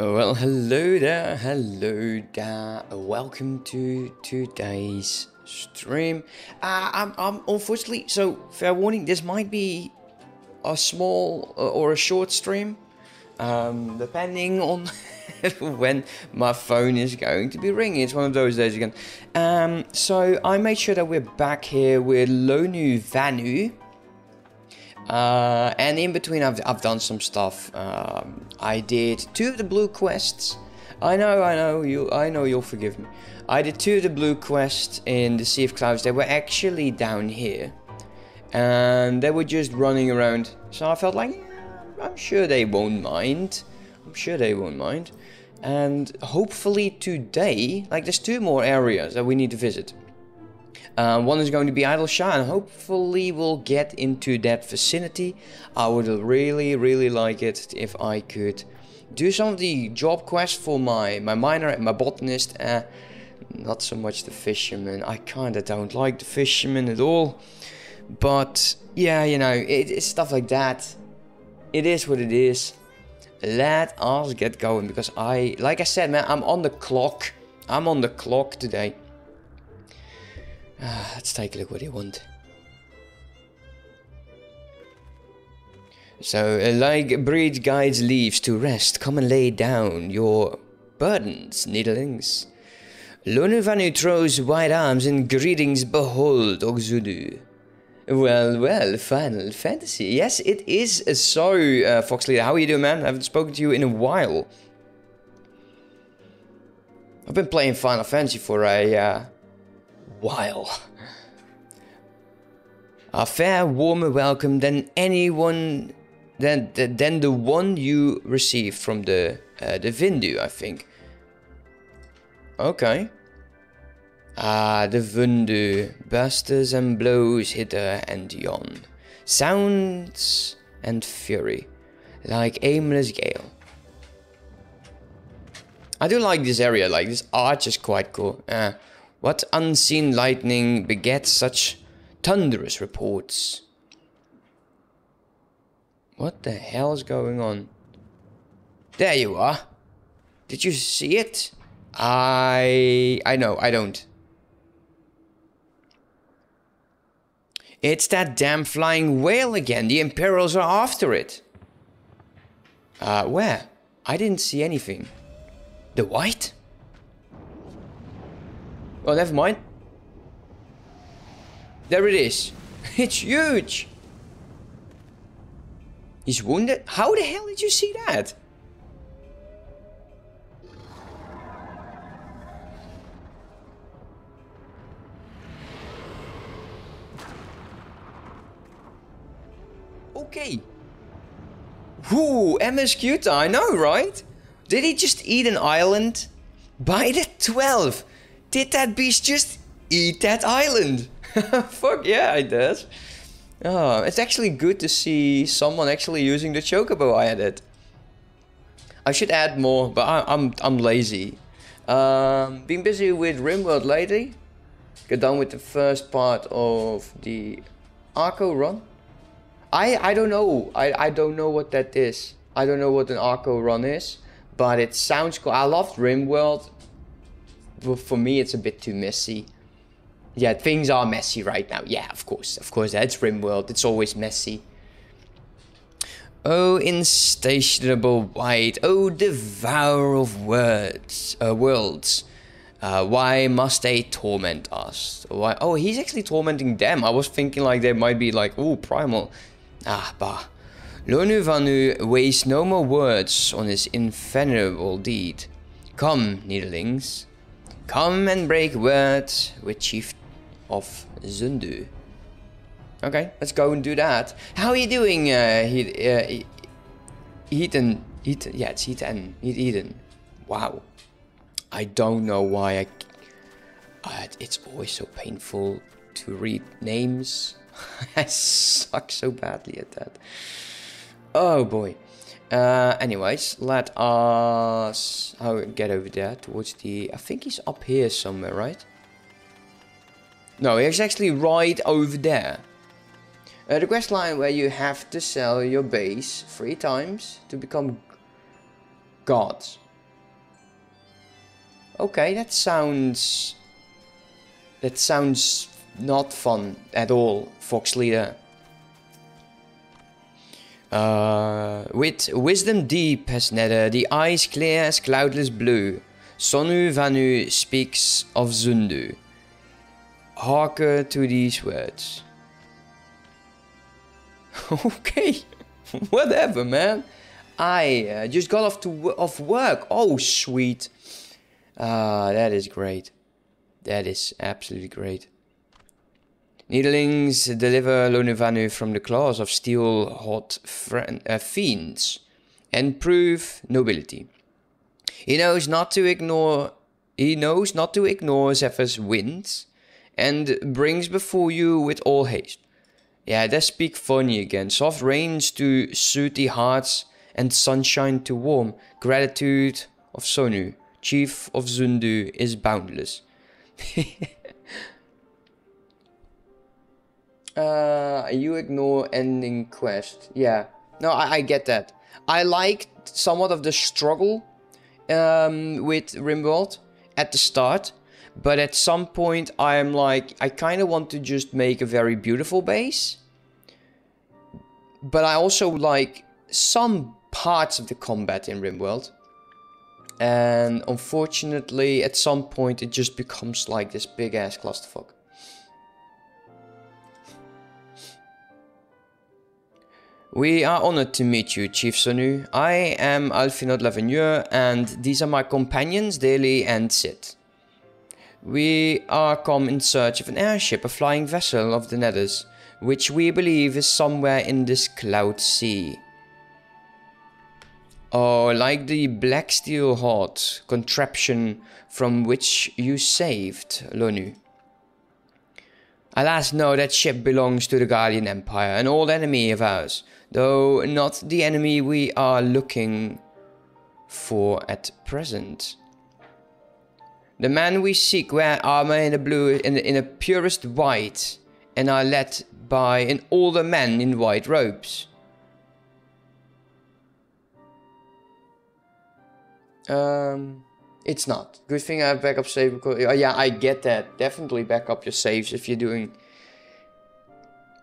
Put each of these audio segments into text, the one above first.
Oh, well, hello there, hello there. Welcome to today's stream. Uh, I'm, I'm unfortunately, so fair warning, this might be a small uh, or a short stream, um, depending on when my phone is going to be ringing. It's one of those days again. Um, so I made sure that we're back here with Lonu Vanu. Uh, and in between, I've, I've done some stuff. Um, I did two of the blue quests. I know, I know, you. I know you'll forgive me. I did two of the blue quests in the Sea of Clouds. They were actually down here, and they were just running around. So I felt like, yeah, I'm sure they won't mind. I'm sure they won't mind. And hopefully today, like, there's two more areas that we need to visit. Uh, one is going to be Idyllshire, and hopefully we'll get into that vicinity. I would really, really like it if I could do some of the job quests for my, my miner and my botanist. Uh, not so much the fisherman. I kind of don't like the fisherman at all. But, yeah, you know, it, it's stuff like that. It is what it is. Let us get going, because I, like I said, man, I'm on the clock. I'm on the clock today. Ah, let's take a look what they want. So, uh, like breed guides leaves to rest, come and lay down your burdens, needlings. Lonu Vanu throws wide arms and greetings, behold, Ok' Zundu. Well, well, Final Fantasy. Yes, it is so, uh, Foxley. How are you doing, man? I haven't spoken to you in a while. I've been playing Final Fantasy for a uh, while. A fair, warmer welcome than anyone, than, than the one you received from the, uh, the Vundu, I think. Okay. Ah, the Vundu, busters and blows hither and yon. Sounds and fury, like aimless gale. I do like this area, like this arch is quite cool. Uh, what unseen lightning begets such thunderous reports? What the hell is going on? There you are. Did you see it? I... I know, I don't. It's that damn flying whale again. The Imperials are after it. Uh, where? I didn't see anything. The white? Oh, never mind. There it is. It's huge. He's wounded? How the hell did you see that? Okay. Ooh, MSQ I know, right? Did he just eat an island? By the 12! Did that beast just eat that island? Fuck yeah, I did. Oh, it's actually good to see someone actually using the chocobo I added. I should add more, but I, am I'm, I'm lazy. Um, been busy with RimWorld lately. Got done with the first part of the Arco run. I I don't know. I I don't know what that is. I don't know what an Arco run is, but it sounds cool. I loved RimWorld. But for me, it's a bit too messy. Yeah, things are messy right now. Yeah, of course, of course. That's RimWorld. It's always messy. Oh, instationable white, oh devourer of words, uh, worlds, uh, why must they torment us? Why? Oh, he's actually tormenting them. I was thinking like they might be like, oh, primal. Ah, bah. Lonu Vanu wastes no more words on his infernal deed. Come, needlings. Come and break word with Chief of Zundu. Okay, let's go and do that. How are you doing, uh, he, uh, Heaton? Heaton? Yeah, it's Heaton. Eden. Wow. I don't know why I... Uh, it's always so painful to read names. I suck so badly at that. Oh boy. Uh, anyways, let us oh, get over there towards the... I think he's up here somewhere, right? No, he's actually right over there. Uh, the quest line where you have to sell your base three times to become gods. Okay, that sounds... That sounds not fun at all, Fox Leader. Uh, with wisdom deep as nether, the eyes clear as cloudless blue, Sonu Vanu speaks of Zundu. Harker to these words. okay, whatever, man. I uh, just got off to off work. Oh, sweet. Ah, uh, that is great. That is absolutely great. Needlings deliver Lonu Vanu from the claws of steel hot uh, fiends and prove nobility. He knows not to ignore he knows not to ignore Zephyr's winds and brings before you with all haste. Yeah, they speak funny again. Soft rains to the hearts and sunshine to warm. Gratitude of Sonu, chief of Zundu, is boundless. Uh, you ignore ending quest. Yeah. No, I, I get that. I like somewhat of the struggle um, with Rimworld at the start. But at some point, I'm like, I kind of want to just make a very beautiful base. But I also like some parts of the combat in Rimworld. And unfortunately, at some point, it just becomes like this big ass clusterfuck. We are honored to meet you, Chief Sonu. I am Alphinaud Leveilleur, and these are my companions, Daly and Cid. We are come in search of an airship, a flying vessel of the Nethers, which we believe is somewhere in this cloud sea. Oh, like the black steel heart contraption from which you saved Lonu. Alas, no, that ship belongs to the Garlean Empire, an old enemy of ours though not the enemy we are looking for at present. The man we seek wear armor in a blue in the, in a purest white and are led by an older man in white robes. Um, it's not. Good thing I have backup save because yeah, I get that. Definitely back up your saves if you're doing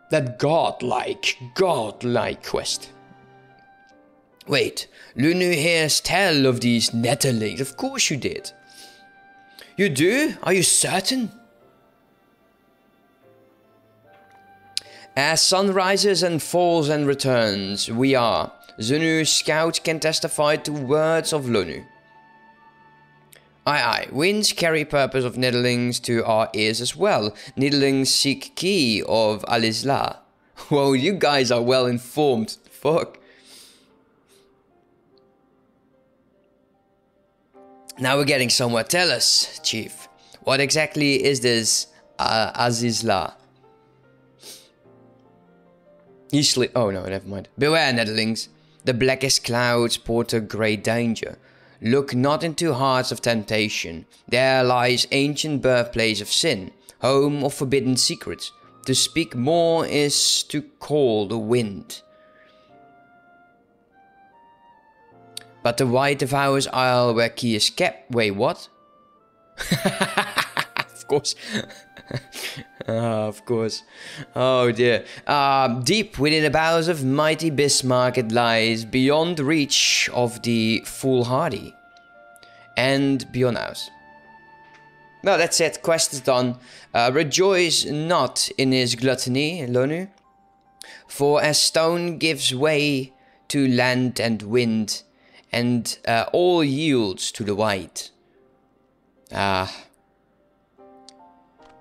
that godlike, godlike quest. Wait, Lunu hears tell of these netherlings. Of course you did. You do? Are you certain? As sun rises and falls and returns, we are. Zunu's scout can testify to words of Lunu. Aye aye, winds carry purpose of Netherlings to our ears as well. Netherlings seek key of Azys Lla. Well, you guys are well informed. Fuck. Now we're getting somewhere. Tell us, Chief. What exactly is this uh, Azys Lla? Usually, oh no, never mind. Beware, Netherlings. The blackest clouds portend great danger. Look not into hearts of temptation. There lies ancient birthplace of sin, home of forbidden secrets. To speak more is to call the wind. But the white devours isle where key is kept. Wait, what? of course. oh, of course. Oh dear. Uh, deep within the bowels of mighty Bismarck it lies, beyond reach of the foolhardy. And beyond us. Well, that's it. Quest is done. Uh, rejoice not in his gluttony, Lonu. For as stone gives way to land and wind, and uh, all yields to the white. Ah,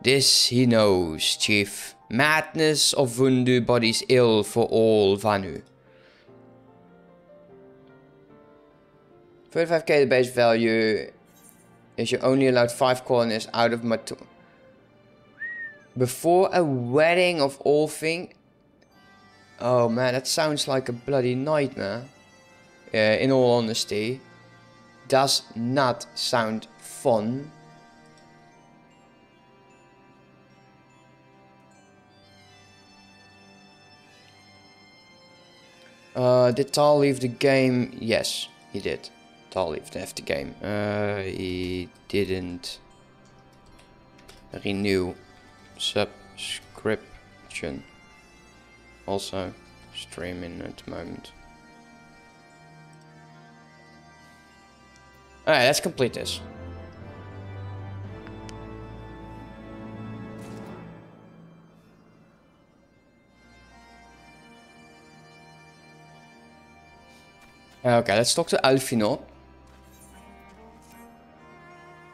this he knows, chief. Madness of Vundu bodies ill for all Vanu. 35k the base value is you only allowed 5 colonists out of Matu. Before a wedding of all things. Oh man, that sounds like a bloody nightmare. In all honesty. Does not sound fun. Uh, did Tal leave the game? Yes, he did. Dalif left the game. Uh, he didn't renew subscription. Also streaming at the moment. Alright, let's complete this. Okay, let's talk to Alphinaud.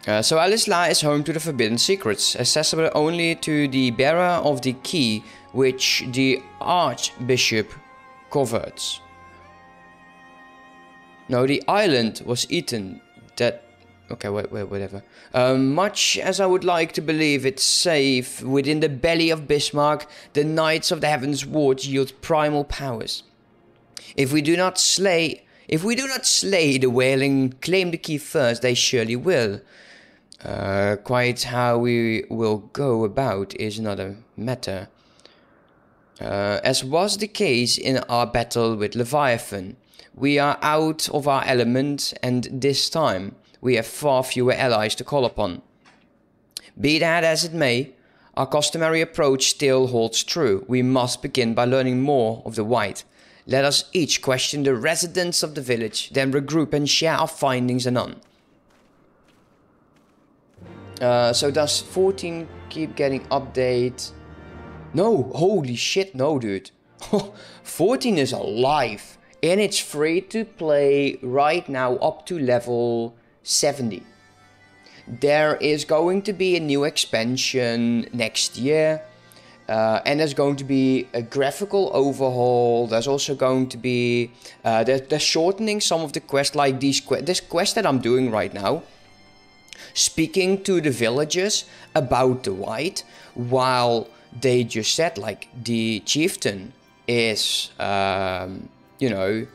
Uh, so Azys Lla is home to the Forbidden Secrets, accessible only to the bearer of the key which the Archbishop covets. No, the island was eaten. That... Okay, wait, wait, whatever. Um, much as I would like to believe it's safe within the belly of Bismarck, the Knights of the Heavens Ward yield primal powers. If we do not slay... If we do not slay the whale and claim the key first, they surely will. Uh, quite how we will go about is another matter. Uh, as was the case in our battle with Leviathan, we are out of our element and this time we have far fewer allies to call upon. Be that as it may, our customary approach still holds true. We must begin by learning more of the white let us each question the residents of the village, then regroup and share our findings anon. Uh, so does 14 keep getting update? No, holy shit, no, dude. 14 is alive. And it's free to play right now up to level 70. There is going to be a new expansion next year. Uh, and there's going to be a graphical overhaul. There's also going to be uh, they're, they're, shortening some of the quests, like these que this quest that I'm doing right now, speaking to the villagers about the white, while they just said like the chieftain is, um, you know,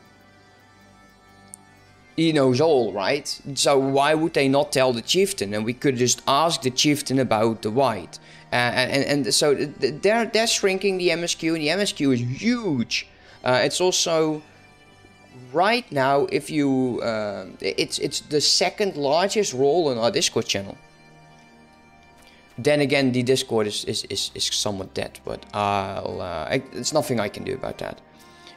he knows all, right? So why would they not tell the chieftain? And we could just ask the chieftain about the white. Uh, and, and so they're, they're shrinking the MSQ, and the MSQ is huge. Uh, it's also right now, if you, uh, it's it's the second largest role in our Discord channel. Then again, the Discord is is, is, is somewhat dead, but I'll, uh, it's nothing I can do about that.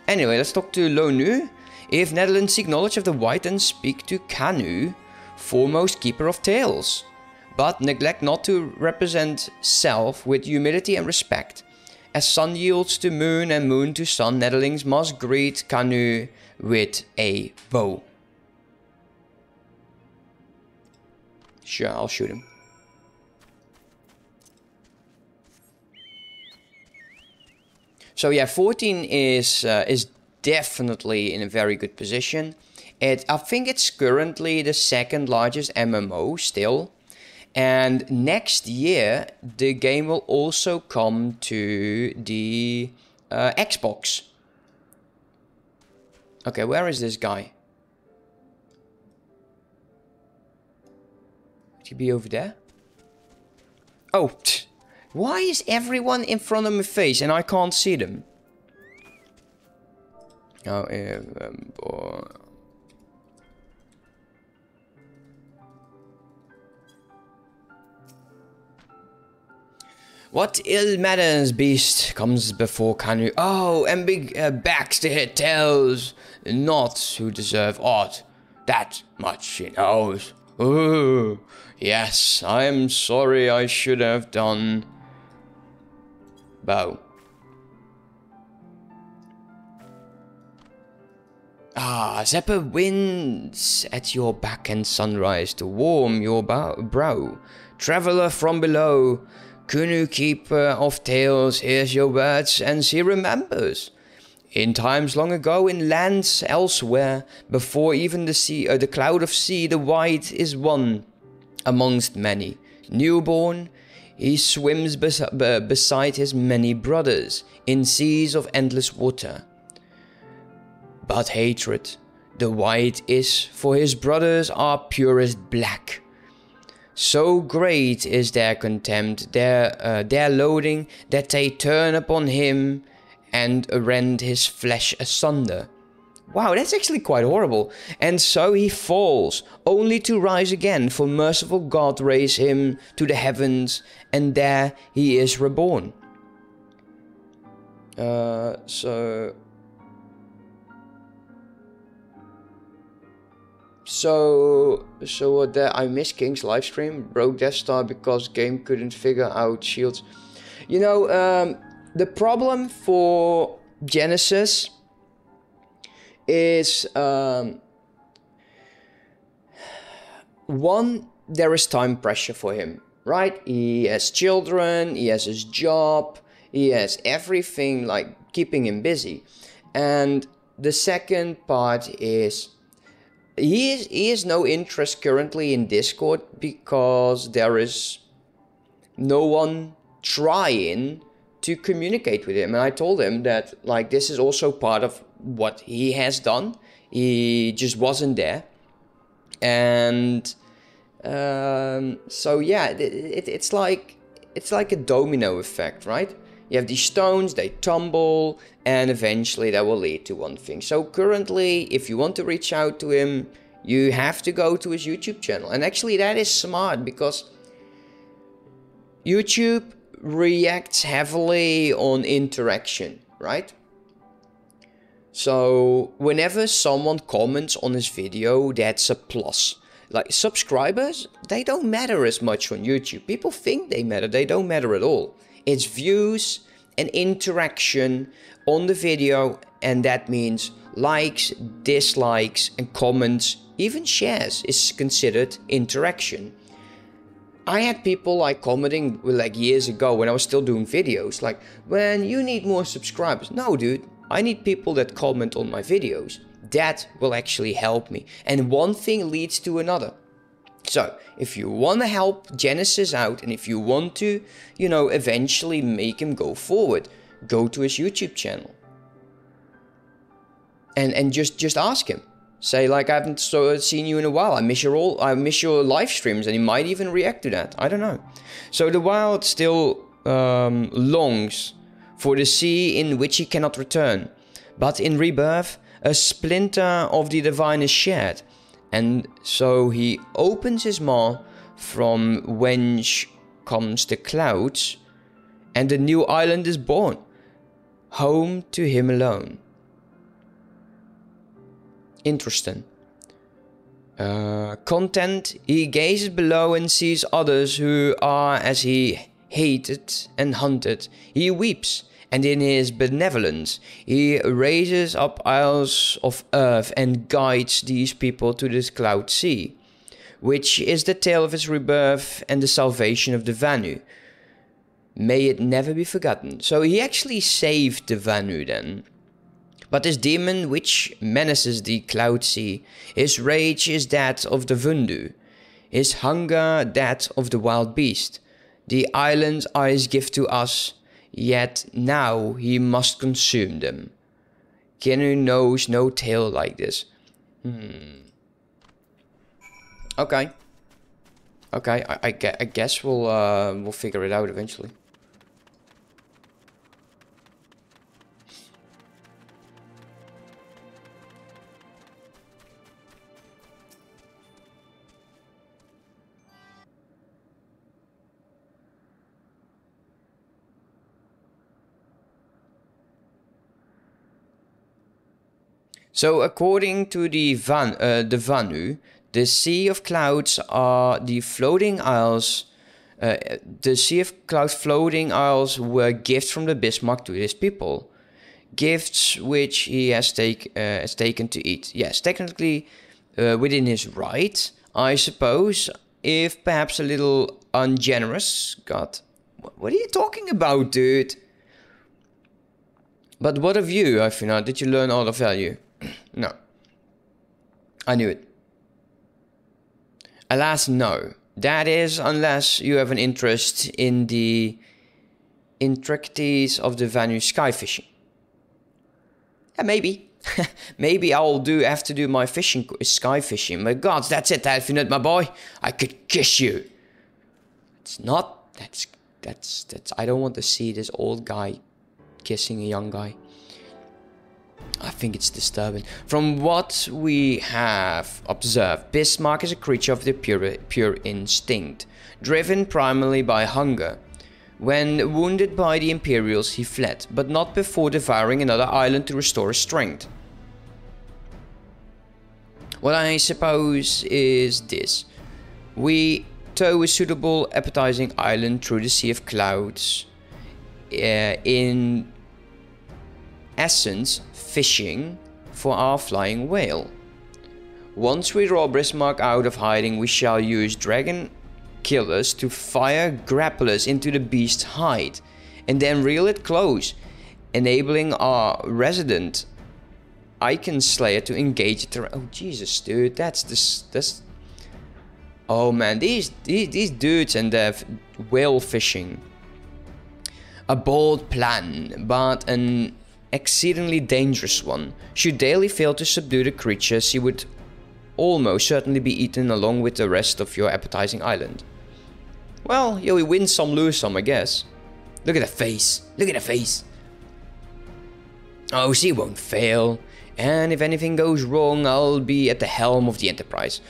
Anyway, let's talk to Lonu. If Netherlands seek knowledge of the white, then speak to Kanu, foremost keeper of tales but neglect not to represent self with humility and respect. As sun yields to moon and moon to sun, Netherlings must greet Kanu with a bow. Sure, I'll shoot him. So yeah, 14 is uh, is definitely in a very good position. It I think it's currently the second largest MMO still. And next year, the game will also come to the uh, Xbox. Okay, where is this guy? Could he be over there? Oh, why is everyone in front of my face and I can't see them? Oh, um, What ill manners beast comes before Kanu? Oh, and big uh, backs to hit tails, not who deserve aught. That much she knows. Ooh, yes, I am sorry I should have done. Bow. Ah, Zephyr winds at your back and sunrise to warm your brow. Traveler from below, Kunu, keeper of tales, hears your words and she remembers. In times long ago, in lands elsewhere, before even the sea, uh, the cloud of sea, the white is one amongst many. Newborn, he swims bes beside his many brothers in seas of endless water. But hatred, the white is, for his brothers are purest black. So great is their contempt, their, uh, their loathing, that they turn upon him and rend his flesh asunder. Wow, that's actually quite horrible. And so he falls, only to rise again, for merciful God raise him to the heavens, and there he is reborn. Uh, so So, so that I missed King's live stream, broke Death Star because game couldn't figure out shields. You know, um, the problem for Genesis is um, one, there is time pressure for him, right? He has children, he has his job, he has everything like keeping him busy. And the second part is he is he has no interest currently in Discord because there is no one trying to communicate with him. And I told him that like this is also part of what he has done. He just wasn't there, and um, so yeah, it, it, it's like it's like a domino effect, right? You have these stones, they tumble, and eventually that will lead to one thing. So currently, if you want to reach out to him, you have to go to his YouTube channel. And actually that is smart because YouTube reacts heavily on interaction, right? So whenever someone comments on his video, that's a plus. Like subscribers, they don't matter as much on YouTube. People think they matter, they don't matter at all. It's views and interaction on the video, and that means likes, dislikes, and comments, even shares is considered interaction. I had people like commenting like years ago when I was still doing videos, like, when you need more subscribers. No, dude, I need people that comment on my videos. That will actually help me. And one thing leads to another. So, if you want to help Genesis out and if you want to, you know, eventually make him go forward, go to his YouTube channel. And and just just ask him. Say like I haven't so seen you in a while. I miss your all I miss your live streams and he might even react to that. I don't know. So the wild still um, longs for the sea in which he cannot return. But in rebirth, a splinter of the divine is shared and so he opens his maw from whence comes the clouds, and a new island is born, home to him alone. Interesting. Uh, content, he gazes below and sees others who are as he hated and hunted. He weeps and in his benevolence he raises up isles of earth and guides these people to this cloud sea, which is the tale of his rebirth and the salvation of the Vanu. May it never be forgotten. So he actually saved the Vanu then. But this demon which menaces the cloud sea, his rage is that of the Vundu, his hunger that of the wild beast. The islands are his gift to us, yet now he must consume them. Keanu knows no tale like this. Hmm. Okay. Okay, I, I, I guess we'll uh, we'll figure it out eventually. So according to the Van, uh, the Vanu, the Sea of Clouds are the floating isles. Uh, the Sea of Clouds floating isles were gifts from the Bismarck to his people. Gifts which he has, take, uh, has taken to eat. Yes, technically uh, within his right, I suppose, if perhaps a little ungenerous. God, what are you talking about, dude? But what of you, Afina? Did you learn all the value? No. I knew it. Alas, no. That is, unless you have an interest in the intricacies of the Vanu sky fishing. Yeah, maybe. maybe I'll do have to do my fishing sky fishing. My gods, that's it, Alfinite, my boy. I could kiss you. It's not. That's that's that's. I don't want to see this old guy kissing a young guy. I think it's disturbing. From what we have observed, Bismarck is a creature of the pure, pure instinct, driven primarily by hunger. When wounded by the Imperials, he fled, but not before devouring another island to restore his strength. What I suppose is this. We tow a suitable appetizing island through the sea of clouds. Uh, in essence, fishing for our flying whale. Once we draw Bismarck out of hiding, we shall use dragon killers to fire grapplers into the beast's hide and then reel it close, enabling our resident Eikon Slayer to engage it. Oh Jesus, dude, that's this. That's. Oh man, these these these dudes and their whale fishing. A bold plan, but an exceedingly dangerous one. Should Daly fail to subdue the creatures, he would almost certainly be eaten along with the rest of your appetizing island. Well, yeah, we win some, lose some, I guess. Look at the face. Look at the face. Oh, she won't fail. And if anything goes wrong, I'll be at the helm of the Enterprise,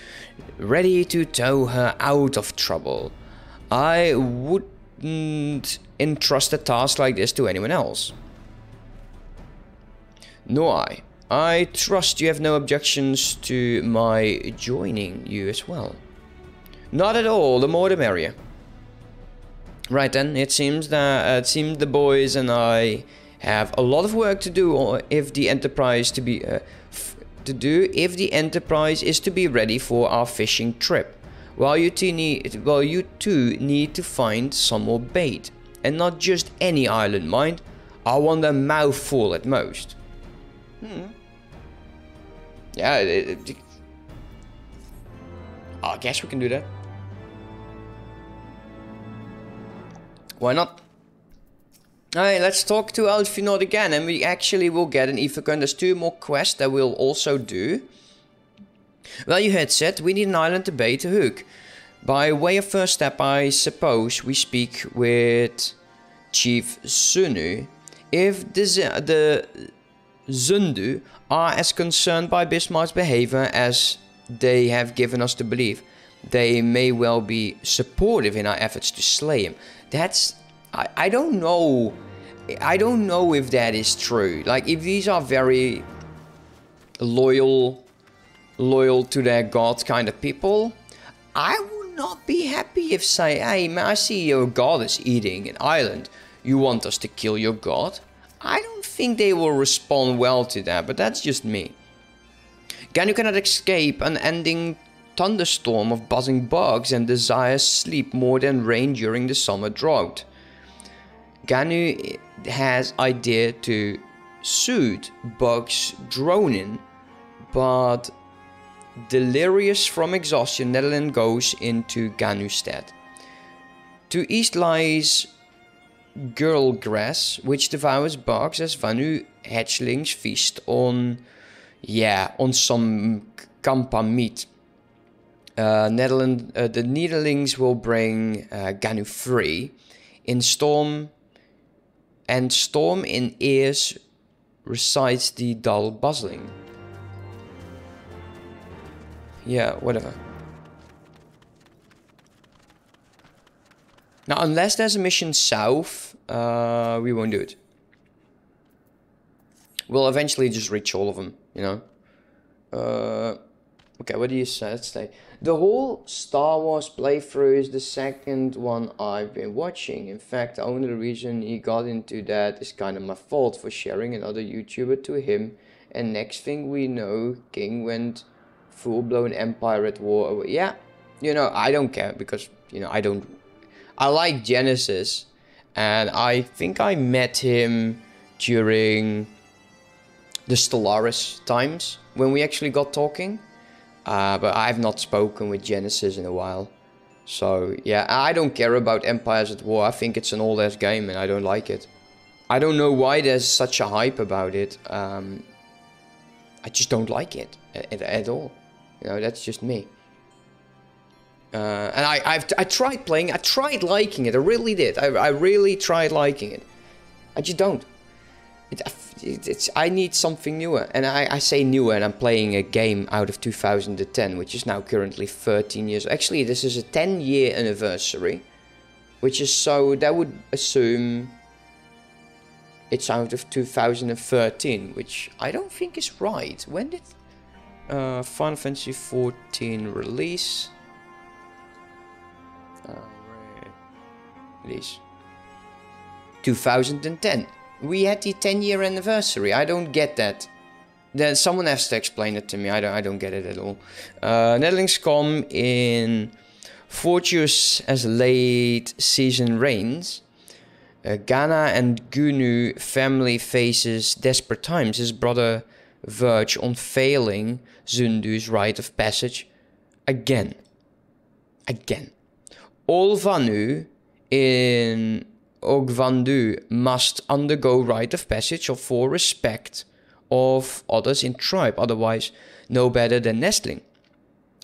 ready to tow her out of trouble. I wouldn't entrust a task like this to anyone else. Nor I. I trust you have no objections to my joining you as well. Not at all, the more the merrier. Right then, it seems that uh, it seems the boys and I have a lot of work to do if the Enterprise to be uh, to do if the Enterprise is to be ready for our fishing trip. While you need, well, you two need to find some more bait, and not just any island, mind. I want a mouthful at most. Hmm. Yeah, it, it, I guess we can do that. Why not? Alright, let's talk to Alphinaud again, and we actually will get an Ethicon. There's two more quests that we'll also do. Well, you had said we need an island to bait a hook. By way of first step, I suppose we speak with Chief Sunu. If the, the Zundu are as concerned by Bismarck's behavior as they have given us to believe. They may well be supportive in our efforts to slay him. That's I, I don't know I don't know if that is true. Like if these are very loyal loyal to their god kind of people, I would not be happy if say, hey man, I see your god is eating an island. You want us to kill your god? I don't think they will respond well to that, but that's just me. Ganu cannot escape an ending thunderstorm of buzzing bugs and desires sleep more than rain during the summer drought. Ganu has idea to suit bugs droning, but delirious from exhaustion, Netherland goes into Ganu's stead. To east lies girl grass, which devours bugs as Vanu hatchlings feast on, yeah, on some kampa meat. Uh, Netherland, uh, the Netherlings will bring uh, Ganu free. In Storm and Storm in ears recites the dull buzzing. Yeah, whatever. Now, unless there's a mission south, uh, we won't do it. We'll eventually just reach all of them, you know? Uh, okay, what do you say? Let's say. The whole Star Wars playthrough is the second one I've been watching. In fact, the only reason he got into that is kind of my fault for sharing another YouTuber to him. And next thing we know, King went full-blown Empire at War. Yeah, you know, I don't care because, you know, I don't I like Genesis, and I think I met him during the Stellaris times when we actually got talking. Uh, but I've not spoken with Genesis in a while. So yeah, I don't care about Empires at War. I think it's an old ass game and I don't like it. I don't know why there's such a hype about it. Um, I just don't like it at, at all. You know, that's just me. Uh, and I, I've I tried playing, I tried liking it, I really did. I, I really tried liking it. I just don't. It, it's I need something newer, and I, I say newer, and I'm playing a game out of 2010, which is now currently 13 years. Actually, this is a 10 year anniversary, which is so that would assume it's out of 2013, which I don't think is right. When did uh, Final Fantasy 14 release? Uh, release 2010 we had the 10 year anniversary. I don't get that. Then someone has to explain it to me. I don't. I don't get it at all. Uh, Netherlands come in Fortunes as late season rains. Uh, Ghana and Gunu family faces desperate times. His brother verge on failing Zundu's rite of passage again. Again. All Vanu in Ogvandu must undergo rite of passage of for respect of others in tribe, otherwise no better than nestling.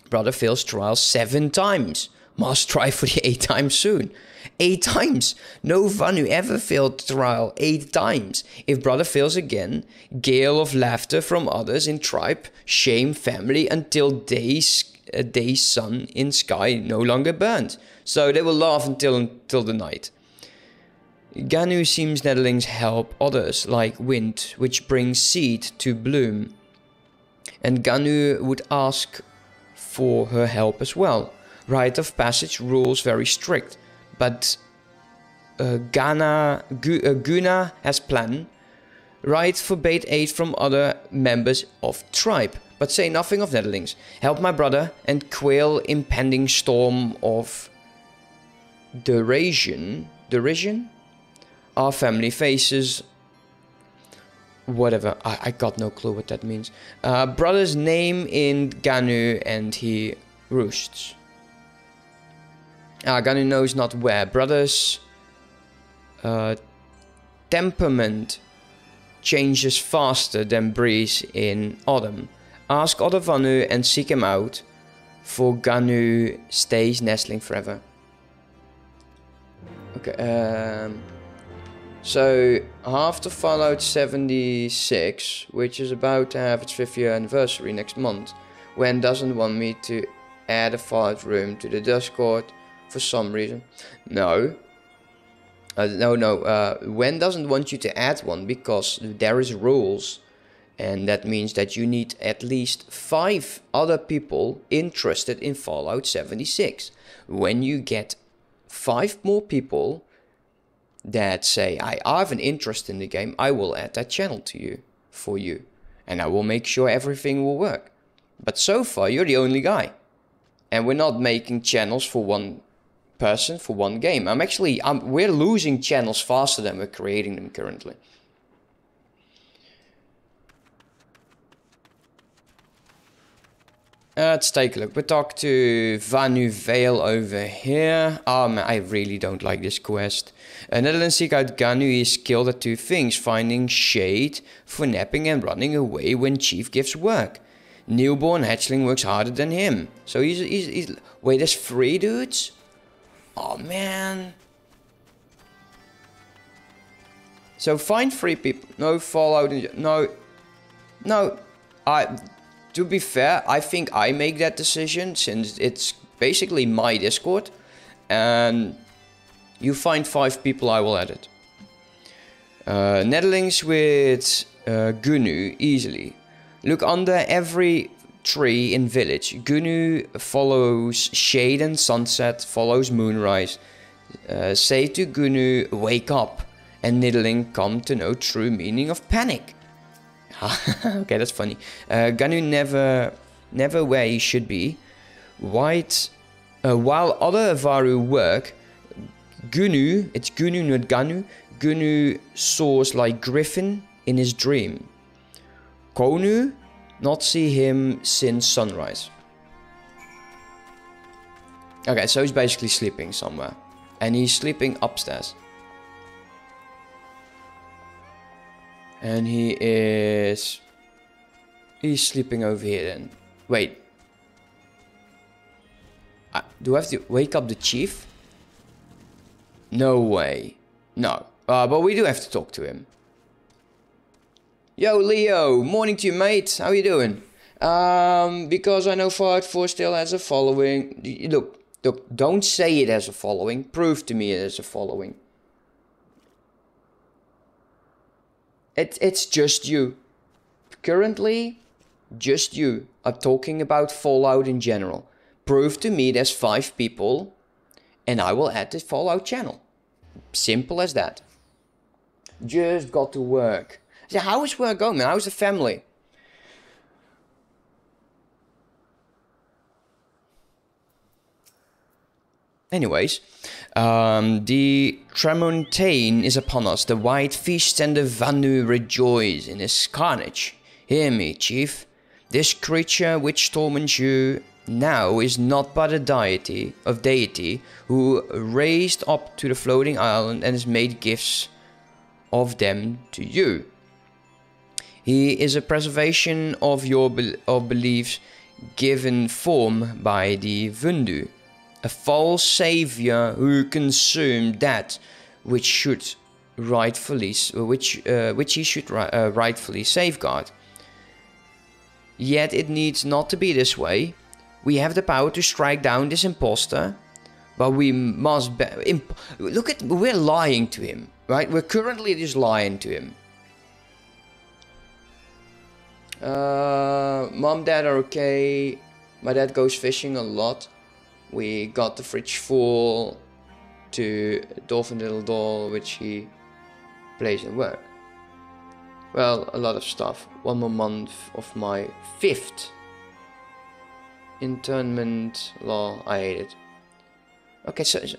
Brother fails trial seven times. Must try for the eight times soon. Eight times. No Vanu ever failed trial eight times. If brother fails again, gale of laughter from others in tribe, shame family until day's, uh, day's sun in sky no longer burns. So they will laugh until until the night. Ganu seems Netherlings help others like wind, which brings seed to bloom. And Ganu would ask for her help as well. Rite of passage rules very strict, but uh, Ghana, Gu, uh, Guna has plan. Right forbade aid from other members of tribe, but say nothing of Netherlings. Help my brother and quail impending storm of derision. Derision? our family faces whatever. I, I got no clue what that means. Uh, brother's name in Ganu and he roosts. Ah, Ganu knows not where. Brother's uh, temperament changes faster than breeze in autumn. Ask Odavanu and seek him out for Ganu stays nestling forever okay um so after Fallout 76, which is about to have its 5th year anniversary next month, Wen doesn't want me to add a Fallout room to the Discord for some reason. No. Uh, no, no. Uh, Wen doesn't want you to add one because there is rules. And that means that you need at least 5 other people interested in Fallout 76. When you get 5 more people that say, I have an interest in the game, I will add that channel to you, for you. And I will make sure everything will work. But so far, you're the only guy. And we're not making channels for one person, for one game. I'm actually, I'm, we're losing channels faster than we're creating them currently. Let's take a look. We talk to Vanu Vale over here. Oh man, I really don't like this quest. Uh, Netherlands seek Ganu is skilled at two things. Finding shade for napping and running away when Chief gives work. Newborn hatchling works harder than him. So he's, he's, he's... Wait, there's three dudes? Oh man. So find three people. No fallout. No. No. I to be fair, I think I make that decision since it's basically my Discord. And you find five people, I will add it. Uh, with uh, Gunu, easily. Look under every tree in village. Gunu follows shade and sunset, follows moonrise. Uh, say to Gunu, wake up. And Nidaling come to know true meaning of panic. okay, that's funny. Uh, Ganu never, never where he should be. White, uh, while other Varu work, Gunu, it's Gunu not Ganu, Gunu soars like Griffin in his dream. Konu, not see him since sunrise. Okay, so he's basically sleeping somewhere. And he's sleeping upstairs. And he is... He's sleeping over here then. Wait. Do I have to wake up the chief? No way. No. Uh, but we do have to talk to him. Yo, Leo. Morning to you, mate. How you doing? Um, because I know Fart 4 still has a following. Look, look, don't say it has a following. Prove to me it has a following. It, it's just you. Currently, just you are talking about Fallout in general. Prove to me there's five people, and I will add the Fallout channel. Simple as that. Just got to work. So how is work going, man? How's the family? Anyways, um, the Tramontane is upon us. The white fish and the Vanu rejoice in his carnage. Hear me, chief. This creature which torments you now is not but a deity of deity who raised up to the floating island and has made gifts of them to you. He is a preservation of your be of beliefs given form by the Vundu, a false savior who consumed that which should rightfully which uh, which he should uh, rightfully safeguard. Yet it needs not to be this way. We have the power to strike down this impostor, but we must look at we're lying to him, right? We're currently just lying to him. Uh, mom, dad are okay. My dad goes fishing a lot. We got the fridge full to Dolphin Little Doll, which he plays in work. Well, a lot of stuff. One more month of my fifth internment law. I hate it. Okay, so, so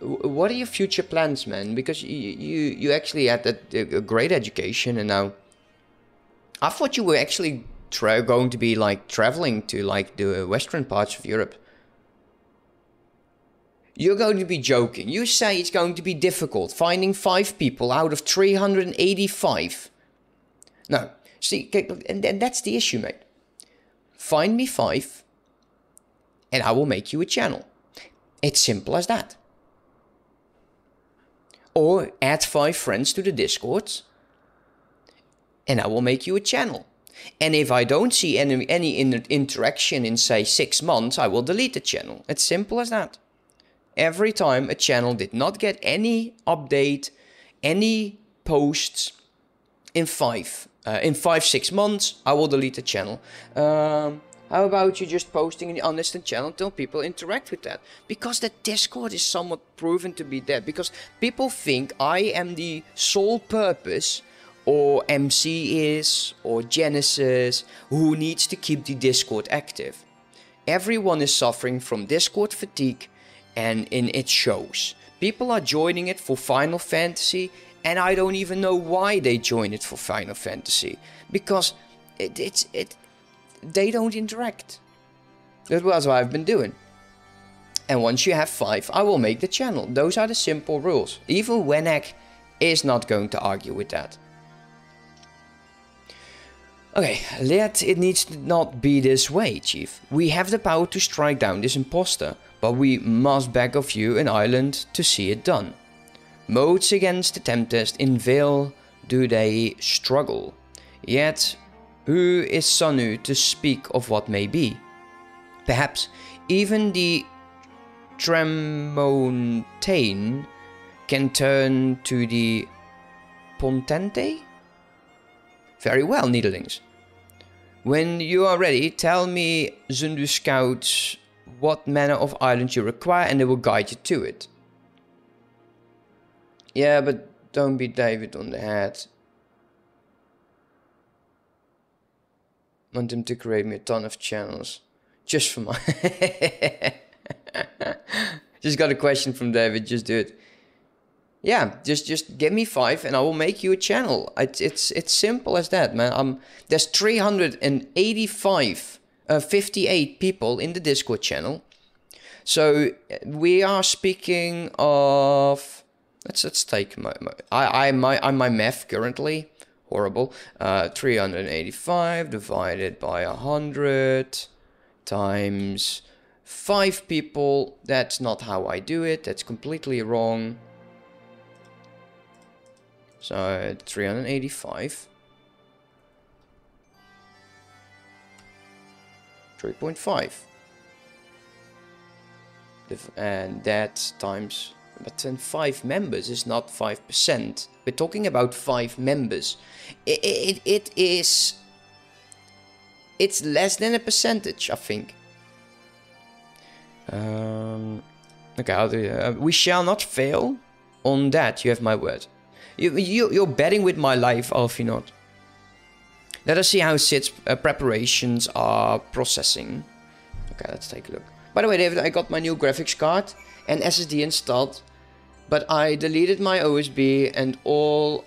what are your future plans, man? Because you you, you actually had a, great education and now I thought you were actually going to be like traveling to like the western parts of Europe. You're going to be joking. You say it's going to be difficult finding five people out of 385. No, see, and that's the issue, mate. Find me five, and I will make you a channel. It's simple as that. Or add five friends to the Discord and I will make you a channel. And if I don't see any, any interaction in, say, six months, I will delete the channel. It's simple as that. Every time a channel did not get any update, any posts in five, uh, in five, six months, I will delete the channel. Um, how about you just posting in the channel until people interact with that? Because the Discord is somewhat proven to be dead. Because people think I am the sole purpose or MC is, or Genesis, who needs to keep the Discord active. Everyone is suffering from Discord fatigue and in it shows. People are joining it for Final Fantasy and I don't even know why they join it for Final Fantasy because it, it's it they don't interact. That was what I've been doing. And once you have five, I will make the channel. Those are the simple rules. Even Wenek is not going to argue with that. Okay, let it needs not be this way, Chief. We have the power to strike down this impostor, but we must beg of you in Ireland to see it done. Modes against the Tempest in Vale do they struggle. Yet, who is Sanu to speak of what may be? Perhaps even the Tramontane can turn to the Pontente? Very well, Needlings. When you are ready, tell me, Zundu Scouts, what manner of island you require and they will guide you to it. Yeah, but don't be David on the head. Want him to create me a ton of channels. Just for my... just got a question from David, just do it yeah, just just give me five and I will make you a channel. It's it's it's simple as that, man. Um, there's 385, uh, 58 people in the Discord channel. So we are speaking of. Let's let's take my, my I I my I'm my math currently horrible. Uh, 385 divided by 100 times five people. That's not how I do it. That's completely wrong. So 385 3.5. And that times, but then 5 members is not 5%. We're talking about 5 members. It, it, it is, it's less than a percentage, I think. Um, okay, uh, we shall not fail. On that, you have my word. You, you, you're betting with my life, not? Let us see how Cid's uh, preparations are processing. Okay, let's take a look. By the way, David, I got my new graphics card and SSD installed, but I deleted my OSB and all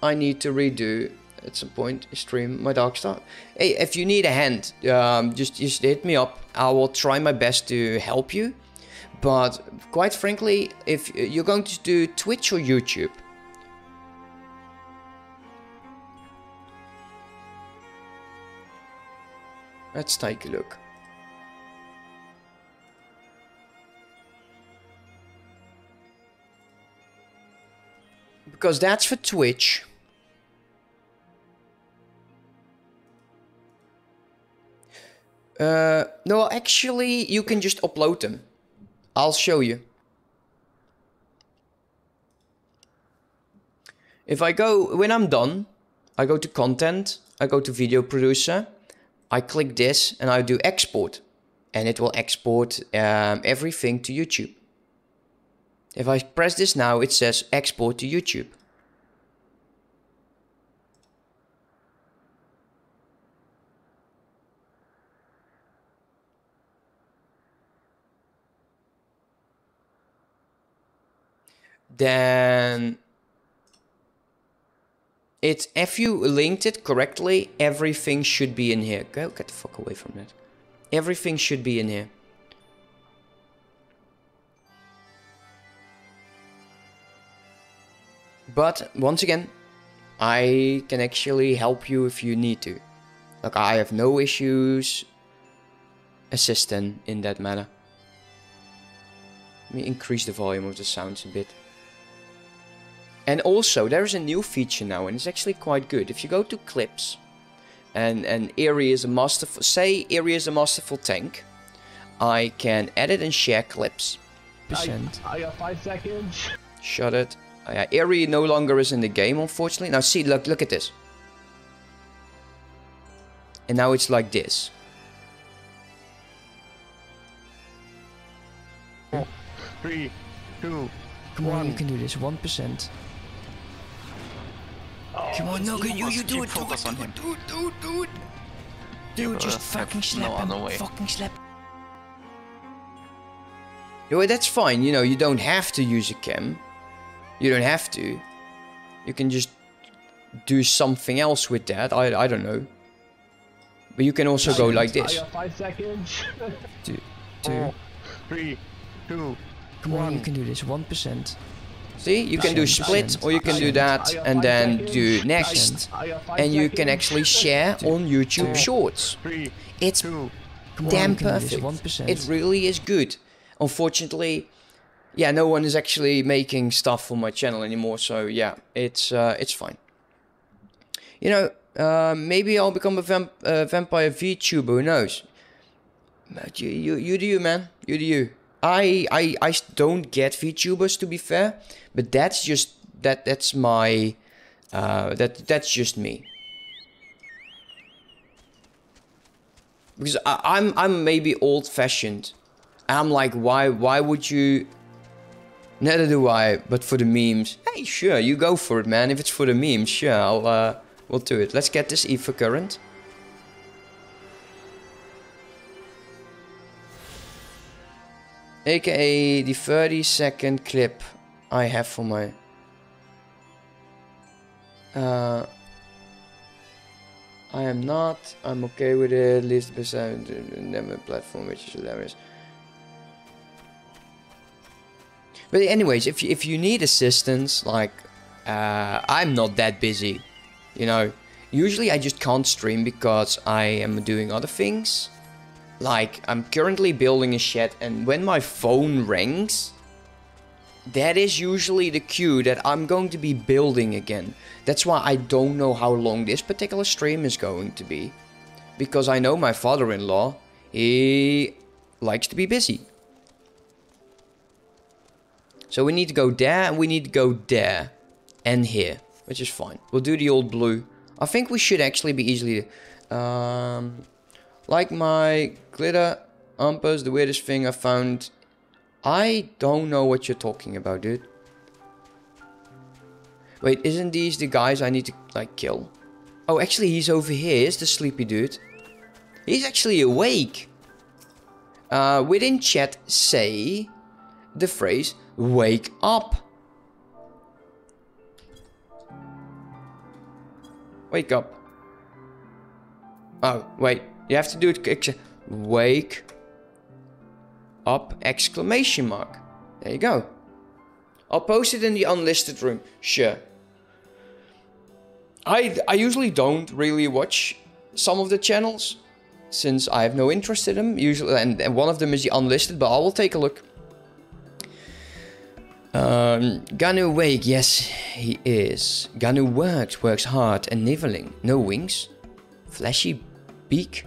I need to redo at some point stream my Darkstar. Hey, if you need a hand, um, just, just hit me up. I will try my best to help you. But quite frankly, if you're going to do Twitch or YouTube, let's take a look. Because that's for Twitch. Uh, no, actually, you can just upload them. I'll show you. If I go, when I'm done, I go to content, I go to video producer, I click this and I do export and it will export um, everything to YouTube. If I press this now, it says export to YouTube. then it's if you linked it correctly, everything should be in here. Go get the fuck away from that. Everything should be in here. But once again, I can actually help you if you need to. Like I have no issues assisting in that matter. Let me increase the volume of the sounds a bit. And also, there is a new feature now, and it's actually quite good. If you go to clips, and and Eerie is a masterful, say Eerie is a masterful tank, I can edit and share clips. Percent. I, I got five seconds. Shut it. Uh, Eerie no longer is in the game, unfortunately. Now see, look, look at this. And now it's like this. Four, three, two, Come one. on, you can do this. One percent. Oh, Come on, no, you, you do it, do it, do it, dude, dude, dude. Dude, just fucking slap no him, fucking slap. Yeah, that's fine, you know, you don't have to use a cam. You don't have to. You can just do something else with that, I, I don't know. But you can also go like this. Five seconds. two, two. Four, three, two, Come one. on, you can do this, 1%. See, you can do split or you can do that and then do next. And you can actually share on YouTube Shorts. It's damn perfect. It really is good. Unfortunately, yeah, no one is actually making stuff for my channel anymore. So yeah, it's uh, it's fine. You know, uh, maybe I'll become a vamp uh, vampire VTuber. Who knows? But you, you, you do you, man. You do you. I, I, I don't get VTubers to be fair, but that's just that that's my uh, that that's just me. Because I, I'm I'm maybe old fashioned. I'm like, why why would you? Neither do I, but for the memes. Hey, sure, you go for it, man. If it's for the memes, sure, I'll uh, we'll do it. Let's get this Aether current. Aka the 30 second clip I have for my uh, I am not I'm okay with it At least beside the platform which is hilarious. But anyways if you, if you need assistance like uh, I'm not that busy you know. Usually I just can't stream because I am doing other things like, I'm currently building a shed and when my phone rings, that is usually the cue that I'm going to be building again. That's why I don't know how long this particular stream is going to be. because I know my father-in-law, he likes to be busy. So we need to go there and we need to go there and here, which is fine. We'll do the old blue. I think we should actually be easily... Um, like my glitter umpers, the weirdest thing I found. I don't know what you're talking about, dude. Wait, isn't these the guys I need to, like, kill? Oh, actually, he's over here. Is the sleepy dude. He's actually awake. Uh, within chat, say the phrase, wake up. Wake up. Oh, wait. You have to do it. Wake up! Exclamation mark. There you go. I'll post it in the unlisted room. Sure. I I usually don't really watch some of the channels since I have no interest in them. Usually, and, and one of them is the unlisted, but I will take a look. Um, Ganu Wake, yes, he is. Ganu works, works hard and niveling. No wings. Flashy beak.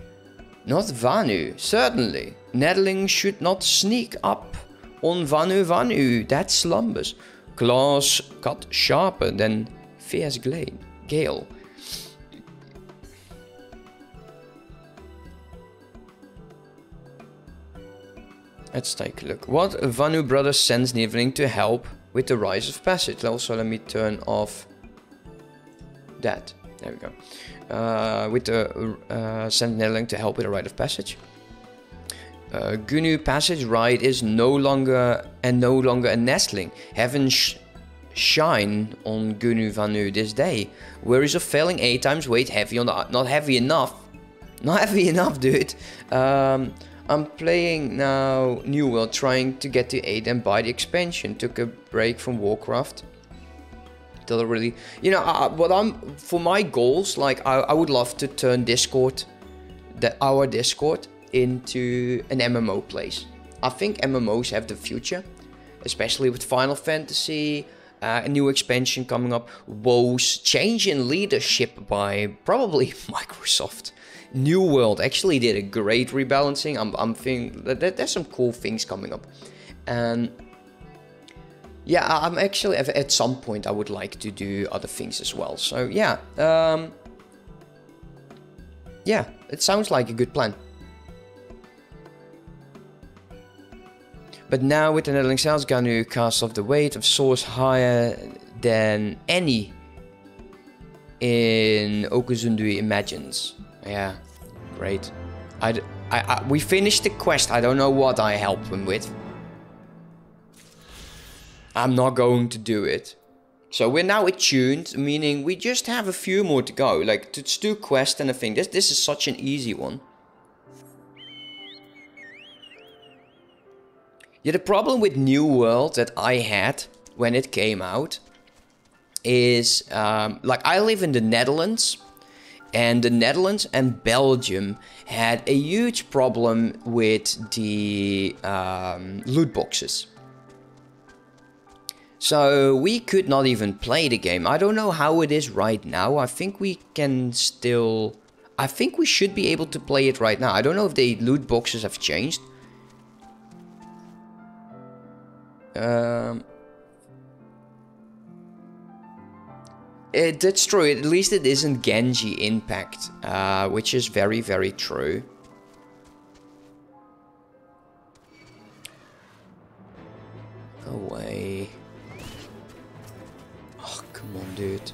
Not Vanu, certainly. Nettling should not sneak up on Vanu Vanu, that slumbers. Claws cut sharper than fierce glade, gale. Let's take a look. What Vanu brothers sends Niveling to help with the rise of passage. Also, let me turn off that. There we go uh, with the uh, Sentinelling to help with the rite of passage. Uh, Gunu passage rite is no longer and no longer a nestling. Heaven sh shine on Gunu Vanu this day. Worries of failing eight times weight heavy on the not heavy enough. Not heavy enough, dude. Um, I'm playing now New World, trying to get to 8 and buy the expansion. Took a break from Warcraft that really, you know, uh, what I'm for my goals. Like, I, I would love to turn Discord, the our Discord, into an MMO place. I think MMOs have the future, especially with Final Fantasy, uh, a new expansion coming up, WoW's change in leadership by probably Microsoft. New World actually did a great rebalancing. I'm, I'm thinking that there's some cool things coming up. And yeah, I'm actually at some point I would like to do other things as well. So yeah, um, yeah, it sounds like a good plan. But now with the Nettling Cells Ganu cast off the weight of source higher than any in Ok' Zundu imagines. Yeah, great. I, I, I, we finished the quest. I don't know what I helped him with. I'm not going to do it. So we're now attuned, meaning we just have a few more to go. Like, to do quest and a thing. This, this is such an easy one. Yeah, the problem with New World that I had when it came out is, um, like, I live in the Netherlands. And the Netherlands and Belgium had a huge problem with the um, loot boxes. So we could not even play the game. I don't know how it is right now. I think we can still... I think we should be able to play it right now. I don't know if the loot boxes have changed. Um, it, that's true. At least it isn't Genshin Impact, uh, which is very, very true. Away. Dude.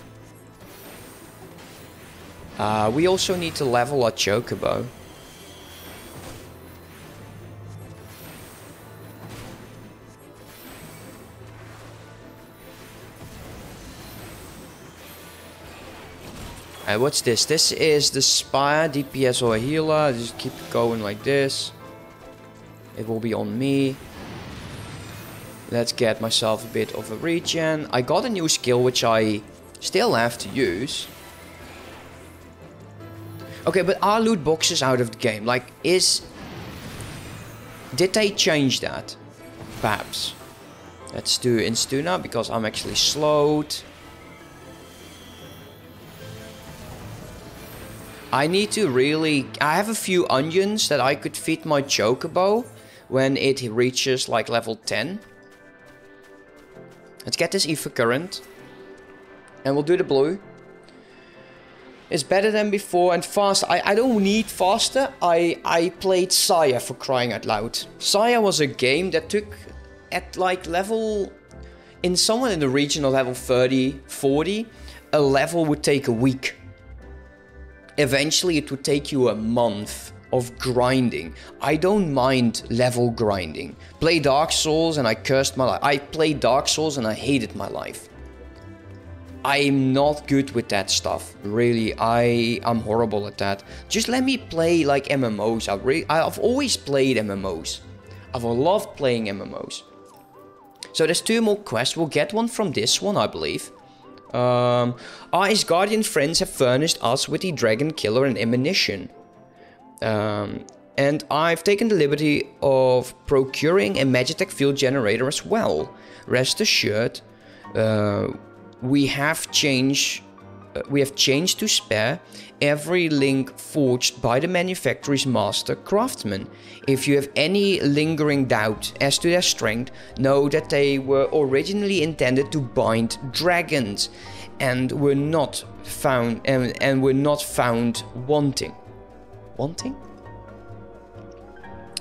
Uh, we also need to level our Chocobo. And what's this? This is the Spire, DPS or healer. Just keep going like this. It will be on me. Let's get myself a bit of a regen. I got a new skill which I still have to use. Okay, but are loot boxes out of the game? Like, is... Did they change that? Perhaps. Let's do Instuna because I'm actually slowed. I need to really... I have a few onions that I could feed my chocobo when it reaches like level 10. Let's get this Aether Current. And we'll do the blue. It's better than before and fast. I, I don't need faster. I, I played Saya for crying out loud. Saya was a game that took at like level... In someone in the region of level 30, 40, a level would take a week. Eventually it would take you a month of grinding. I don't mind level grinding. Play Dark Souls and I cursed my life. I played Dark Souls and I hated my life. I'm not good with that stuff. Really, I am horrible at that. Just let me play like MMOs. I really, I've always played MMOs. I've loved playing MMOs. So there's two more quests. We'll get one from this one, I believe. Um, our Guardian friends have furnished us with the Dragon Killer and ammunition. Um, and I've taken the liberty of procuring a Magitech field generator as well. Rest assured, uh, we have changed uh, we have changed to spare every link forged by the manufacturer's master craftsman. If you have any lingering doubt as to their strength, know that they were originally intended to bind dragons and were not found and, and were not found wanting. Wanting?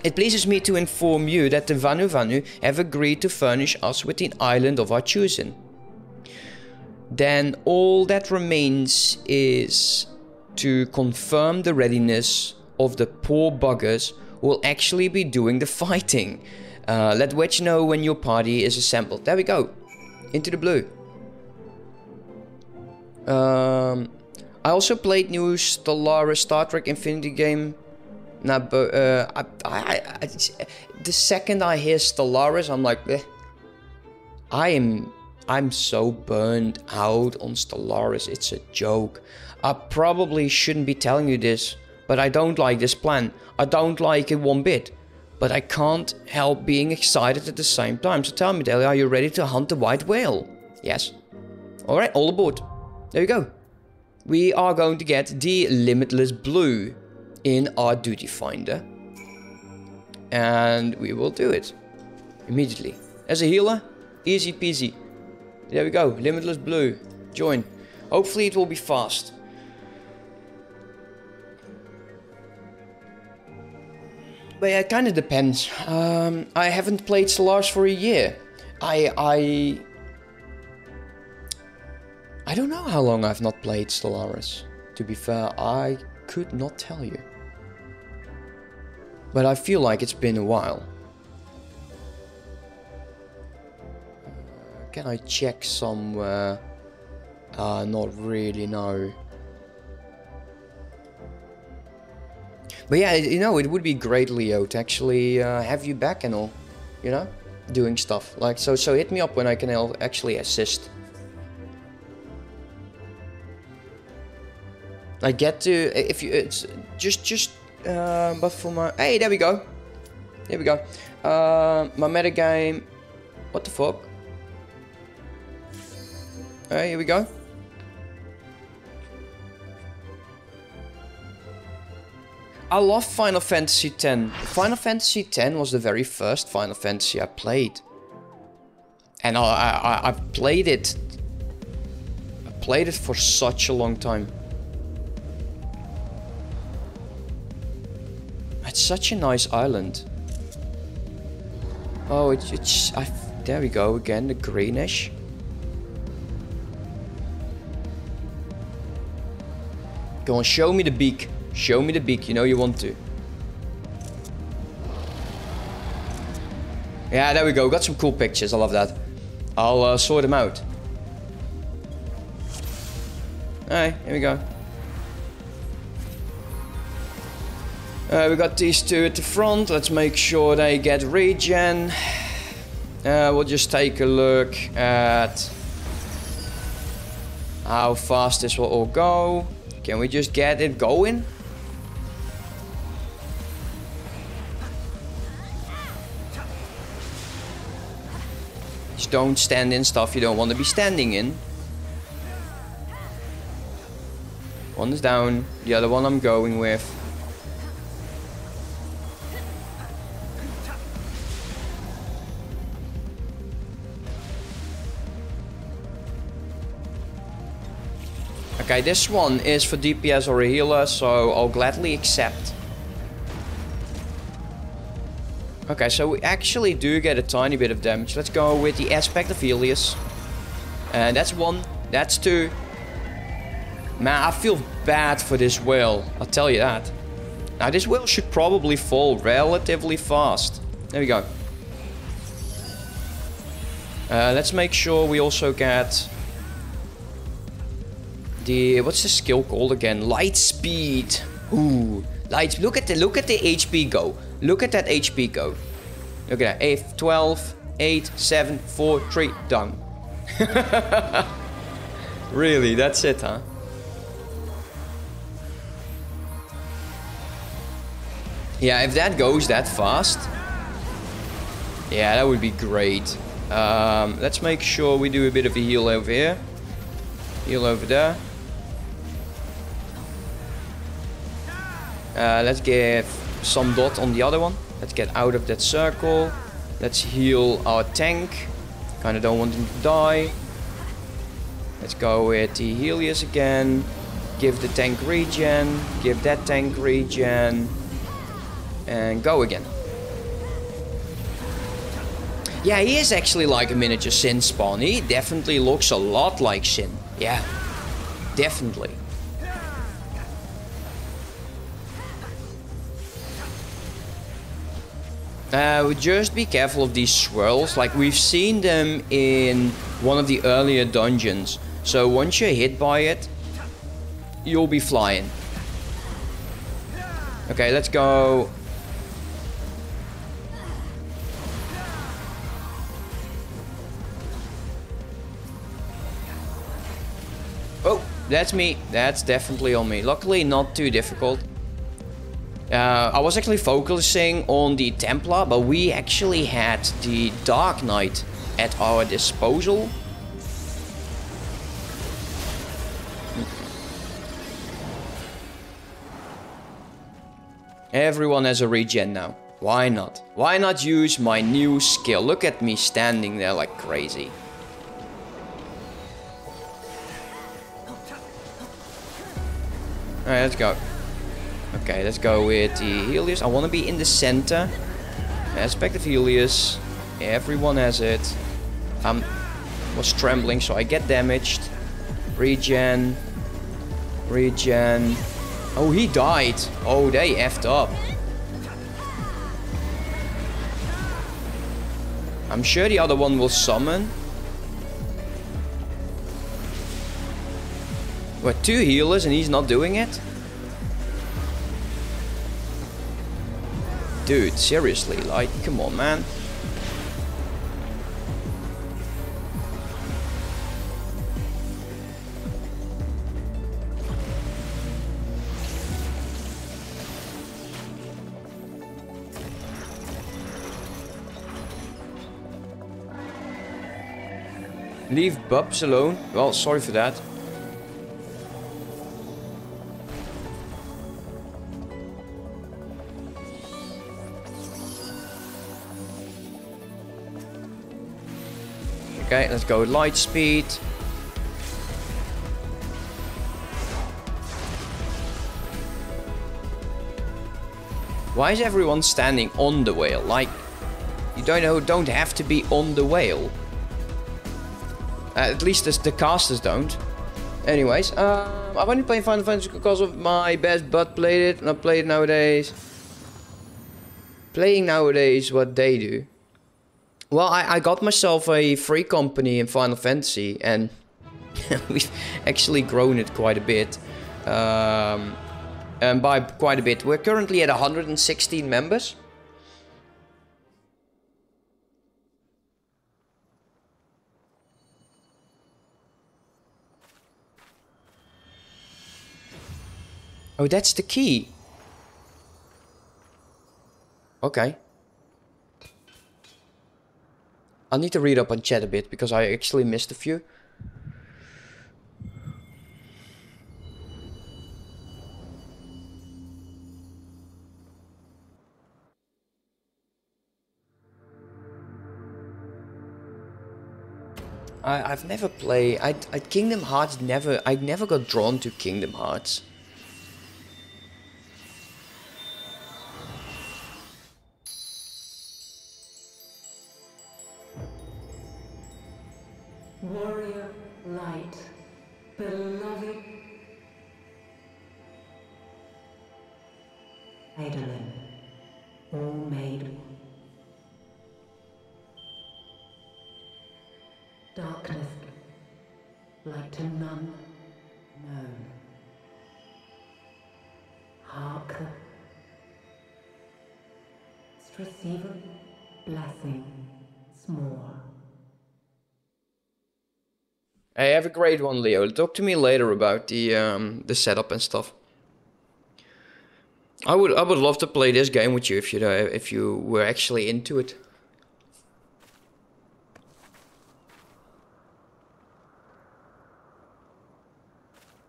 It pleases me to inform you that the Vanu Vanu have agreed to furnish us with an island of our choosing. Then all that remains is to confirm the readiness of the poor buggers who will actually be doing the fighting. Uh, let Wedge know when your party is assembled. There we go. Into the blue. Um, I also played new Stellaris Star Trek Infinity game. Now, but uh, I, I, I, the second I hear Stellaris, I'm like, eh. I am, I'm so burned out on Stellaris. It's a joke. I probably shouldn't be telling you this, but I don't like this plan. I don't like it one bit. But I can't help being excited at the same time. So tell me, Deli, are you ready to hunt the white whale? Yes. Alright, all aboard. There you go. We are going to get the Limitless Blue in our Duty Finder. And we will do it. Immediately. As a healer, easy peasy. There we go. Limitless Blue. Join. Hopefully it will be fast. But yeah, it kind of depends. Um, I haven't played Stellaris for a year. I I I don't know how long I've not played Stellaris. To be fair, I could not tell you. But I feel like it's been a while. Can I check somewhere? Uh, not really, no. But yeah, you know, it would be great, Leo, to actually uh, have you back and all. You know? Doing stuff. Like, so, so hit me up when I can actually assist. I get to if you it's just just uh, but for my hey there we go there we go uh, my meta game what the fuck hey here we go I love Final Fantasy X. Final Fantasy X was the very first Final Fantasy I played. And I, I, I've played it... I played it for such a long time. It's such a nice island. Oh, it's, it's I, there we go again, the greenish. Go on, show me the beak. Show me the beak, you know you want to. Yeah, there we go. Got some cool pictures. I love that. I'll uh, sort them out. Alright, here we go. Uh, we got these two at the front. Let's make sure they get regen. Uh, we'll just take a look at how fast this will all go. Can we just get it going? Just don't stand in stuff you don't want to be standing in. One's down. The other one I'm going with. Okay, this one is for DPS or a healer, so I'll gladly accept. Okay, so we actually do get a tiny bit of damage. Let's go with the aspect of Helios. And that's one, that's two. Man, I feel bad for this whale, I'll tell you that. Now this whale should probably fall relatively fast. There we go. Uh, let's make sure we also get the what's the skill called again? Light speed. Ooh, light. Look at the look at the HP go. Look at that HP go. Look at that. 8, 12, 8, 7, 4, 3, done. really, that's it, huh? Yeah, if that goes that fast, yeah, that would be great. Um, let's make sure we do a bit of a heal over here. Heal over there. Uh, let's give some dot on the other one. Let's get out of that circle. Let's heal our tank. Kinda don't want him to die. Let's go with the Helios again. Give the tank regen. Give that tank regen. And go again. Yeah, he is actually like a miniature Sin spawn. He definitely looks a lot like Sin. Yeah, definitely. Uh, just be careful of these swirls. Like we've seen them in one of the earlier dungeons. So once you're hit by it, you'll be flying. Okay, let's go. Oh, that's me. That's definitely on me. Luckily, not too difficult. Uh, I was actually focusing on the Templar, but we actually had the Dark Knight at our disposal. Everyone has a regen now. Why not? Why not use my new skill? Look at me standing there like crazy. Alright, let's go. Okay, let's go with the Helios. I want to be in the center. Aspect of Helios. Everyone has it. I was trembling, so I get damaged. Regen. Regen. Oh, he died. Oh, they effed up. I'm sure the other one will summon. What, two healers and he's not doing it? Dude, seriously, like, come on, man. Leave Bubs alone. Well, sorry for that. Okay, let's go light speed. Why is everyone standing on the whale? Like, you don't know, don't have to be on the whale. Uh, at least the, the casters don't. Anyways, uh, I've only played Final Fantasy because of my best bud played it, and I play it nowadays. Playing nowadays what they do. Well, I, I got myself a free company in Final Fantasy, and we've actually grown it quite a bit. Um, and by quite a bit, we're currently at 116 members. Oh, that's the key. Okay. I'll need to read up on chat a bit because I actually missed a few. I, I've never played, I, I, Kingdom Hearts never, I never got drawn to Kingdom Hearts. Warrior light, beloved Eidolon, all made darkness. Like to none known. Hark. Receiver blessing small. Hey, have a great one, Leo. Talk to me later about the um, the setup and stuff. I would I would love to play this game with you if you uh, if you were actually into it.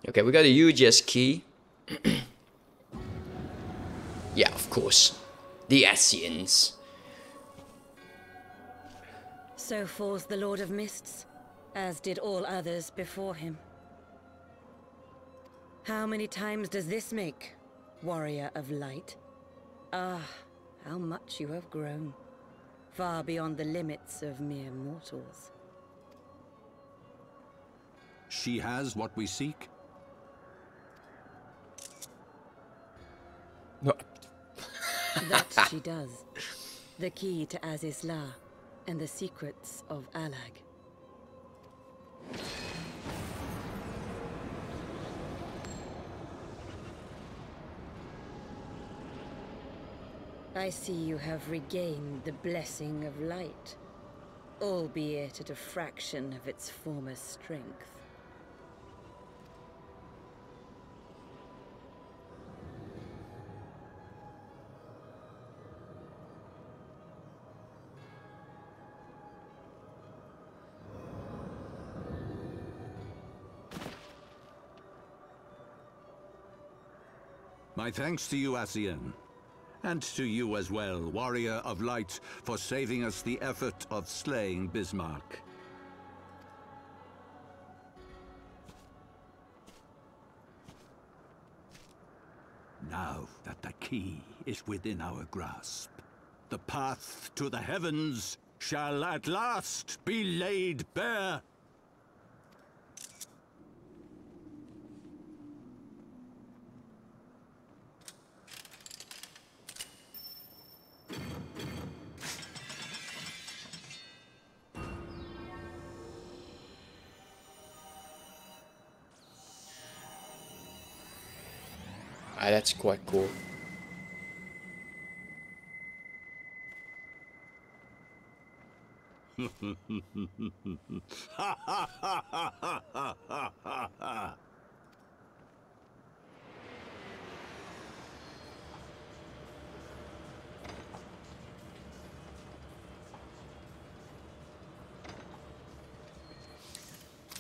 Okay, we got a UGS key. yeah, of course. The Ascians. So falls the Lord of Mists, as did all others before him. How many times does this make, Warrior of Light? Ah, how much you have grown. Far beyond the limits of mere mortals. She has what we seek? No. that she does. The key to Azys Lla and the secrets of Allag. I see you have regained the blessing of light, albeit at a fraction of its former strength. My thanks to you, Ascian. And to you as well, Warrior of Light, for saving us the effort of slaying Bismarck. Now that the key is within our grasp, the path to the heavens shall at last be laid bare. That's quite cool.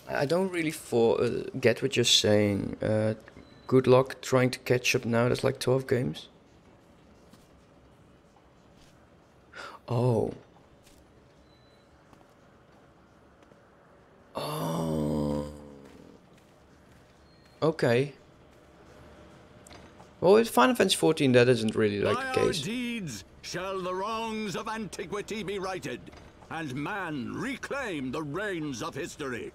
I don't really for uh, get what you're saying. Uh, good luck trying to catch up now. That's like 12 games. Oh. Oh. Okay. Well, with Final Fantasy 14, that isn't really like By the case. deeds shall the wrongs of antiquity be righted, and man reclaim the reins of history.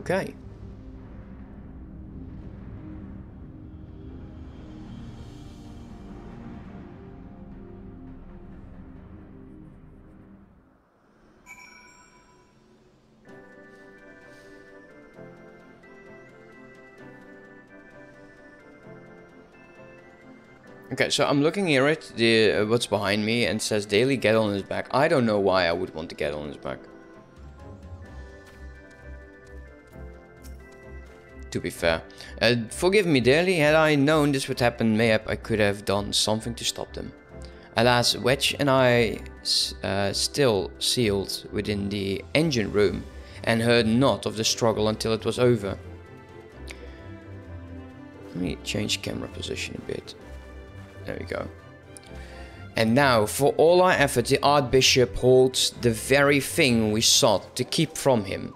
Okay. Okay, so I'm looking here at the uh, what's behind me and says daily get on his back. I don't know why I would want to get on his back. To be fair. Uh, forgive me dearly, had I known this would happen, mayhap I could have done something to stop them. Alas, Wedge and I uh, still sealed within the engine room and heard not of the struggle until it was over. Let me change camera position a bit. There we go. And now, for all our efforts, the Archbishop holds the very thing we sought to keep from him.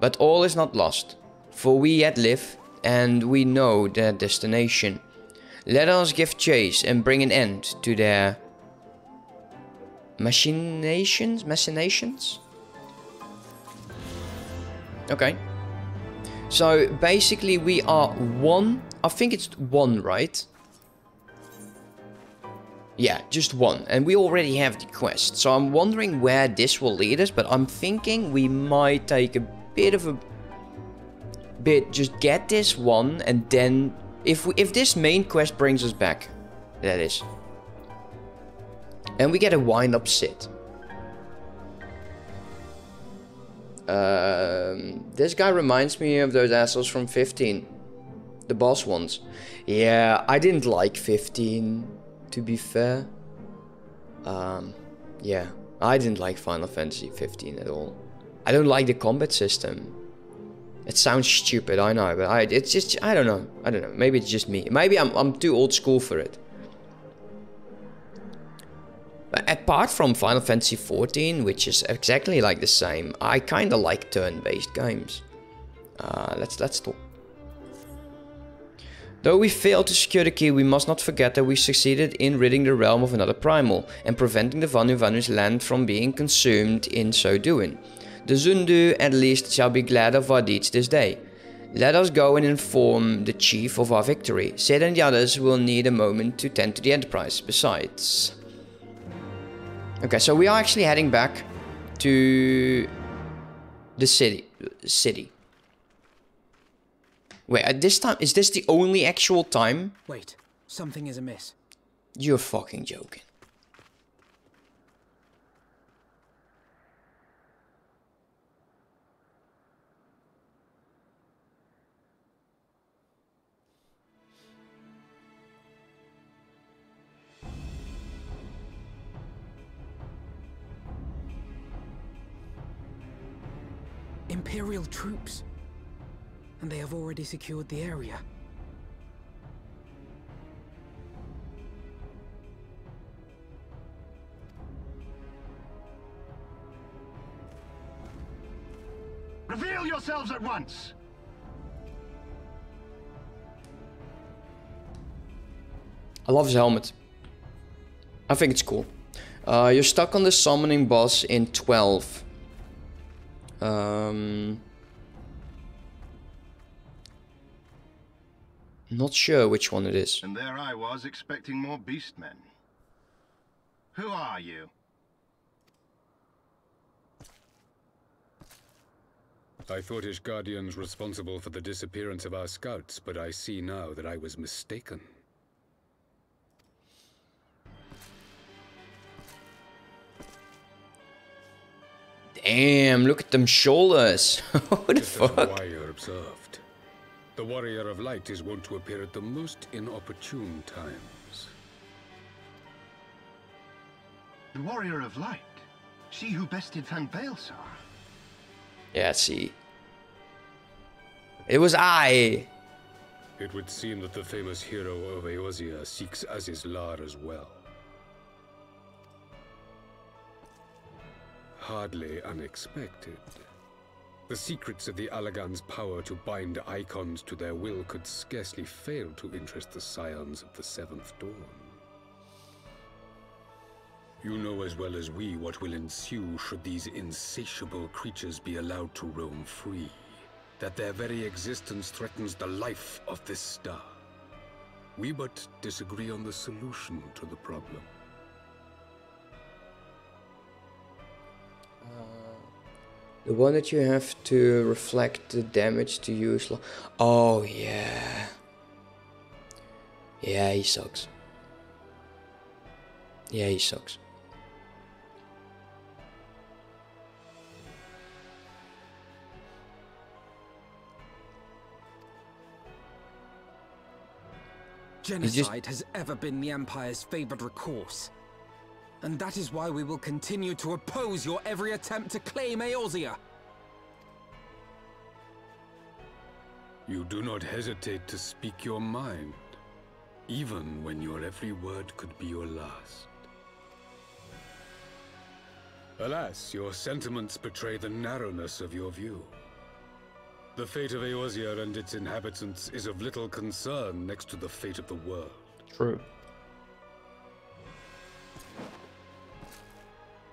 But all is not lost, for we yet live, and we know their destination. Let us give chase and bring an end to their machinations? Machinations? Okay. So basically we are one, I think it's one, right? Yeah, just one. And we already have the quest. So I'm wondering where this will lead us, but I'm thinking we might take a bit of a bit, just get this one, and then if we, if this main quest brings us back, that is. And we get a wind-up Cid. Um, this guy reminds me of those assholes from 15. The boss ones. Yeah, I didn't like 15 to be fair. Um, yeah, I didn't like Final Fantasy 15 at all. I don't like the combat system. It sounds stupid, I know, but I, it's just, I don't know. I don't know. Maybe it's just me. Maybe I'm, I'm too old school for it. But apart from Final Fantasy XIV, which is exactly like the same, I kind of like turn-based games. Uh, let's let's talk Though we failed to secure the key, we must not forget that we succeeded in ridding the realm of another primal, and preventing the Vanu Vanu's land from being consumed in so doing. The Zundu at least shall be glad of our deeds this day. Let us go and inform the chief of our victory. Cid and the others will need a moment to tend to the enterprise. Besides... Okay, so we are actually heading back to the city. City. Wait, at this time, is this the only actual time? Wait, something is amiss. You're fucking joking. Imperial troops and they have already secured the area. Reveal yourselves at once! I love his helmet. I think it's cool. Uh, you're stuck on the summoning boss in 12. Um... Not sure which one it is. And there I was expecting more beastmen. Who are you? I thought his guardians responsible for the disappearance of our scouts, but I see now that I was mistaken. Damn, look at them shoulders. what the Just fuck? As Warrior observed. The Warrior of Light is wont to appear at the most inopportune times. The Warrior of Light? She who bested Van Baelsar? Yeah, see. It was I. It would seem that the famous hero of Eorzea seeks Azys Lla as well. Hardly unexpected. The secrets of the Allagans' power to bind Eikons to their will could scarcely fail to interest the scions of the Seventh Dawn. You know as well as we what will ensue should these insatiable creatures be allowed to roam free. That their very existence threatens the life of this star. We but disagree on the solution to the problem. Uh, the one that you have to reflect the damage to use. Oh, yeah. Yeah, he sucks. Yeah, he sucks. Genocide has ever been the Empire's favored recourse. And that is why we will continue to oppose your every attempt to claim Eorzea. You do not hesitate to speak your mind, even when your every word could be your last. Alas, your sentiments betray the narrowness of your view. The fate of Eorzea and its inhabitants is of little concern next to the fate of the world. True.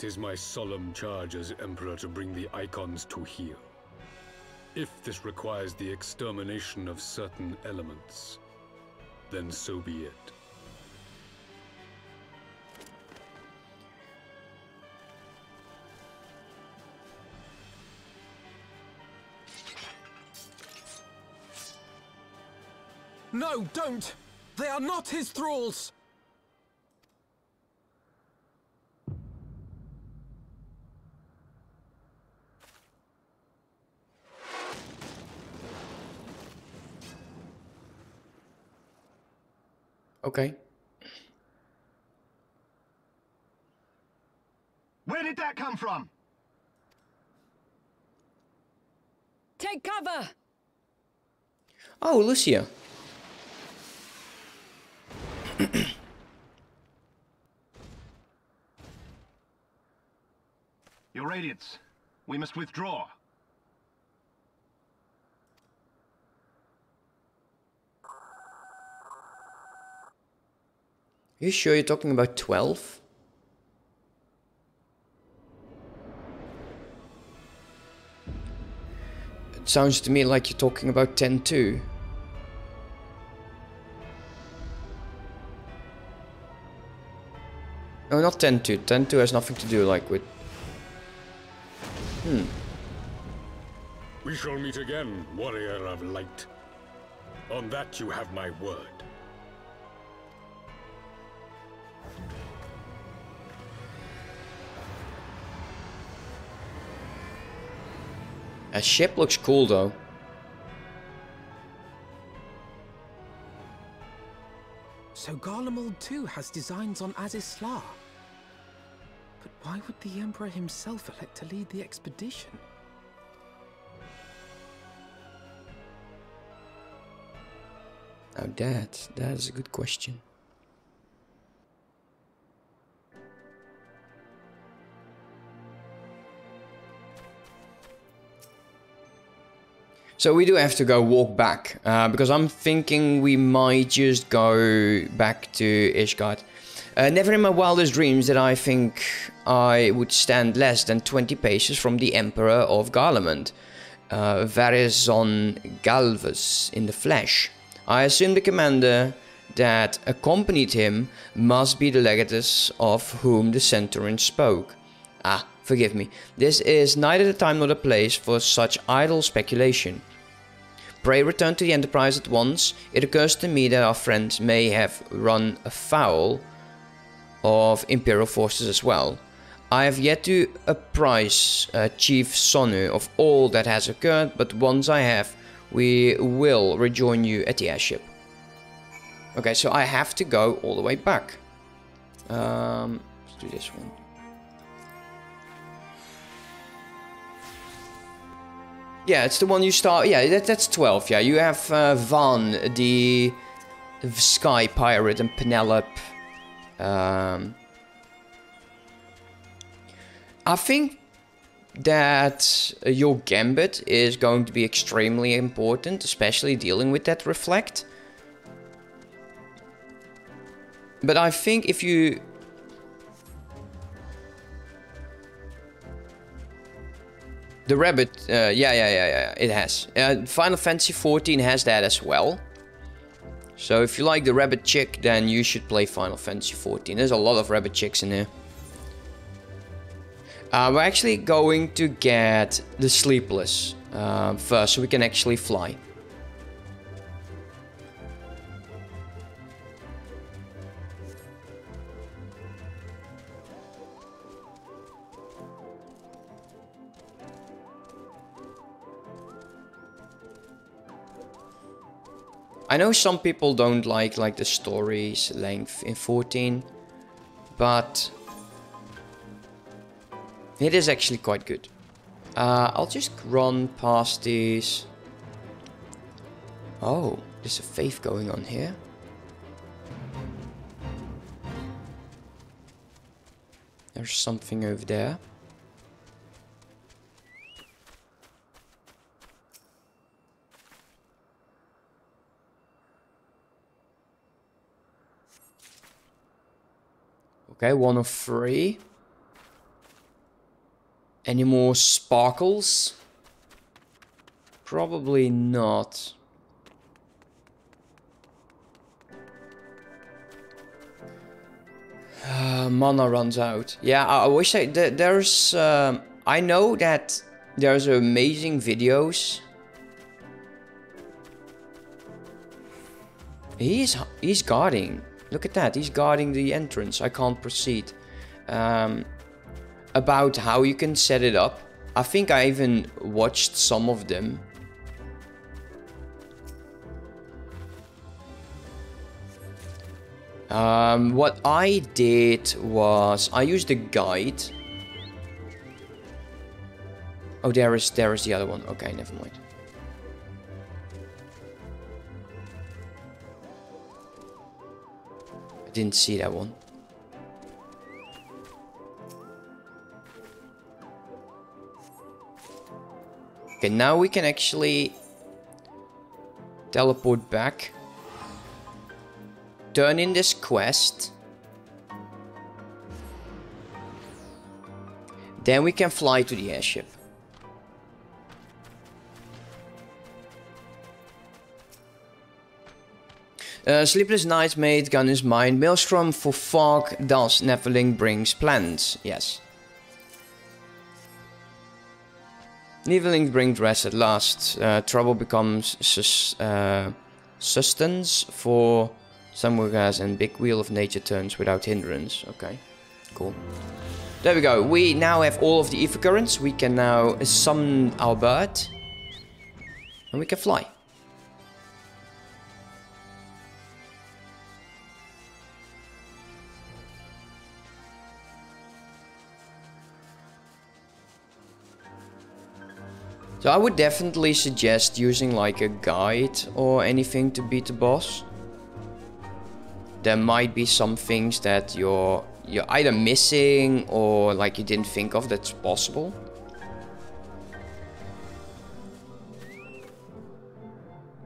Tis my solemn charge as Emperor to bring the Eikons to heel. If this requires the extermination of certain elements, then so be it. No, don't! They are not his thralls! Okay. Where did that come from? Take cover! Oh, Lucia. Your Radiance, we must withdraw. You sure you're talking about 12? It sounds to me like you're talking about 10 too. No, not 10 2. 10 2 has nothing to do like with... Hmm. We shall meet again, warrior of light. On that you have my word. A ship looks cool though. So Garlemald too has designs on Azys Lla. But why would the Emperor himself elect to lead the expedition? Now that, that is a good question. So we do have to go walk back, uh, because I'm thinking we might just go back to Ishgard. Uh, never in my wildest dreams did I think I would stand less than 20 paces from the Emperor of Garlemald, uh, Varis zos Galvus in the flesh. I assume the commander that accompanied him must be the legatus of whom the Centurion spoke. Ah, forgive me, this is neither the time nor the place for such idle speculation. Pray return to the Enterprise at once. It occurs to me that our friends may have run afoul of Imperial forces as well. I have yet to apprise uh, Chief Sonu of all that has occurred, but once I have, we will rejoin you at the airship. Okay, so I have to go all the way back. Um, let's do this one. Yeah, it's the one you start. Yeah, that, that's 12. Yeah, you have uh, Van, the Sky Pirate, and Penelope. Um, I think that your gambit is going to be extremely important, especially dealing with that reflect. But I think if you The rabbit, uh, yeah, yeah, yeah, yeah, it has. Uh, Final Fantasy XIV has that as well. So if you like the rabbit chick, then you should play Final Fantasy XIV. There's a lot of rabbit chicks in there. Uh, we're actually going to get the Sleepless uh, first, so we can actually fly. I know some people don't like like the story's length in 14, but it is actually quite good. Uh, I'll just run past these. Oh, there's a faith going on here. There's something over there. Okay, one of three. Any more sparkles? Probably not. Uh, mana runs out. Yeah, I, I wish I... Th there's... Uh, I know that there's amazing videos. He's, he's guarding. Look at that, he's guarding the entrance. I can't proceed. Um, about how you can set it up. I think I even watched some of them. Um, what I did was I used the guide. Oh, there is there is the other one. Okay, never mind. I didn't see that one. Okay, now we can actually teleport back. Turn in this quest. Then we can fly to the airship. Uh, Sleepless Nights made gun is mine. Maelstrom for fog does Neverling brings plans. Yes. Neverling brings rest at last. Uh, trouble becomes sus uh, sustenance for Samurgas and big wheel of nature turns without hindrance. Okay, cool. There we go. We now have all of the Aether currents. We can now summon our bird. And we can fly. So I would definitely suggest using like a guide or anything to beat the boss. There might be some things that you're you're either missing or like you didn't think of that's possible.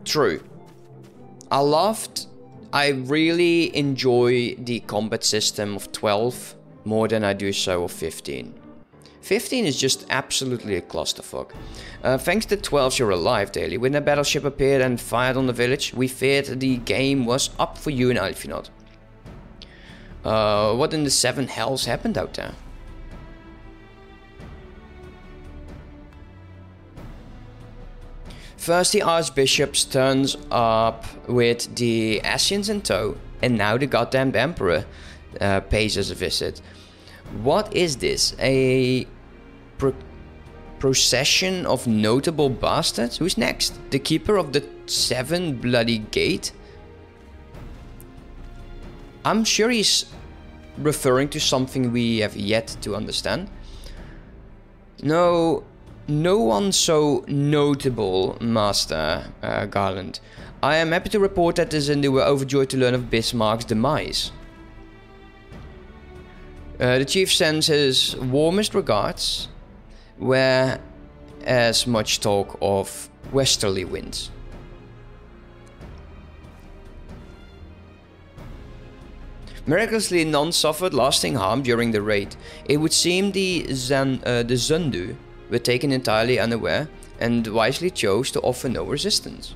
True. I loved I really enjoy the combat system of 12 more than I do so of 15. 15 is just absolutely a clusterfuck. Uh, thanks to 12 you're alive daily. When a battleship appeared and fired on the village, we feared the game was up for you in Alphinaud. Uh, what in the seven hells happened out there? First the Archbishop turns up with the Ascians in tow, and now the goddamn Emperor uh, pays us a visit. What is this? A pro procession of notable bastards? Who's next? The Keeper of the Seven Bloody Gate? I'm sure he's referring to something we have yet to understand. No, no one so notable, Master uh, Garlond. I am happy to report that the Zundu were overjoyed to learn of Bismarck's demise. Uh, the chief sends his warmest regards, where as much talk of westerly winds. Miraculously, none suffered lasting harm during the raid. It would seem the, Zan, uh, the Zundu were taken entirely unaware and wisely chose to offer no resistance.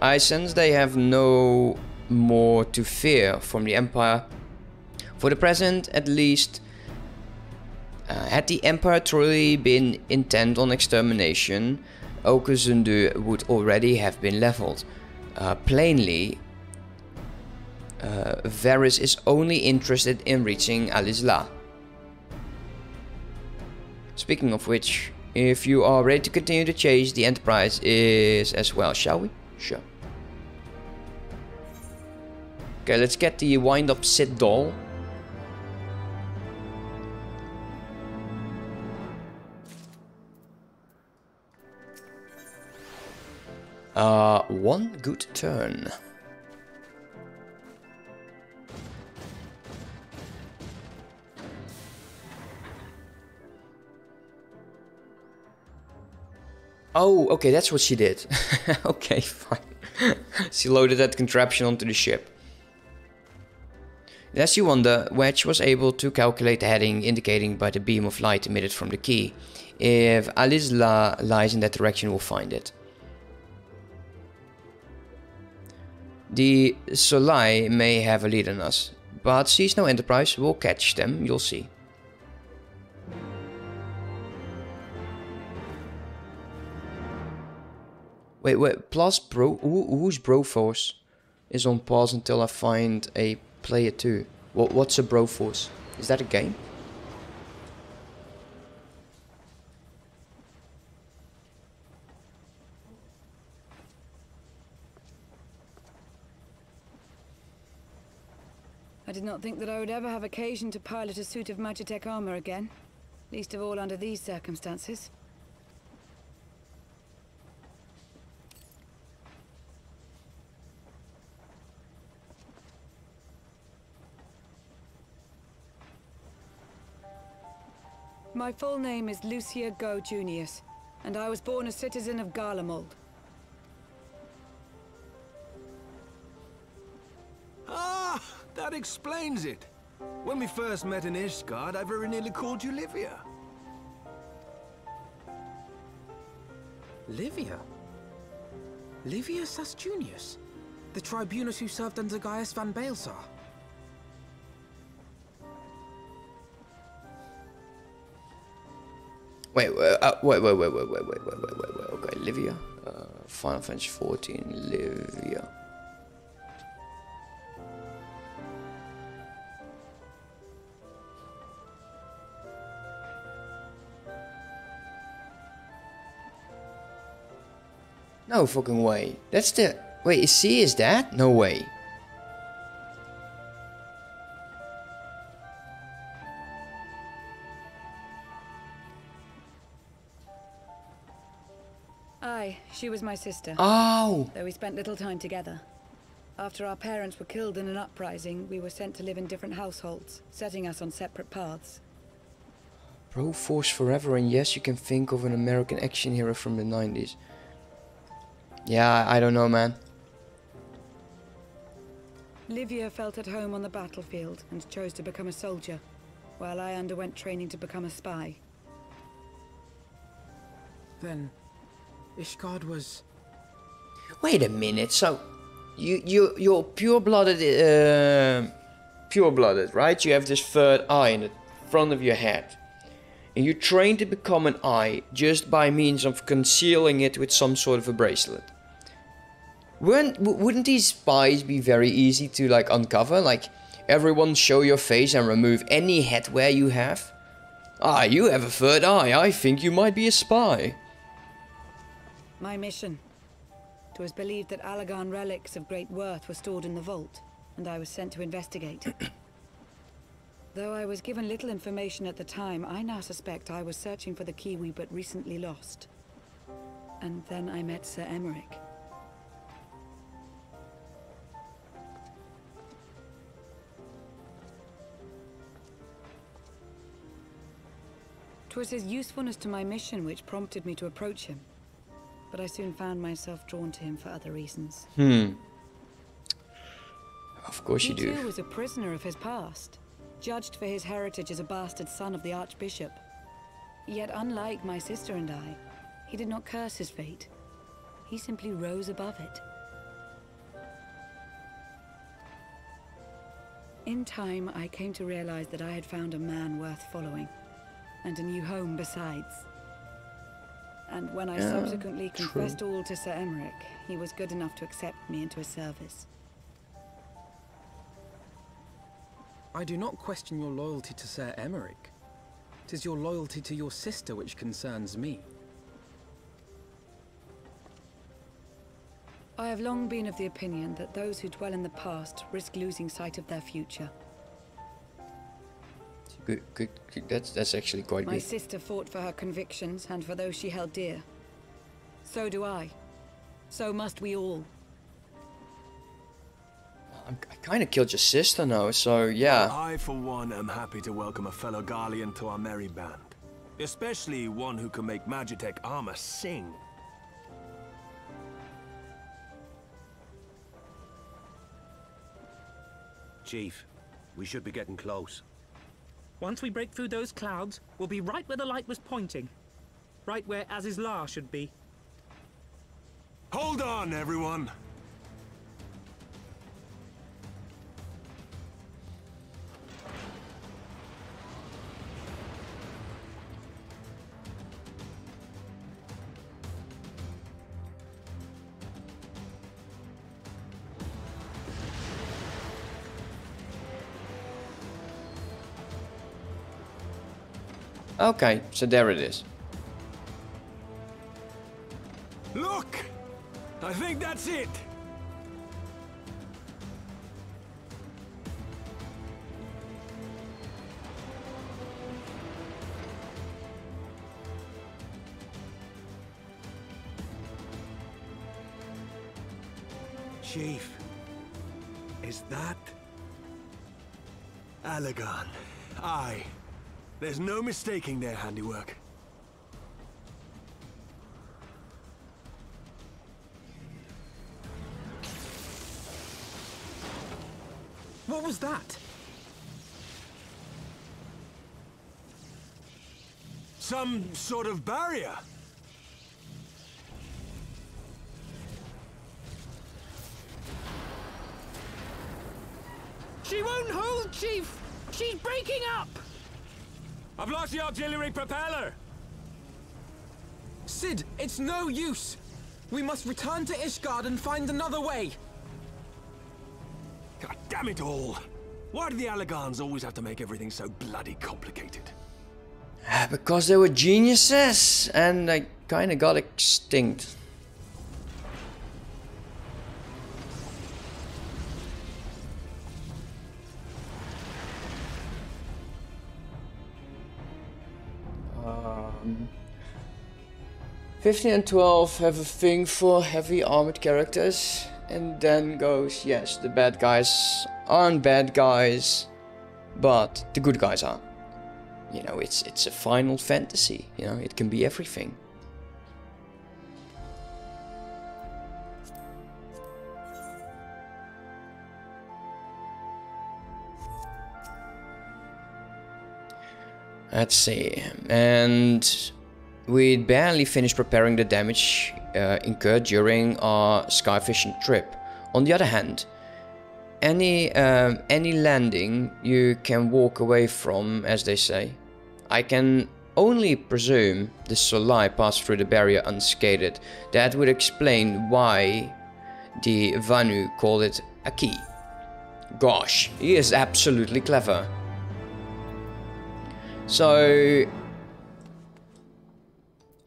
I sense they have no more to fear from the Empire. For the present, at least, had the Empire truly been intent on extermination, Ok' Zundu would already have been leveled. Uh, plainly, uh, Varis is only interested in reaching Azys Lla. Speaking of which, If you are ready to continue the chase, the Enterprise is as well, shall we? Sure. Okay, let's get the wind-up Cid doll. Uh, one good turn. Oh, okay, that's what she did. okay, fine. she loaded that contraption onto the ship. As you wonder, Wedge was able to calculate the heading indicating by the beam of light emitted from the key. If Azys Lla lies in that direction, we'll find it. The Solai may have a lead on us, but seize no enterprise, we'll catch them, you'll see. Wait, wait, plus bro, who, who's Broforce is on pause until I find a player 2. What, what's a Broforce? Is that a game? I did not think that I would ever have occasion to pilot a suit of Magitek armor again. Least of all under these circumstances. My full name is Lucia goe Junius, and I was born a citizen of Garlemald. Ah, that explains it. When we first met in Ishgard, I very nearly called you Livia. Livia? Livia Sas Junius? The tribunus who served under Gaius van Baelsar? Wait, uh, wait, wait, wait, wait, wait, wait, wait, wait, wait, wait. Okay, Livia. Uh, Final Fantasy 14, Livia. No fucking way. That's the... Wait, is C is that? No way. Aye, she was my sister. Oh! Though we spent little time together. After our parents were killed in an uprising, we were sent to live in different households, setting us on separate paths. Pro Force Forever, and yes, you can think of an American action hero from the 90s. Yeah, I don't know, man. Livia felt at home on the battlefield and chose to become a soldier, while I underwent training to become a spy. Then, Ishgard was... Wait a minute, so... You, you, you're pure-blooded, uh, pure-blooded, right? You have this third eye in the front of your head. And you train to become an eye just by means of concealing it with some sort of a bracelet. Wouldn't, wouldn't these spies be very easy to like uncover? Like everyone show your face and remove any headwear you have? Ah, you have a third eye. I think you might be a spy. My mission. It was believed that Allagan relics of great worth were stored in the vault, and I was sent to investigate. Though I was given little information at the time, I now suspect I was searching for the Kiwi but recently lost. And then I met Sir Emeric. 'Twas his usefulness to my mission which prompted me to approach him. But I soon found myself drawn to him for other reasons. Hmm. Of course he you do. too was a prisoner of his past, judged for his heritage as a bastard son of the Archbishop. Yet unlike my sister and I, he did not curse his fate. He simply rose above it. In time, I came to realize that I had found a man worth following and a new home besides. And when I Yeah, subsequently true. confessed all to Sir Emeric, he was good enough to accept me into his service. I do not question your loyalty to Sir Emeric. Tis your loyalty to your sister which concerns me. I have long been of the opinion that those who dwell in the past risk losing sight of their future. Good, good, good. That's that's actually quite My good. sister fought for her convictions and for those she held dear. So do I. So must we all. I'm, I kind of killed your sister now, so yeah. I, for one, am happy to welcome a fellow Garlean to our merry band. Especially one who can make Magitek armor sing. Chief, we should be getting close. Once we break through those clouds, we'll be right where the light was pointing. Right where Azys Lla should be. Hold on, everyone! Okay, so there it is. There's no mistaking their handiwork. What was that? Some sort of barrier. She won't hold, Chief! She's breaking up! I've lost the auxiliary propeller! Cid, it's no use! We must return to Ishgard and find another way! God damn it all! Why do the Allagans always have to make everything so bloody complicated? Ah, Because they were geniuses, and they kind of got extinct. 15 and 12 have a thing for heavy armored characters, and then goes, yes, the bad guys aren't bad guys, but the good guys are. You know, it's it's a Final Fantasy. You know, it can be everything. Let's see, and we'd barely finished preparing the damage uh, incurred during our skyfishing trip. On the other hand, any um, any landing you can walk away from, as they say. I can only presume the Solai passed through the barrier unscathed. That would explain why the Vanu called it a key. Gosh, he is absolutely clever. So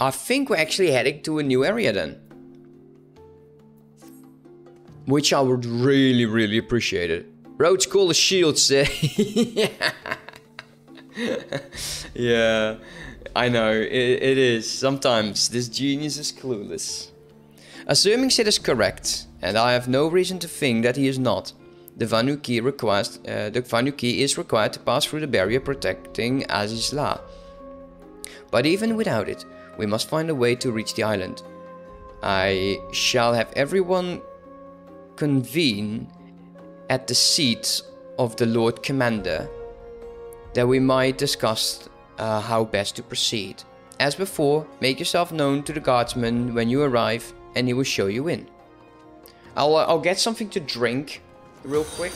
I think we're actually heading to a new area then. Which I would really, really appreciate it. Roads call the shields. yeah, I know, it, it is. Sometimes this genius is clueless. Assuming Cid is correct, and I have no reason to think that he is not, the Vanu key requires uh, the is required to pass through the barrier protecting Azys Lla. But even without it, we must find a way to reach the island. I shall have everyone convene at the seat of the Lord Commander that we might discuss uh, how best to proceed. As before, make yourself known to the guardsman when you arrive and he will show you in. I'll, uh, I'll get something to drink real quick.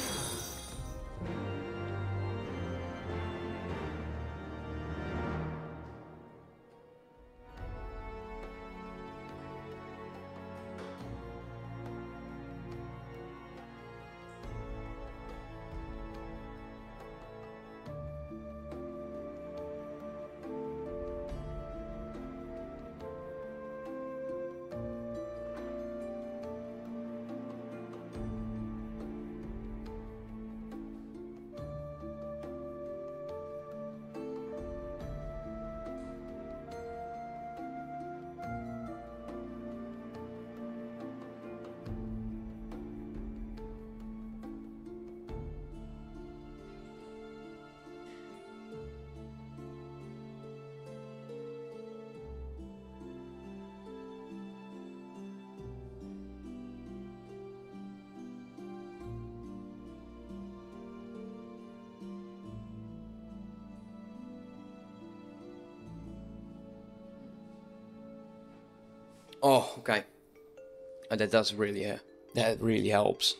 That does really, uh, that really helps.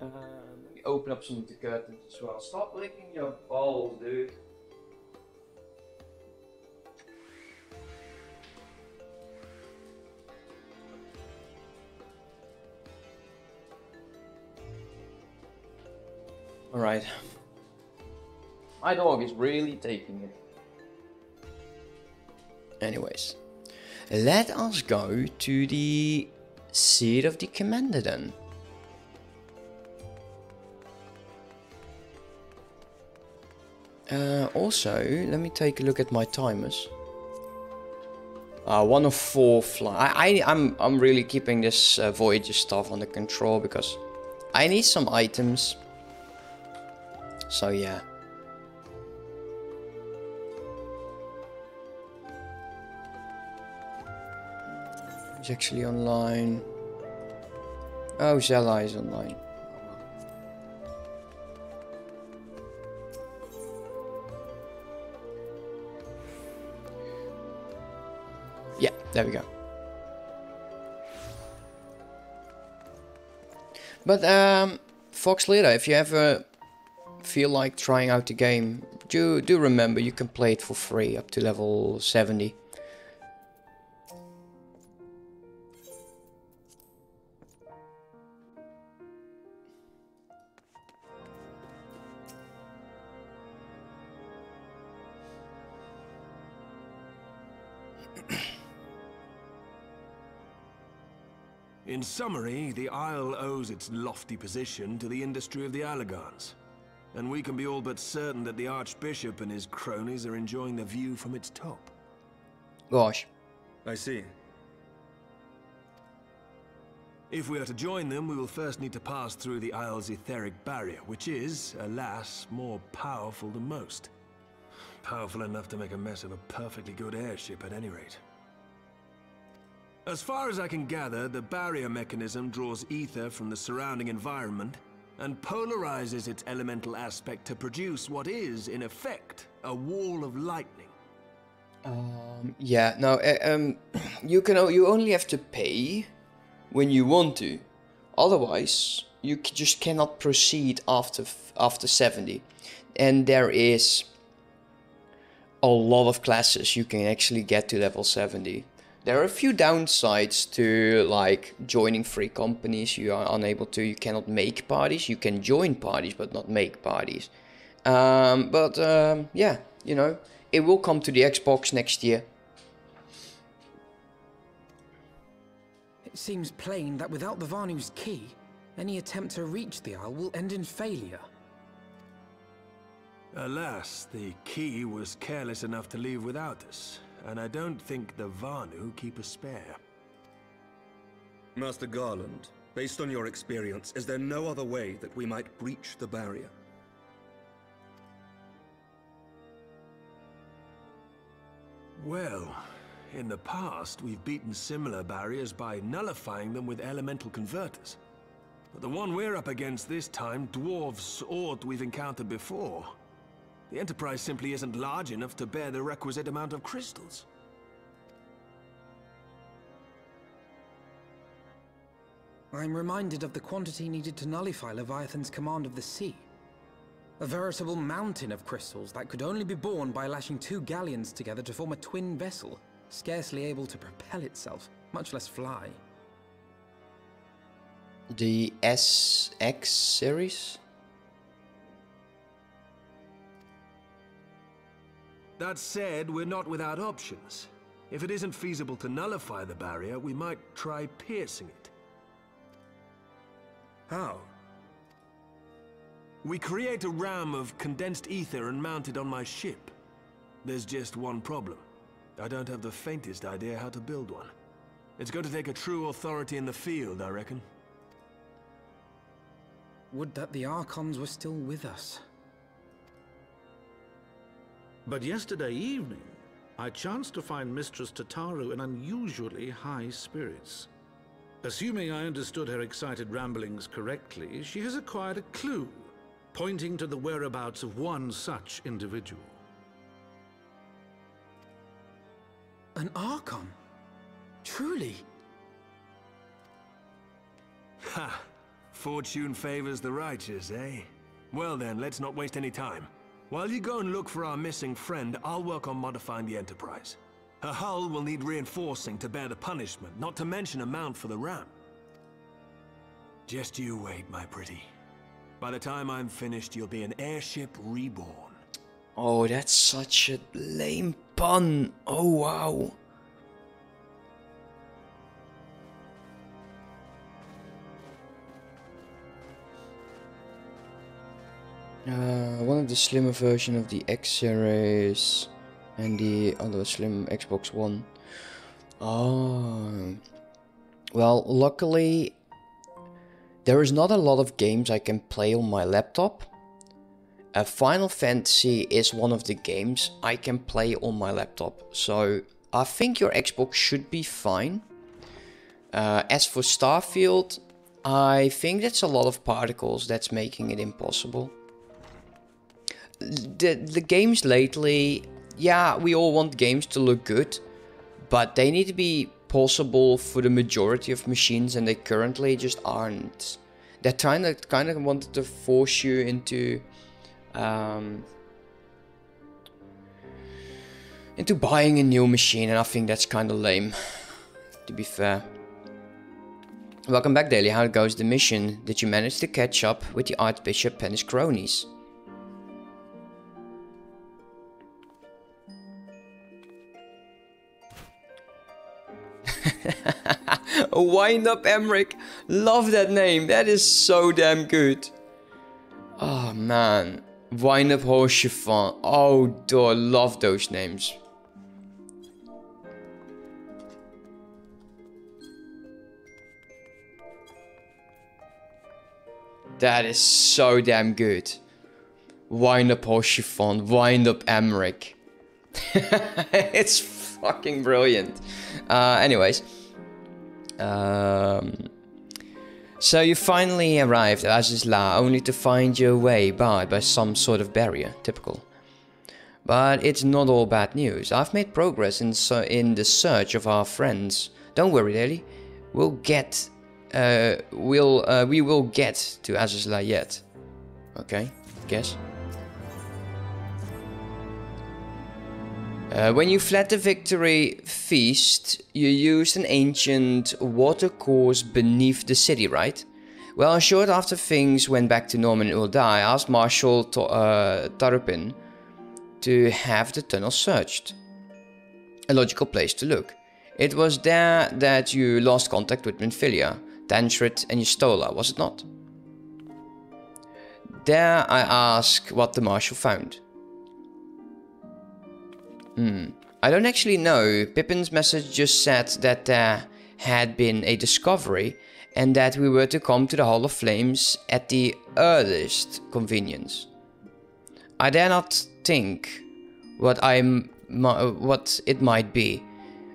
um, let me open up some of the curtains as well. Stop licking your balls, dude. Alright. My dog is really taking it. Anyways, let us go to the seat of the commander then. Uh, also, let me take a look at my timers. Uh, one of four fly. I, I, I'm, I'm really keeping this uh, Voyager stuff under control because I need some items. So yeah. Actually online. Oh, Zella is online. Yeah, there we go. But um, Fox Leader, if you ever feel like trying out the game, do do remember you can play it for free up to level 70. Summary, the Isle owes its lofty position to the industry of the Allagans. And we can be all but certain that the Archbishop and his cronies are enjoying the view from its top. Gosh. I see. If we are to join them, we will first need to pass through the Isle's etheric barrier, which is, alas, more powerful than most. Powerful enough to make a mess of a perfectly good airship at any rate. As far as I can gather, the barrier mechanism draws ether from the surrounding environment and polarizes its elemental aspect to produce what is, in effect, a wall of lightning. Um, yeah, no, uh, um, you can you only have to pay when you want to. Otherwise, you just cannot proceed after after 70. And there is a lot of classes you can actually get to level 70. There are a few downsides to like joining free companies. You are unable to, you cannot make parties. You can join parties, but not make parties. Um, but um, yeah, you know, it will come to the Xbox next year. It seems plain that without the Vanu's key, any attempt to reach the Isle will end in failure. Alas, the key was careless enough to leave without us, and I don't think the Vanu keep a spare. Master Garlond, based on your experience, is there no other way that we might breach the barrier? Well, in the past, we've beaten similar barriers by nullifying them with elemental converters. But the one we're up against this time dwarfs aught we've encountered before. The Enterprise simply isn't large enough to bear the requisite amount of crystals. I'm reminded of the quantity needed to nullify Leviathan's command of the sea. A veritable mountain of crystals that could only be borne by lashing two galleons together to form a twin vessel, scarcely able to propel itself, much less fly. The SX series? That said, we're not without options. If it isn't feasible to nullify the barrier, we might try piercing it. How? We create a ram of condensed ether and mount it on my ship. There's just one problem. I don't have the faintest idea how to build one. It's going to take a true authority in the field, I reckon. Would that the Archons were still with us. But yesterday evening, I chanced to find Mistress Tataru in unusually high spirits. Assuming I understood her excited ramblings correctly, she has acquired a clue, pointing to the whereabouts of one such individual. An Archon? Truly? Ha! Fortune favors the righteous, eh? Well then, let's not waste any time. While you go and look for our missing friend, I'll work on modifying the Enterprise. Her hull will need reinforcing to bear the punishment, not to mention a mount for the ramp. Just you wait, my pretty. By the time I'm finished, you'll be an airship reborn. Oh, that's such a lame pun. Oh, wow. Uh, one of the slimmer version of the X series and the other slim Xbox One. Oh. Well, luckily there is not a lot of games I can play on my laptop. Uh, Final Fantasy is one of the games I can play on my laptop. So I think your Xbox should be fine. Uh, as for Starfield, I think that's a lot of particles that's making it impossible the the games lately, yeah, we all want games to look good, but they need to be possible for the majority of machines, and they currently just aren't. They're trying to kind of wanted to force you into um, into buying a new machine, and I think that's kind of lame. To be fair. Welcome back, Daily. How goes the mission? Did you manage to catch up with the Archbishop and his cronies? Wind up Aymeric. Love that name. That is so damn good. Oh man. Wind up Haurchefant. Oh, dude, love those names. That is so damn good. Wind up Haurchefant. Wind up Aymeric. it's fucking brilliant. Uh, anyways. Um, so you finally arrived at Azys Lla only to find your way barred by some sort of barrier. Typical. But it's not all bad news. I've made progress in, so in the search of our friends. Don't worry, Daily. We'll get... Uh, we'll, uh, we will get to Azys Lla yet. Okay, guess. Uh, when you fled the victory feast, you used an ancient water course beneath the city, right? Well, short after things went back to Norman Ul'dah, I asked Marshal uh, Tarupin to have the tunnel searched. A logical place to look. It was there that you lost contact with Minfilia, Thancred and Y'shtola, was it not? There I asked what the Marshal found. Hmm. I don't actually know. Pipin's message just said that there had been a discovery and that we were to come to the Hall of Flames at the earliest convenience. I dare not think what I'm what it might be.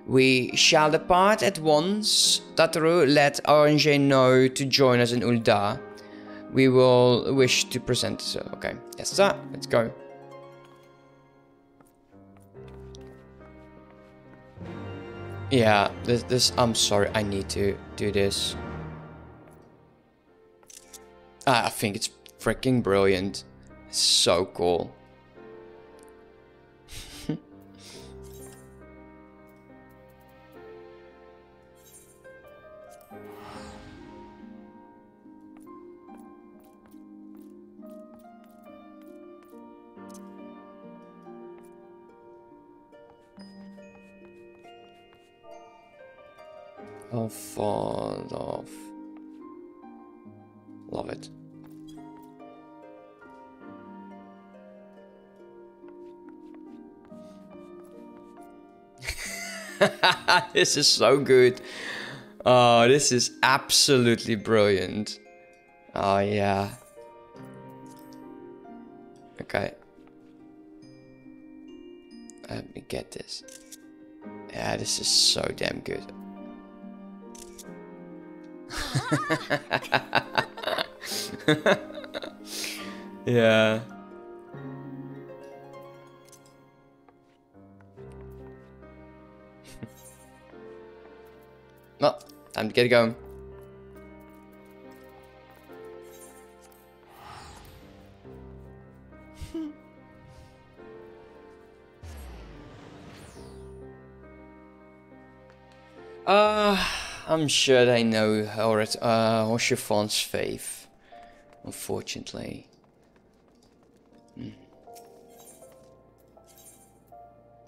We shall depart at once. Tataru let Orange know to join us in Ul'dah. We will wish to present. So, okay, yes, sir. Let's go. Yeah, this, this, I'm sorry, I need to do this. I think it's freaking brilliant. so cool. Oh, fall off. Love it. this is so good. Oh, this is absolutely brilliant. Oh, yeah. Okay. Let me get this. Yeah, this is so damn good. yeah. well, time to get going. Uh, I'm sure they know Horace, uh, Haurchefant's faith. Unfortunately. Hmm.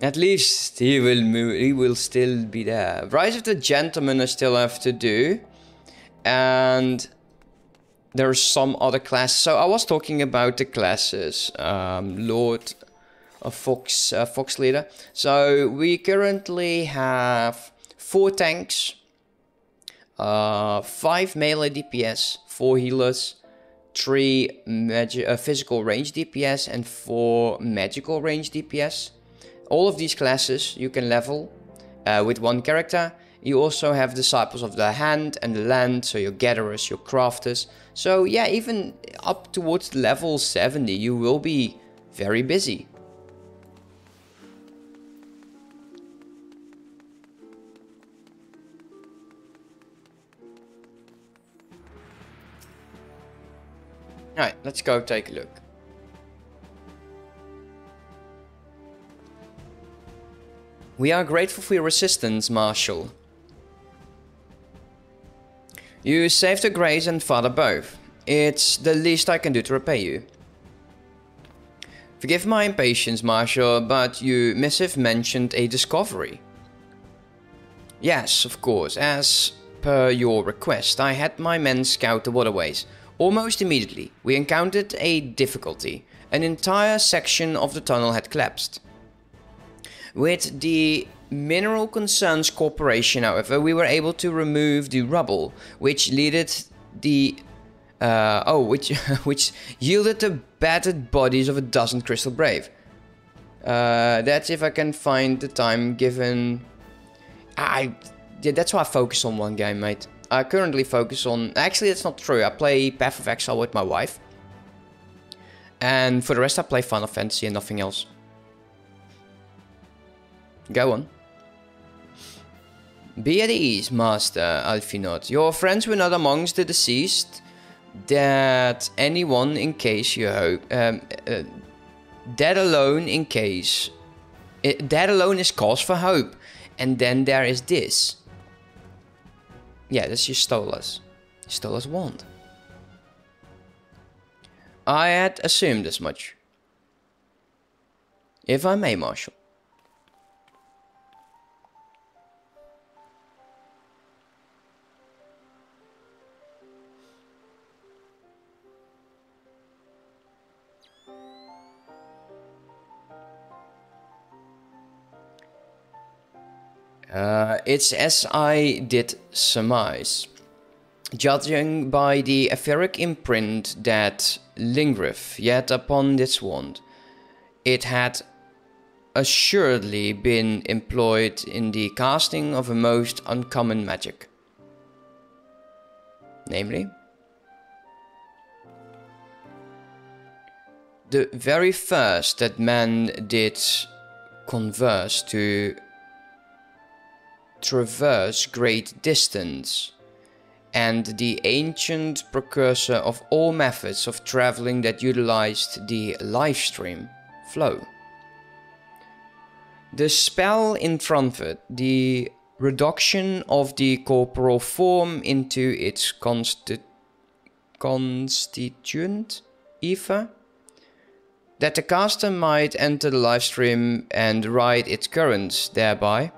At least he will move, he will still be there. Rise of the Gentleman I still have to do. And there's some other classes. So I was talking about the classes. Um, Lord of Fox, uh, Fox Leader. So we currently have four tanks, uh, five melee DPS, four healers, three magi uh, physical range DPS, and four magical range DPS. All of these classes you can level uh, with one character. You also have Disciples of the Hand and the Land, so your Gatherers, your Crafters. So yeah, even up towards level 70 you will be very busy. Alright, let's go take a look. We are grateful for your assistance, Marshal. You saved the Grays and Father both. It's the least I can do to repay you. Forgive my impatience, Marshal, but you missive mentioned a discovery. Yes, of course, as per your request, I had my men scout the waterways. Almost immediately, we encountered a difficulty. An entire section of the tunnel had collapsed. With the Mineral Concerns Corporation, however, we were able to remove the rubble, which yielded the uh, oh, which which yielded the battered bodies of a dozen Crystal Brave. Uh, that's if I can find the time given. I yeah, that's why I focus on one game, mate. I currently focus on... Actually, that's not true. I play Path of Exile with my wife. And for the rest, I play Final Fantasy and nothing else. Go on. Be at ease, Master Alphinaud. Your friends were not amongst the deceased. That anyone, in case you hope... Um, uh, that alone, in case... It, that alone is cause for hope. And then there is this. Yeah, this is Stolas. Stolas wand. I had assumed as much. If I may, Marshal. Uh, it's as I did surmise. Judging by the etheric imprint that lingereth yet upon this wand, it had assuredly been employed in the casting of a most uncommon magic. Namely, the very first that man did converse to traverse great distance, and the ancient precursor of all methods of traveling that utilized the lifestream flow. The spell in Frankfurt, the reduction of the corporal form into its consti constituent ether, that the caster might enter the lifestream and ride its currents thereby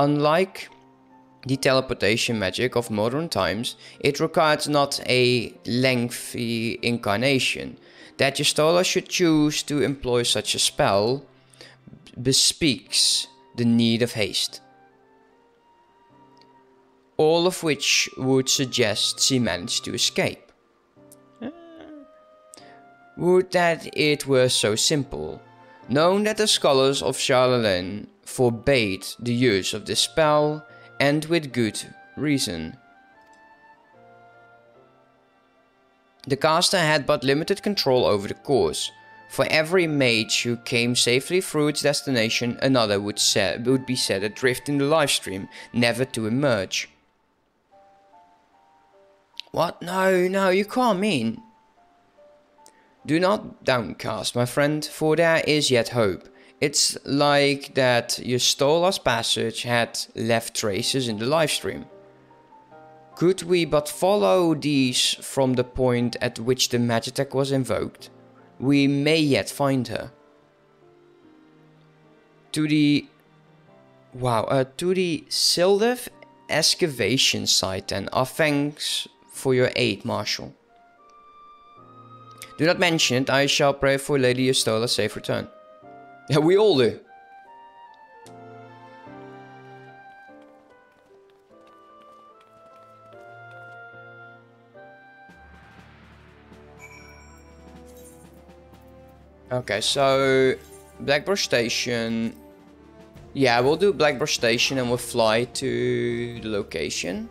Unlike the teleportation magic of modern times, it requires not a lengthy incarnation. That Y'shtola should choose to employ such a spell bespeaks the need of haste. All of which would suggest she managed to escape. Would that it were so simple. Known that the scholars of Sharlayan forbade the use of the spell, and with good reason. The caster had but limited control over the course. For every mage who came safely through its destination, another would, set, would be set adrift in the lifestream, never to emerge. What? No, no, you can't mean. Do not downcast, my friend, for there is yet hope. It's like that Y'shtola's passage had left traces in the lifestream. Could we but follow these from the point at which the Magitech was invoked, we may yet find her. To the... Wow, uh, to the Sil'dih excavation site and our thanks for your aid, Marshal. Do not mention it, I shall pray for Lady Y'shtola's safe return. Yeah, we all do. Okay, so Blackbrush Station. Yeah, we'll do Blackbrush Station and we'll fly to the location.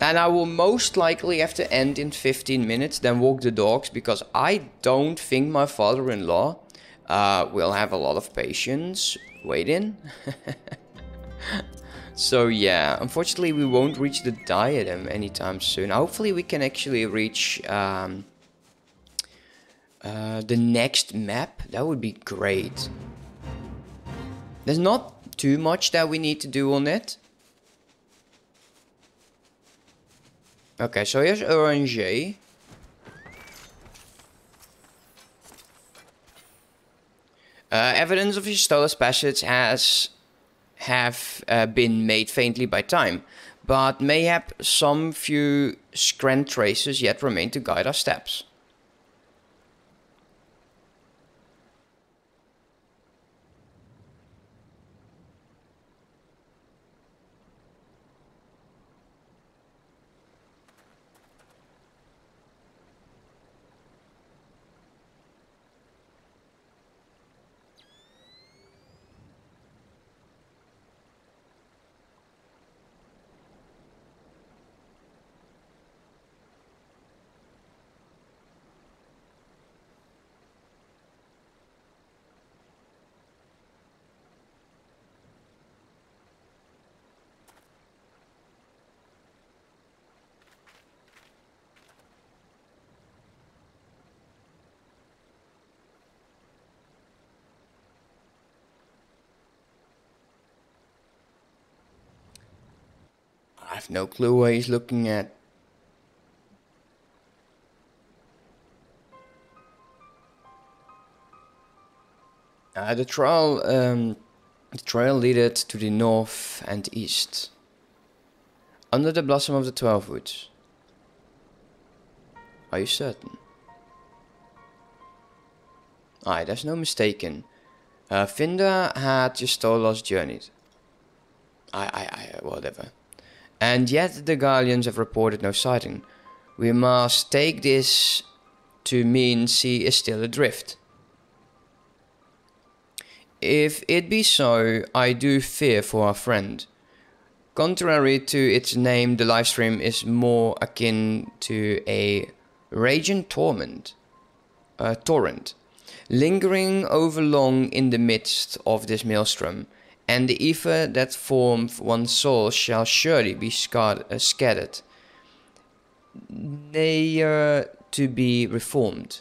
And I will most likely have to end in 15 minutes, then walk the dogs, because I don't think my father-in-law uh, will have a lot of patience waiting. so yeah, unfortunately we won't reach the diadem anytime soon. Hopefully we can actually reach um, uh, the next map. That would be great. There's not too much that we need to do on it. Okay, so here's Urianger. Uh, evidence of Y'shtola's passage has have uh, been made faintly by time, but mayhap some few scrant traces yet remain to guide our steps. I have no clue what he's looking at. Uh, the trail, um, the trail leaded to the north and east, under the blossom of the Twelve Woods. Are you certain? Aye, there's no mistaken. Uh, had Y'shtola's journeyed. I, I, I, whatever. And yet the Gallians have reported no sighting. We must take this to mean she is still adrift. If it be so, I do fear for our friend. Contrary to its name, the lifestream is more akin to a raging torment, a torrent, lingering overlong in the midst of this maelstrom, and the ether that formed one's soul shall surely be uh, scattered. They are to be reformed.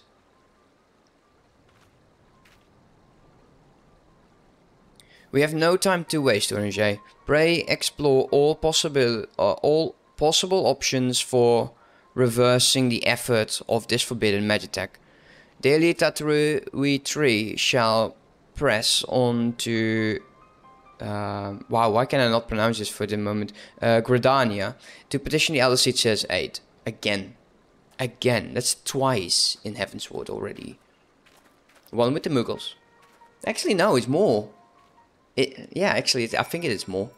We have no time to waste, Urianger. Pray explore all possible uh, all possible options for reversing the effort of this forbidden magitech. Daily Tataru we three shall press on to uh, wow, why can I not pronounce this for the moment? Uh, Gridania to petition the Elder says aid again, again. That's twice in Heavensward already. One with the Moogles. Actually, no, it's more. It, yeah, actually, I think it is more.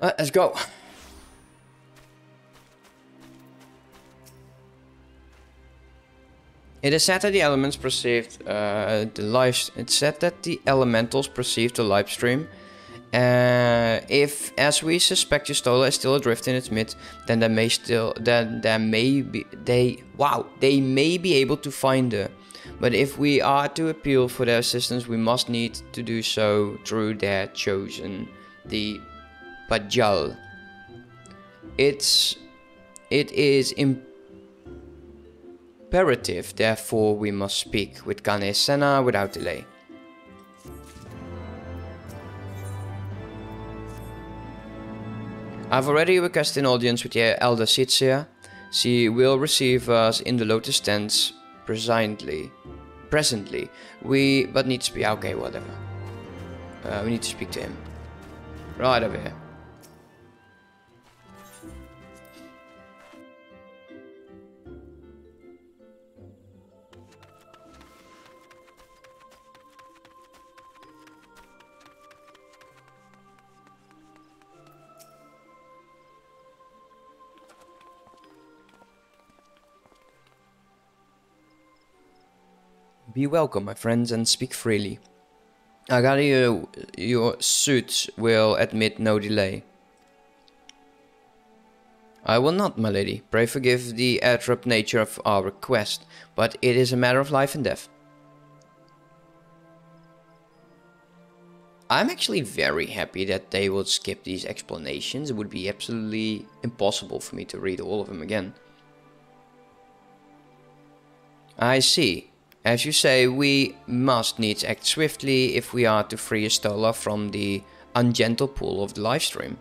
Right, let's go. It is said that the elements perceived uh, the live. It said that the elementals perceived the lifestream. Uh, if, as we suspect, Y'shtola is still adrift in its mid, then they may still, then there may be they. Wow, they may be able to find her. But if we are to appeal for their assistance, we must need to do so through their chosen, the Padjal. It's, it is imperative, therefore we must speak with Kan-E-Senna without delay. I've already requested an audience with the Elder Seedseer. She will receive us in the Lotus Tents presently. Presently. We, but need to be okay, whatever. Uh, we need to speak to him. Right over here. Be welcome, my friends, and speak freely. I gather you, your suit will admit no delay. I will not, my lady. Pray forgive the abrupt nature of our request, but it is a matter of life and death. I'm actually very happy that they will skip these explanations. It would be absolutely impossible for me to read all of them again. I see. As you say, we must needs act swiftly if we are to free Y'shtola from the ungentle pull of the lifestream.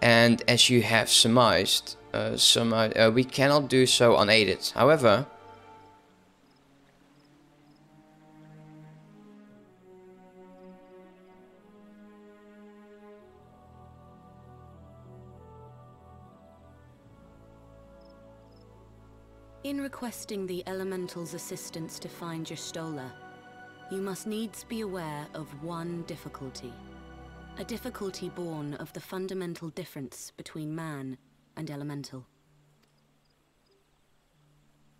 And as you have surmised, uh, some, uh, we cannot do so unaided. However, In requesting the Elemental's assistance to find Y'shtola, you must needs be aware of one difficulty. A difficulty born of the fundamental difference between man and Elemental.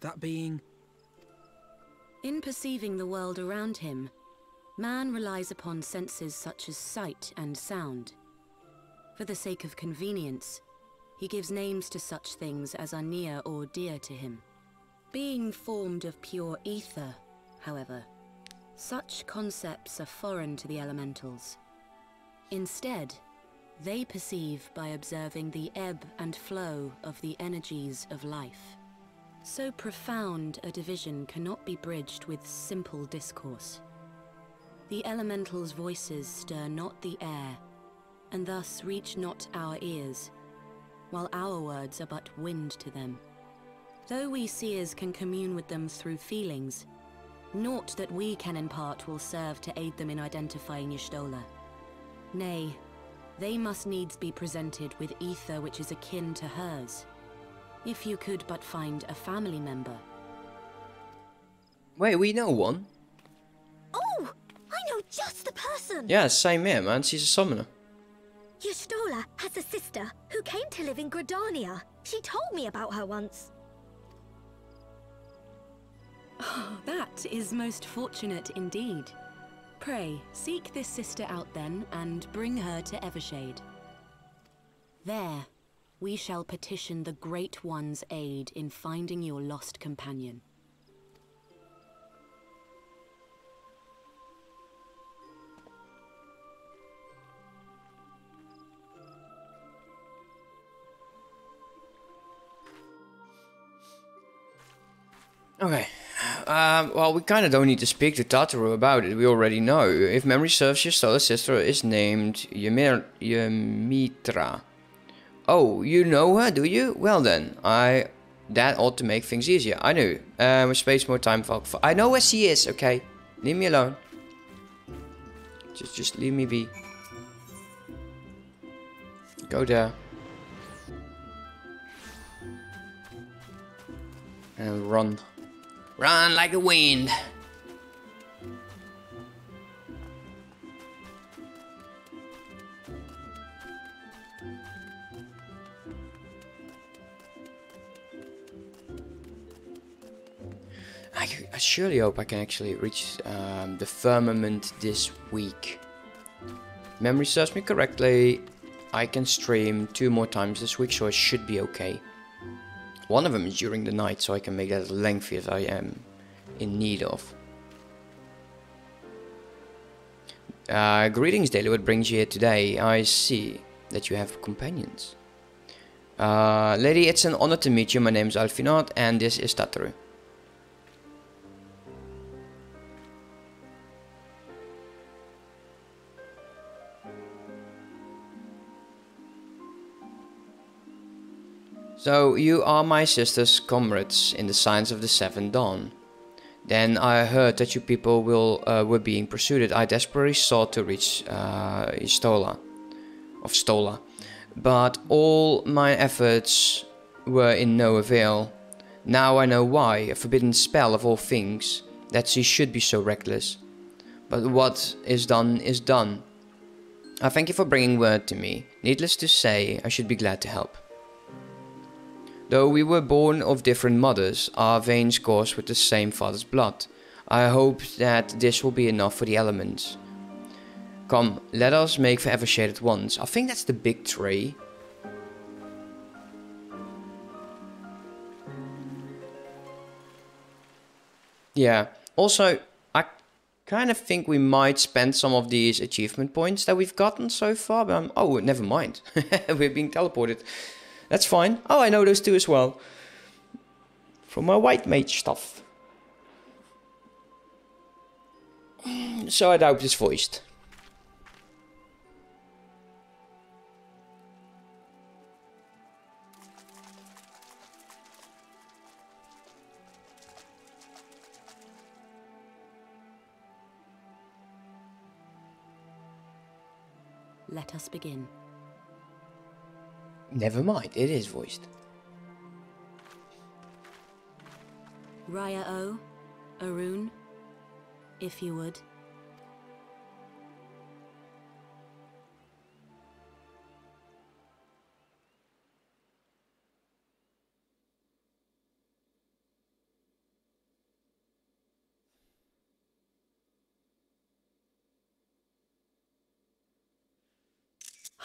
That being? In perceiving the world around him, man relies upon senses such as sight and sound. For the sake of convenience, he gives names to such things as are near or dear to him. Being formed of pure ether, however, such concepts are foreign to the elementals. Instead, they perceive by observing the ebb and flow of the energies of life. So profound a division cannot be bridged with simple discourse. The elementals' voices stir not the air, and thus reach not our ears, while our words are but wind to them. Though we seers can commune with them through feelings, naught that we can impart will serve to aid them in identifying Y'shtola. Nay, they must needs be presented with ether which is akin to hers. If you could but find a family member. Wait, we know one. Oh! I know just the person! Yeah, same here, man. She's a summoner. Y'shtola has a sister who came to live in Gridania. She told me about her once. Oh, that is most fortunate indeed. Pray, seek this sister out then, and bring her to Evershade. There, we shall petition the Great One's aid in finding your lost companion. Okay. Um, well, we kind of don't need to speak to Tataru about it. We already know. If memory serves, your solar sister is named Ymir Y'mhitra. Oh, you know her, do you? Well then, I... That ought to make things easier. I knew. Um, space, more time for... I know where she is, okay? Leave me alone. Just, just leave me be. Go there. And run. Run like a wind. I, I surely hope I can actually reach um, the firmament this week. Memory serves me correctly. I can stream two more times this week, so I should be okay. One of them is during the night, so I can make that as lengthy as I am in need of. Uh, greetings, Daily. What brings you here today? I see that you have companions. Uh, lady, it's an honor to meet you. My name is Alphinaud, and this is Tataru. So, you are my sister's comrades in the Scions of the Seven Dawn. Then I heard that you people will uh, were being pursued. I desperately sought to reach uh, Stola, of Stola, but all my efforts were in no avail. Now I know why, a forbidden spell of all things, that she should be so reckless. But what is done is done. I thank you for bringing word to me. Needless to say, I should be glad to help. Though we were born of different mothers, our veins course with the same father's blood. I hope that this will be enough for the elements. Come, let us make for Evershade at once. I think that's the big tree. Yeah. Also, I kind of think we might spend some of these achievement points that we've gotten so far. But I'm, oh, never mind. We're being teleported. That's fine. Oh, I know those two as well. From my white mage stuff. Mm, so I doubt it's voiced. Let us begin. Never mind, it is voiced. Raya O, Arun, if you would.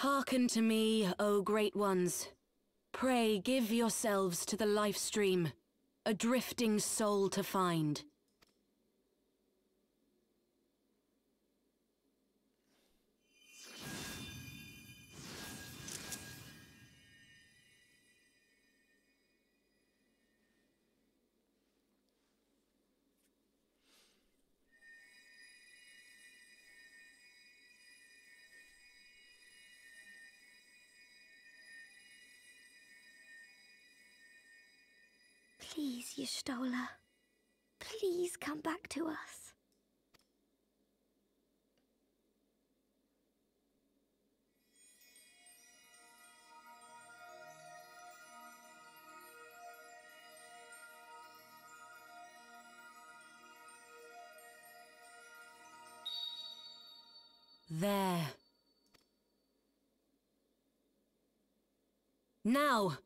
Hearken to me, O great ones. Pray give yourselves to the life stream, a drifting soul to find. Please, Y'shtola. Please come back to us. There. Now!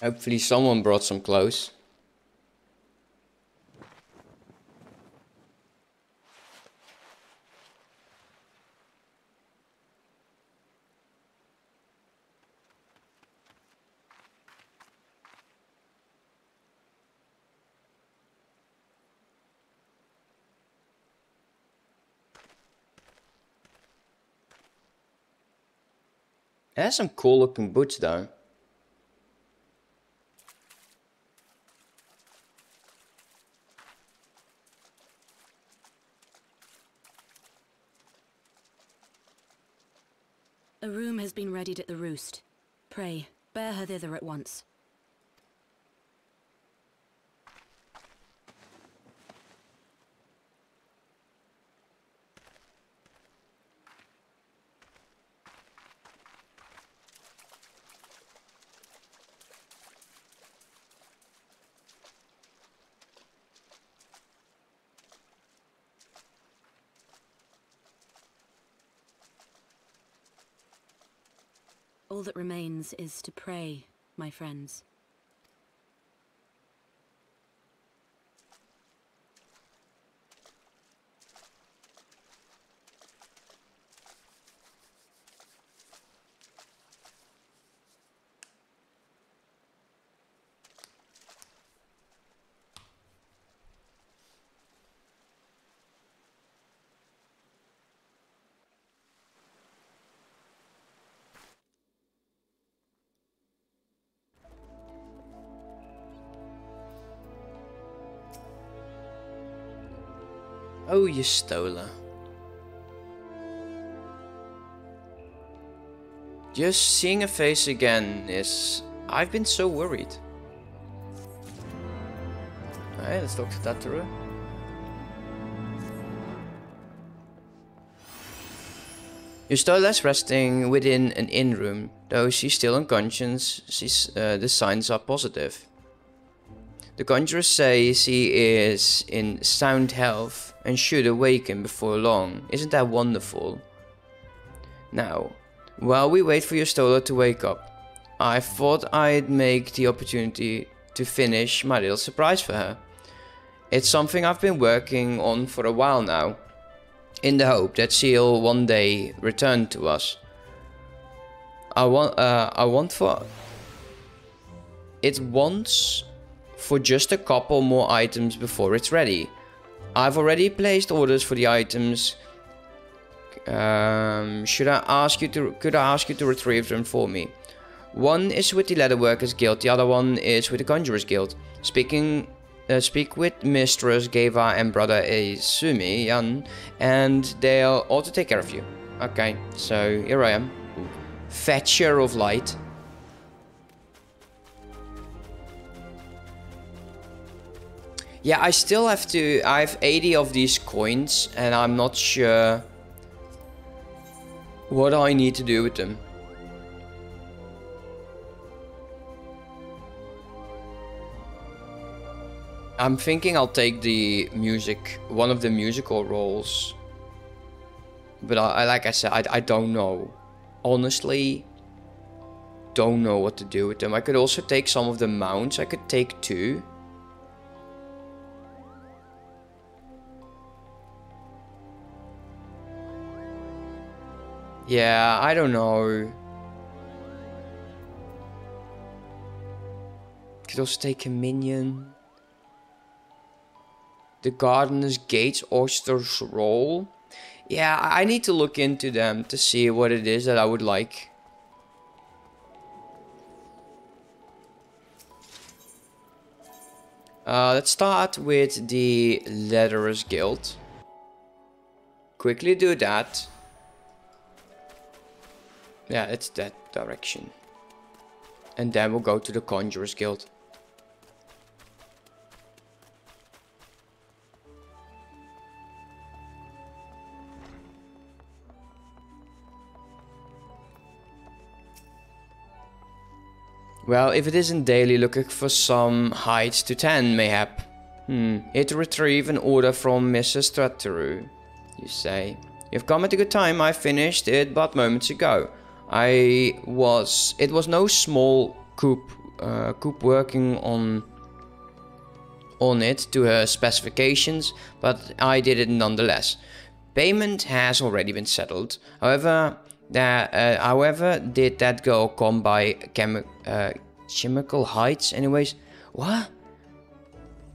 Hopefully someone brought some clothes. It has some cool looking boots though. A room has been readied at the roost. Pray, bear her thither at once. All that remains is to pray, my friends. Oh, you stoler. Just seeing a face again is... I've been so worried. Alright, let's talk to Tataru. Y'shtola's resting within an inn room. Though she's still unconscious, she's, uh, the signs are positive. The conjurer says he is in sound health and should awaken before long. Isn't that wonderful? Now, while we wait for Y'shtola to wake up, I thought I'd make the opportunity to finish my little surprise for her. It's something I've been working on for a while now, in the hope that she'll one day return to us. I want, uh, I want for it wants for just a couple more items before it's ready. I've already placed orders for the items. Um, should I ask you to could I ask you to retrieve them for me? One is with the Leatherworkers Guild, the other one is with the Conjurers Guild. Speaking uh, speak with Mistress Geva and brother E-Sumi-Yan, and they'll also take care of you. Okay, so here I am. Fetcher of Light. Yeah, I still have to... I have 80 of these coins, and I'm not sure what I need to do with them. I'm thinking I'll take the music, one of the musical roles. But I, like I said, I, I don't know. Honestly, don't know what to do with them. I could also take some of the mounts. I could take two. Yeah, I don't know. Could also take a minion. The Gardener's Gates Oyster's Roll. Yeah, I need to look into them to see what it is that I would like. Uh, let's start with the Leatherers Guild. Quickly do that. Yeah, it's that direction. And then we'll go to the Conjurer's Guild. Well, if it isn't daily, looking for some heights to 10, mayhap. Hmm, here to retrieve an order from Mrs. Tataru, you say. You've come at a good time, I finished it but moments ago. I was it was no small coop uh, coop working on on it to her specifications, but I did it nonetheless. Payment has already been settled. However, that uh, however did that girl come by chemi uh, chemical heights anyways? What?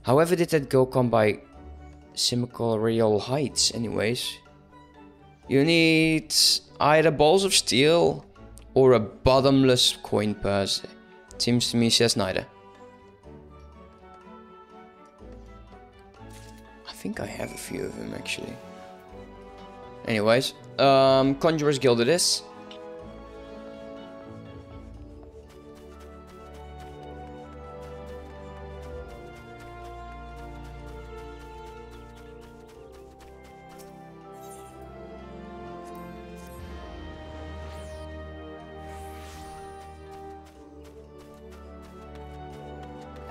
However did that girl come by chemical real heights anyways? You need either balls of steel or a bottomless coin purse. Seems to me she has neither. I think I have a few of them actually. Anyways, um, Conjurer's Guild it is.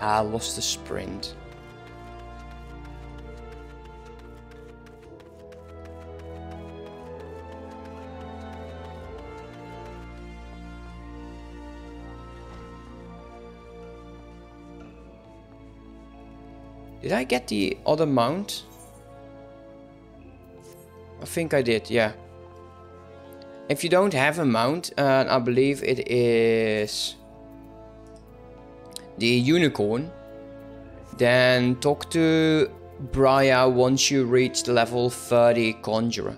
I lost the sprint. Did I get the other mount? I think I did, yeah. If you don't have a mount, uh, I believe it is the unicorn, then talk to Briar once you reach level 30 Conjurer.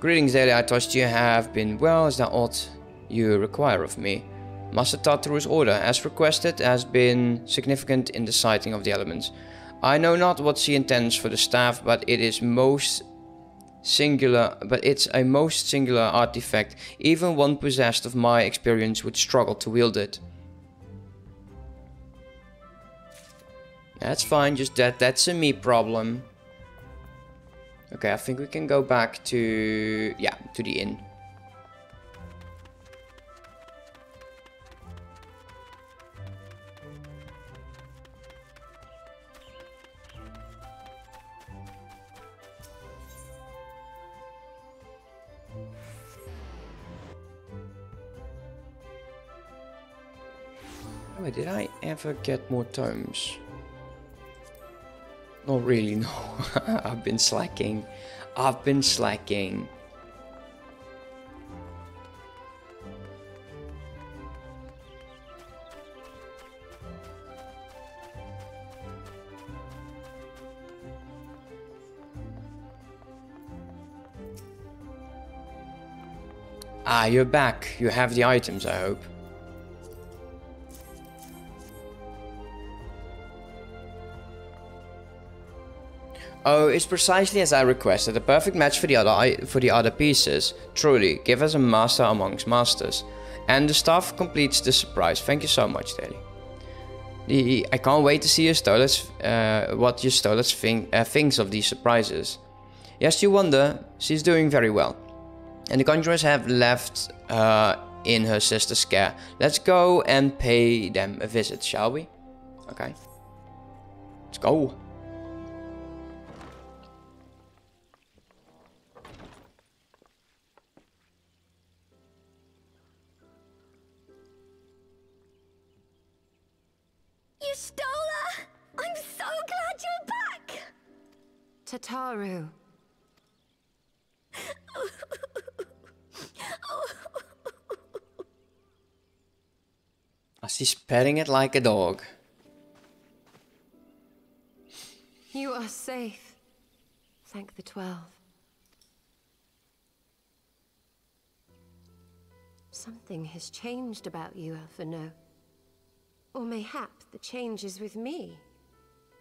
Greetings Daily, I trust you have been well, is that what you require of me? Master Tataru's order, as requested, has been significant in the sighting of the elements. I know not what she intends for the staff, but it is most singular but it's a most singular artifact. Even one possessed of my experience would struggle to wield it. That's fine, just that that's a me problem. Okay, I think we can go back to yeah, to the inn. Oh, did I ever get more tomes? Not really, no. I've been slacking. I've been slacking. Ah, you're back. You have the items, I hope. Oh, it's precisely as I requested. A perfect match for the other for the other pieces. Truly, give us a master amongst masters. And the staff completes the surprise. Thank you so much, Daily. The, I can't wait to see your uh, what Y'shtola's think, uh, thinks of these surprises. Yes, you wonder. She's doing very well. And the conjurers have left uh, in her sister's care. Let's go and pay them a visit, shall we? Okay. Let's go. Tataru. Oh, she's petting it like a dog. You are safe. Thank the Twelve. Something has changed about you, Alphinaud. Or mayhap the change is with me.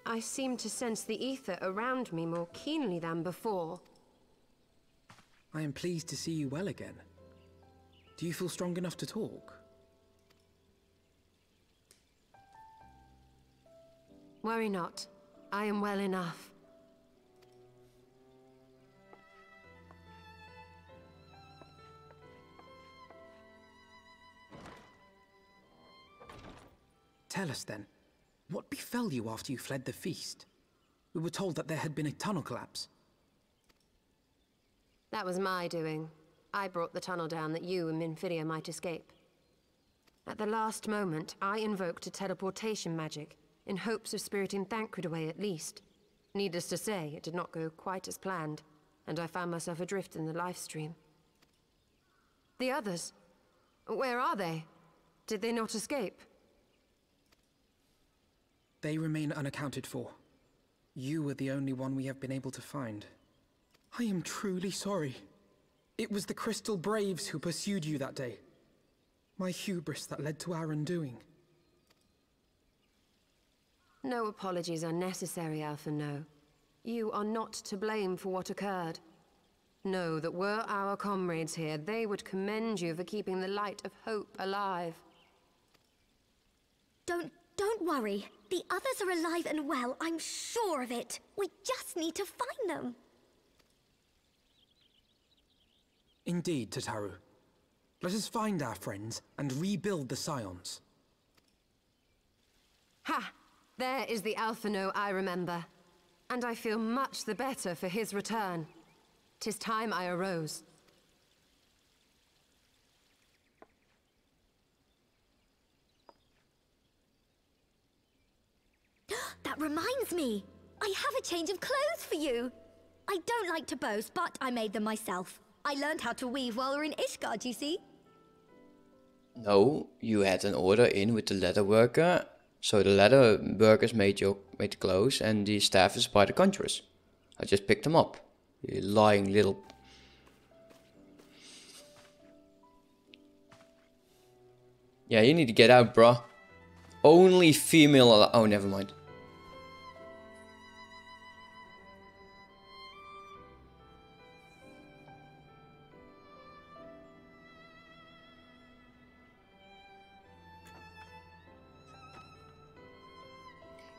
I seem to sense the ether around me more keenly than before. I am pleased to see you well again. Do you feel strong enough to talk? Worry not. I am well enough. Tell us then, what befell you after you fled the feast? We were told that there had been a tunnel collapse. That was my doing. I brought the tunnel down that you and Minfilia might escape. At the last moment, I invoked a teleportation magic, in hopes of spiriting Thancred away at least. Needless to say, it did not go quite as planned, and I found myself adrift in the life stream. The others? Where are they? Did they not escape? They remain unaccounted for. You were the only one we have been able to find. I am truly sorry. It was the Crystal Braves who pursued you that day. My hubris that led to our undoing. No apologies are necessary, Alphinaud. You are not to blame for what occurred. Know that were our comrades here, they would commend you for keeping the light of hope alive. Don't, don't worry. The others are alive and well, I'm sure of it. We just need to find them. Indeed, Tataru. Let us find our friends and rebuild the Scions. Ha! There is the Alphinaud I remember. And I feel much the better for his return. Tis time I arose. That reminds me. I have a change of clothes for you. I don't like to boast, but I made them myself. I learned how to weave while we we're in Ishgard, you see. No, you had an order in with the leather worker. So the leather workers made your made clothes and the staff is by the conjurers. I just picked them up. You lying little Yeah, you need to get out, bruh. Only female... Oh, never mind.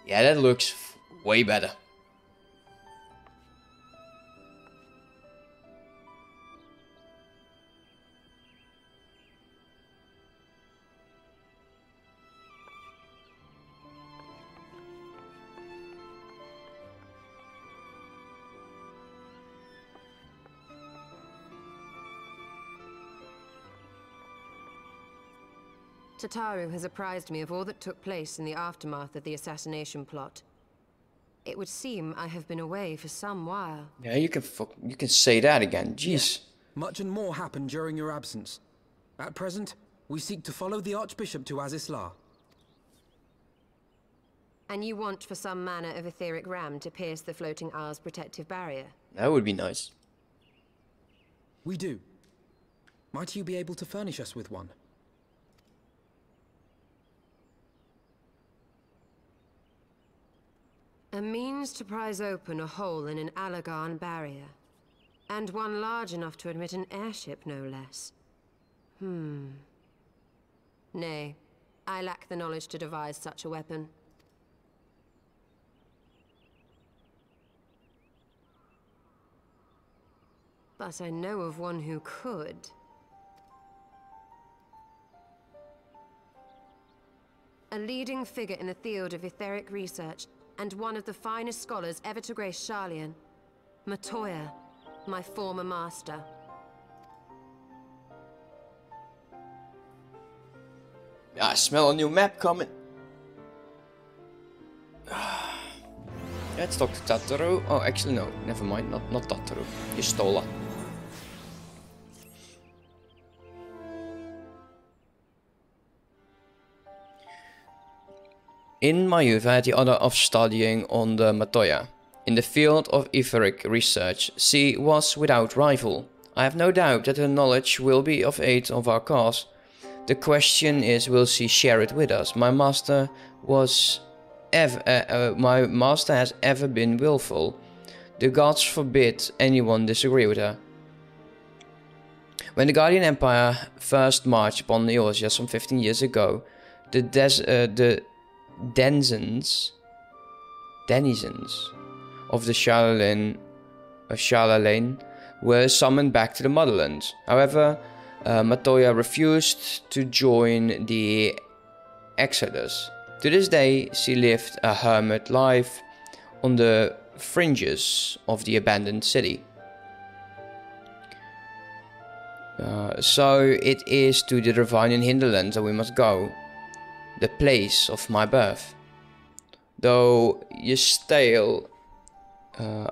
Yeah, that looks way better. Tataru has apprised me of all that took place in the aftermath of the assassination plot. It would seem I have been away for some while. Yeah, you can you can say that again. Jeez. Much and more happened during your absence. At present, we seek to follow the Archbishop to Azys Lla. And you want for some manner of etheric ram to pierce the floating isle's protective barrier? That would be nice. We do. Might you be able to furnish us with one? A means to prise open a hole in an Allagan barrier. And one large enough to admit an airship, no less. Hmm. Nay, I lack the knowledge to devise such a weapon. But I know of one who could. A leading figure in the field of etheric research, and one of the finest scholars ever to grace Sharlayan. Matoya, my former master. I smell a new map coming. Let's talk to Tataru. Oh, actually no, never mind, not, not Tataru. Y'shtola. In my youth, I had the honor of studying on the Matoya. In the field of etheric research, she was without rival. I have no doubt that her knowledge will be of aid of our cause. The question is, will she share it with us? My master was ever, uh, uh, my master has ever been willful. The gods forbid anyone disagree with her. When the Garlean Empire first marched upon Eorzea some 15 years ago, the, des uh, the denizens, denizens of the Sharlayan, of Sharlayan were summoned back to the motherland. However, uh, Matoya refused to join the Exodus. To this day, she lived a hermit life on the fringes of the abandoned city. Uh, so it is to the Dravanian Hinterland that we must go the place of my birth. Though Ystale, uh,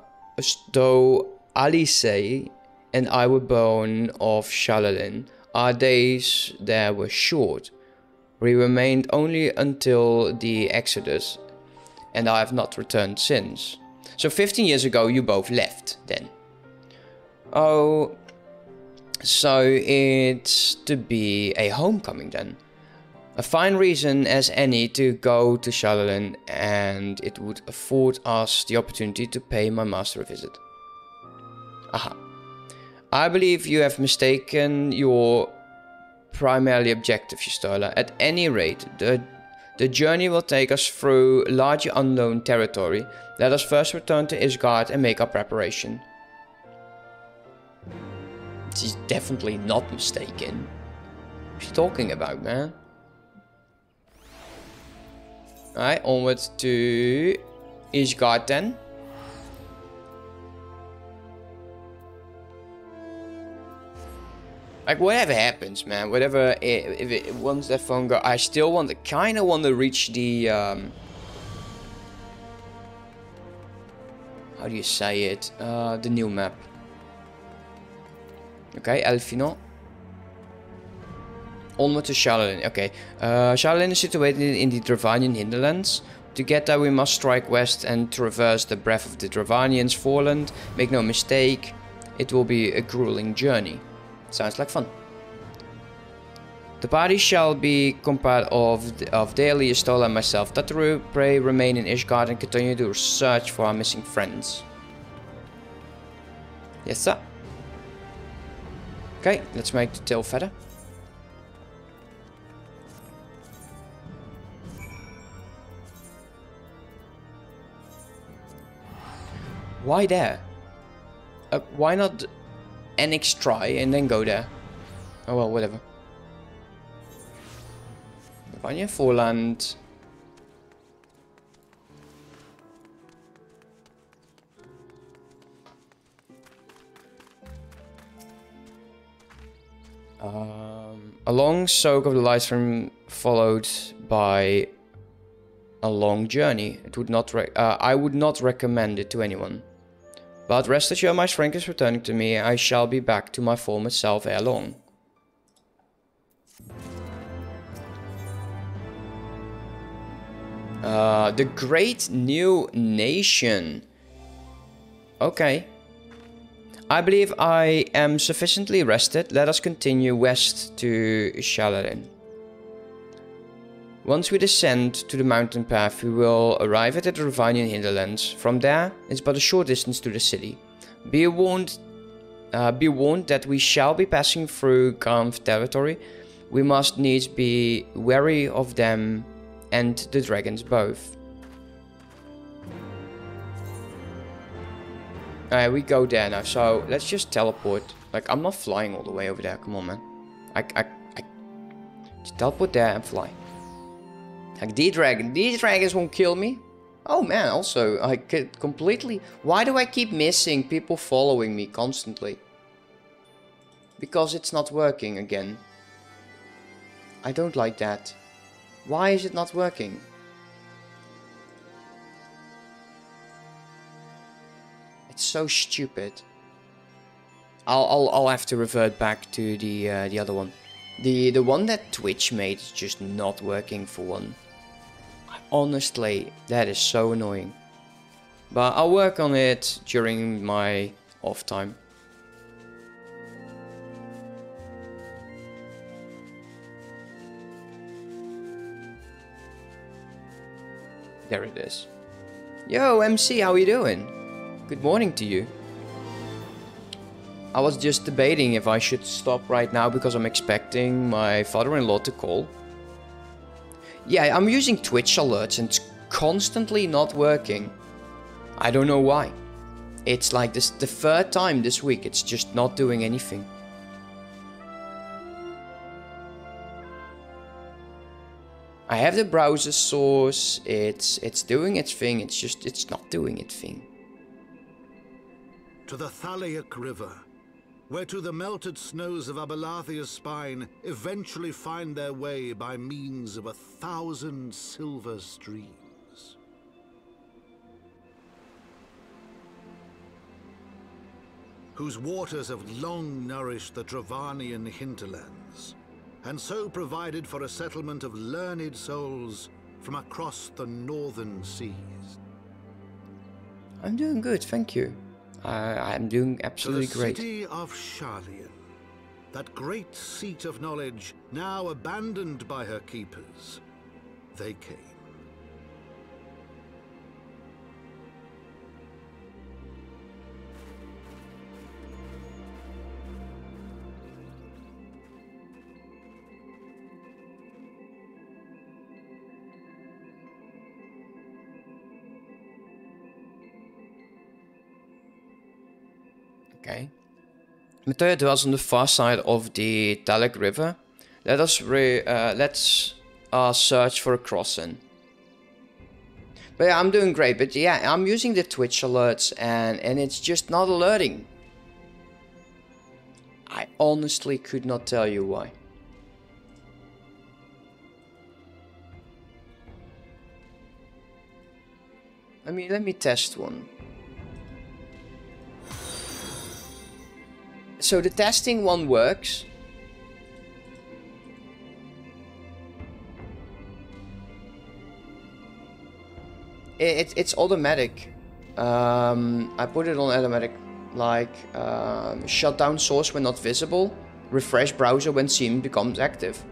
though Alisaie and I were born of Sharlayan, our days there were short. We remained only until the Exodus, and I have not returned since. So 15 years ago you both left then. Oh, so it's to be a homecoming then. A fine reason as any to go to Sharlayan and it would afford us the opportunity to pay my master a visit. Aha. I believe you have mistaken your primarily objective, Y'shtola. At any rate, the, the journey will take us through largely unknown territory. Let us first return to Ishgard and make our preparation. She's definitely not mistaken. What's she talking about, man? Alright, onwards to Ishgard then. Like whatever happens, man. Whatever, if it once that phone go, I still want to kind of want to reach the. Um, how do you say it? Uh, the new map. Okay, Elfino. Onward to Sharlayan. Okay, uh, Sharlayan is situated in the Dravanian hinterlands. To get there, we must strike west and traverse the breadth of the Dravanians' foreland. Make no mistake, it will be a grueling journey. Sounds like fun. The party shall be comprised of, of Daily, Y'shtola and myself. Tataru, pray remain in Ishgard and continue to search for our missing friends. Yes, sir. Okay, let's make the Tailfeather. Why there? Uh, why not Anyx Trine and then go there? Oh well, whatever. Vanya Foreland. Um, a long soak of the lights from followed by a long journey. It would not. Uh, I would not recommend it to anyone. But rest assured, my strength is returning to me. I shall be back to my former self ere long. Uh, the Great New Nation. Okay. I believe I am sufficiently rested. Let us continue west to Sharlayan. Once we descend to the mountain path, we will arrive at the Dravanian hinterlands. From there, it's but a short distance to the city. Be warned, uh, be warned that we shall be passing through Garmf territory. We must needs be wary of them and the dragons both. Alright, we go there now, so let's just teleport. Like, I'm not flying all the way over there, come on man. I, I, I just teleport there and fly. Like, the dragon, these dragons won't kill me. Oh man, also, I could completely... Why do I keep missing people following me constantly? Because it's not working again. I don't like that. Why is it not working? It's so stupid. I'll, I'll, I'll have to revert back to the, uh, the other one. The, the one that Twitch made is just not working for one. Honestly, that is so annoying. But I'll work on it during my off time. There it is. Yo, MC, how you doing? Good morning to you. I was just debating if I should stop right now because I'm expecting my father-in-law to call. Yeah, I'm using Twitch alerts and it's constantly not working. I don't know why. It's like this the third time this week, it's just not doing anything. I have the browser source, it's it's doing its thing, it's just it's not doing its thing. To the Thaliak River, where to the melted snows of Abalathia's spine eventually find their way by means of a thousand silver streams. Whose waters have long nourished the Dravanian hinterlands, and so provided for a settlement of learned souls from across the northern seas. I'm doing good, thank you. I, I'm doing absolutely to the great. city of Sharlayan, that great seat of knowledge, now abandoned by her keepers, they came. Matoya dwells on the far side of the Thaliak River. Let us re uh, let's uh, search for a crossing. But yeah, I'm doing great. But yeah, I'm using the Twitch alerts and, and it's just not alerting. I honestly could not tell you why. Let me let me test one. So the testing one works. It, it's automatic. Um, I put it on automatic, like um, shut down source when not visible, refresh browser when scene becomes active.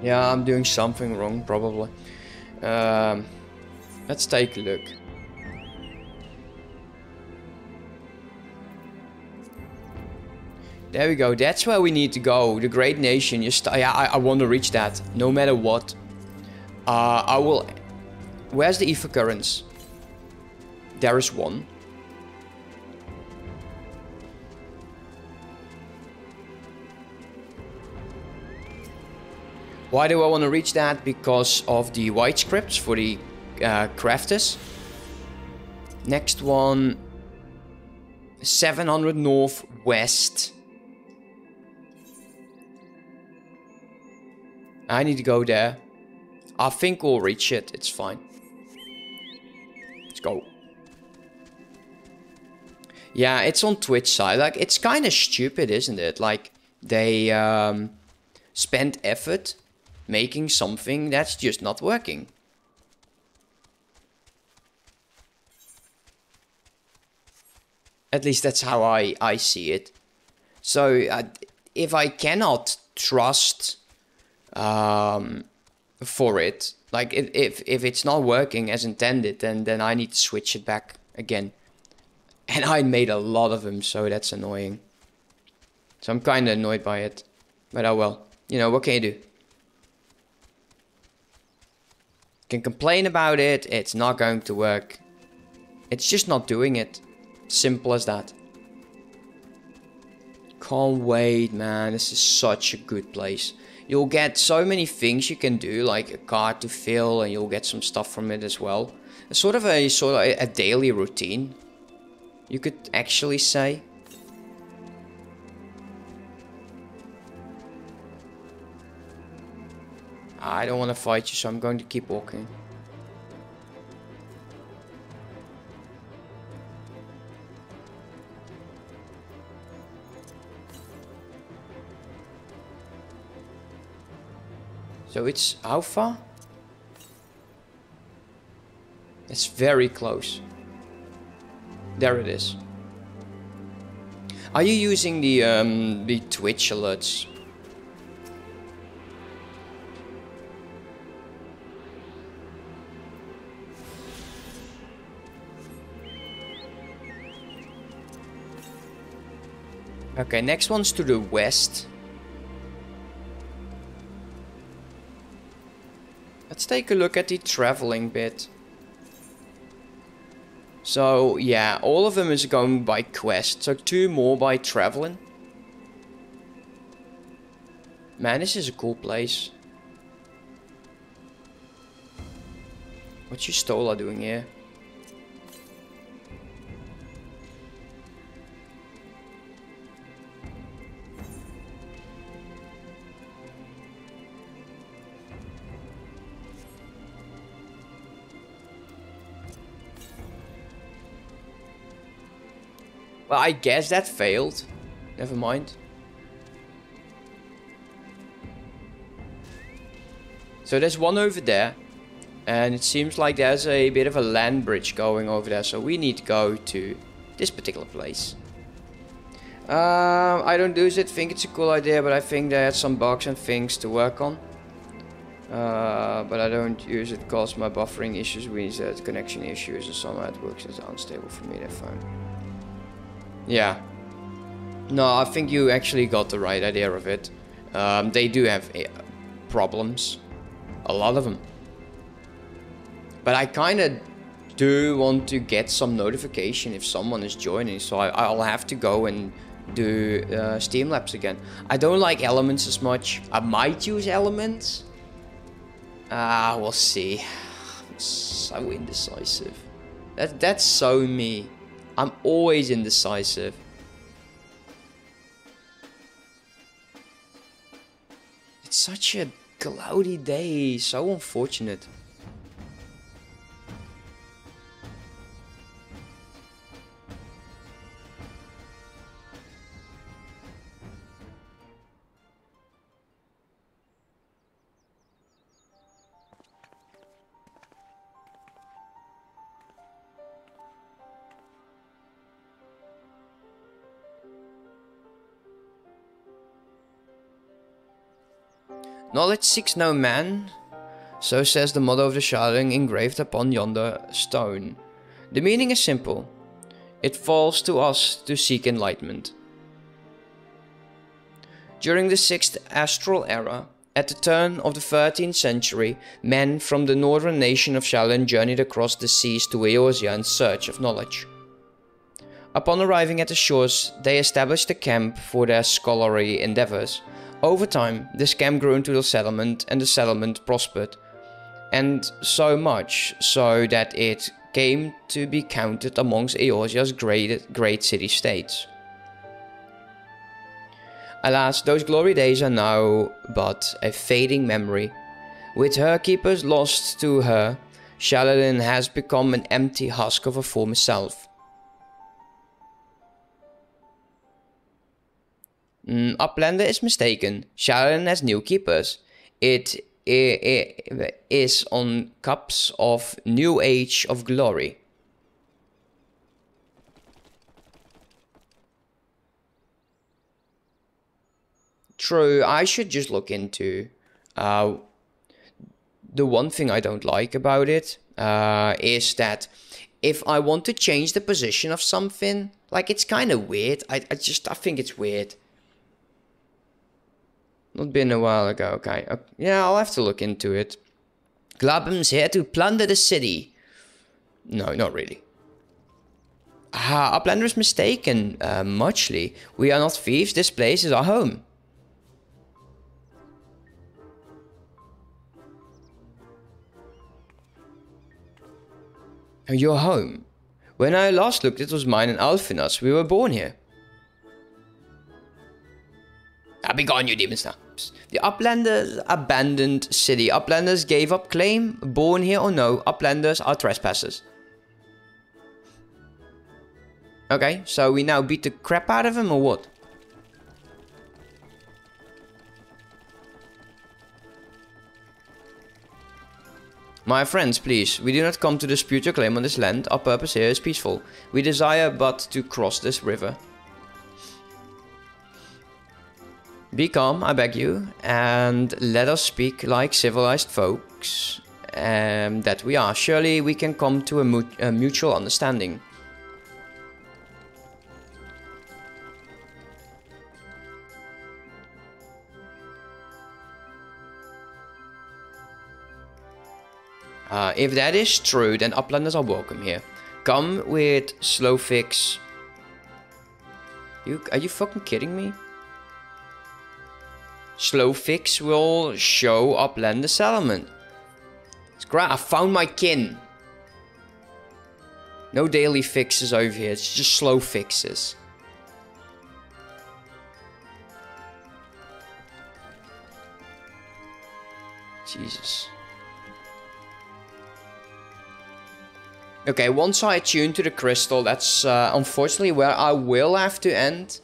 Yeah, I'm doing something wrong, probably. Um, let's take a look. There we go. That's where we need to go. The great nation. Just yeah, I, I want to reach that no matter what. Uh, I will. Where's the Aether currents? There is one. Why do I want to reach that? Because of the white scrips for the uh, crafters. Next one, 700 northwest. I need to go there. I think we'll reach it. It's fine. Let's go. Yeah, it's on Twitch side. Like, it's kind of stupid, isn't it? Like, they um, spend effort making something that's just not working. At least that's how I, I see it. So uh, if I cannot trust um, for it, like if, if it's not working as intended, then, then I need to switch it back again. And I made a lot of them, so that's annoying. So I'm kind of annoyed by it. But oh well. You know, what can you do? Can complain about it, it's not going to work. It's just not doing it. Simple as that. Can't wait, man. This is such a good place. You'll get so many things you can do, like a card to fill, and you'll get some stuff from it as well. It's sort of a sort of a, a daily routine. You could actually say. I don't want to fight you, so I'm going to keep walking. So it's alpha? It's very close. There it is. Are you using the um, the Twitch alerts Okay, next one's to the west. Let's take a look at the traveling bit. So, yeah, all of them is going by quest. So, two more by traveling. Man, this is a cool place. What's your Stola doing here? Well, I guess that failed. Never mind. So there's one over there. And it seems like there's a bit of a land bridge going over there. So we need to go to this particular place. Um, I don't use it, think it's a cool idea, but I think they had some bugs and things to work on. Uh, but I don't use it because my buffering issues means that connection issues and some networks is unstable for me, that phone. Yeah. No, I think you actually got the right idea of it. Um, they do have uh, problems. A lot of them. But I kind of do want to get some notification if someone is joining. So I, will have to go and do uh, Streamlabs again. I don't like elements as much. I might use elements. Ah, we'll see. I'm so indecisive. That that's so me. I'm always indecisive. It's such a cloudy day. So unfortunate. Knowledge seeks no man, so says the motto of the Sharing engraved upon yonder stone. The meaning is simple. It falls to us to seek enlightenment. During the 6th astral era, at the turn of the 13th century, men from the northern nation of Shallan journeyed across the seas to Eorzea in search of knowledge. Upon arriving at the shores, they established a camp for their scholarly endeavors, over time, this camp grew into a settlement and the settlement prospered. And so much so that it came to be counted amongst Eorzea's great, great city-states. Alas, those glory days are now but a fading memory. With her keepers lost to her, Shallan has become an empty husk of her former self. Mm, Uplander is mistaken. Shallan has new keepers. It, it, it is on cups of new age of glory. True, I should just look into uh, the one thing I don't like about it uh, is that if I want to change the position of something, like it's kind of weird. I, I just I think it's weird. Not been a while ago, okay. okay. Yeah, I'll have to look into it. Glabham's here to plunder the city. No, not really. Ah, Uplander is mistaken, uh, muchly. We are not thieves, this place is our home. Your home? When I last looked, it was mine and Alphinaud's. We were born here. Ah, be gone, you demon The Uplanders abandoned city. Uplanders gave up claim. Born here or no, Uplanders are trespassers. Okay, so we now beat the crap out of him or what? My friends, please, we do not come to dispute your claim on this land. Our purpose here is peaceful. We desire but to cross this river. Be calm, I beg you, and let us speak like civilized folks um, that we are. Surely we can come to a, a mutual understanding. Uh, if that is true, then uplanders are welcome here. Come with slow fix. You, are you fucking kidding me? Slow fix will show upland the settlement. It's great. I found my kin. No daily fixes over here. It's just slow fixes. Jesus. Okay, once I attune to the crystal, that's uh, unfortunately where I will have to end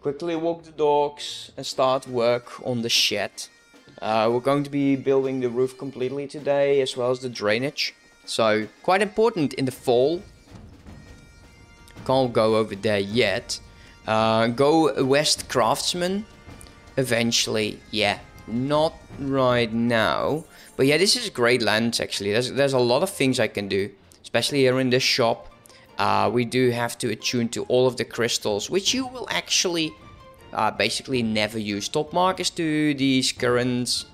quickly walk the dogs and start work on the shed. Uh, we're going to be building the roof completely today as well as the drainage. So quite important in the fall. Can't go over there yet. Uh, go West Craftsman eventually. Yeah, not right now. But yeah, this is great land actually. There's, there's a lot of things I can do. Especially here in this shop. Uh, we do have to attune to all of the crystals, which you will actually uh, basically never use. Top markers to these currents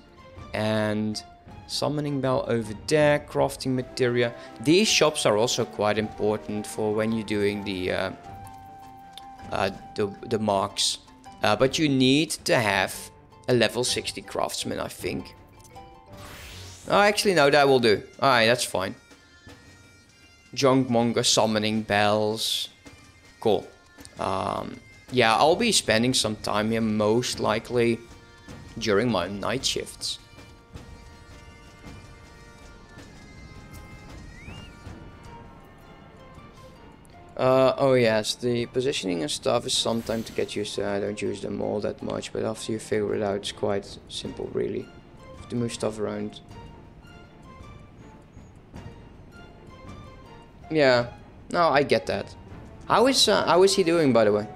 and summoning bell over there, crafting materia. These shops are also quite important for when you're doing the uh, uh, the, the marks. Uh, but you need to have a level 60 craftsman, I think. Oh, actually, no, that will do. Alright, that's fine. Junkmonger summoning bells. Cool. Um, yeah, I'll be spending some time here most likely during my night shifts. Uh, oh yes, the positioning and stuff is some time to get used to. I don't use them all that much, but after you figure it out, it's quite simple, really. To move stuff around. Yeah, no, I get that. How is uh, how is he doing, by the way?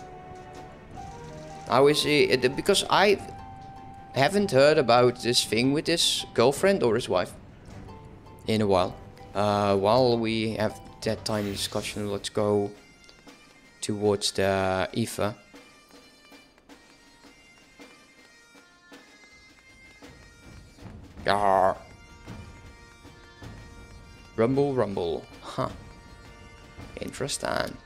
How is he? Because I haven't heard about this thing with his girlfriend or his wife in a while. Uh, while we have that tiny discussion, let's go towards the. Yarr. Rumble, rumble. Huh. Interesting.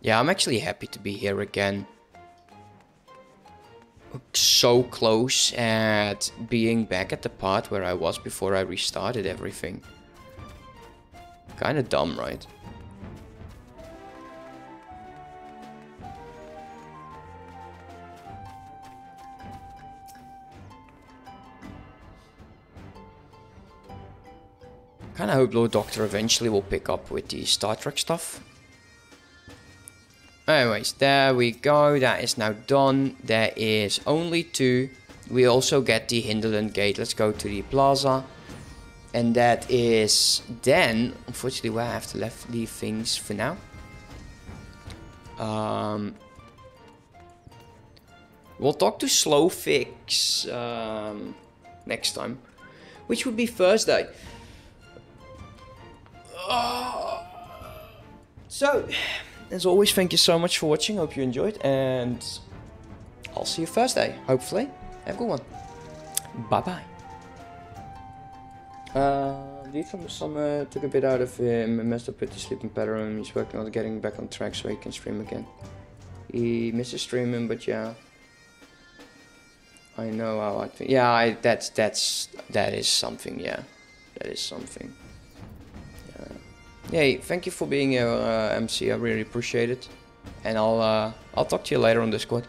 Yeah, I'm actually happy to be here again so close at being back at the part where I was before I restarted everything. Kinda dumb, right? Kinda hope Lord Doctor eventually will pick up with the Star Trek stuff. Anyways, there we go. That is now done. There is only two. We also get the Hinterland gate. Let's go to the plaza. And that is then, unfortunately, where I have to left leave things for now. Um, we'll talk to Slowfix um, next time, which would be Thursday. So, as always, thank you so much for watching. Hope you enjoyed, and I'll see you Thursday, hopefully. Have a good one. Bye bye. Uh, Lead from the summer took a bit out of him and messed up with the sleeping pattern. He's working on getting back on track so he can stream again. He misses streaming, but yeah. I know how I think. Yeah, I, that's that's that is something. Yeah, that is something. Hey, thank you for being here, uh, MC. I really appreciate it. And I'll uh, I'll talk to you later on Discord.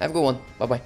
Have a good one. Bye bye.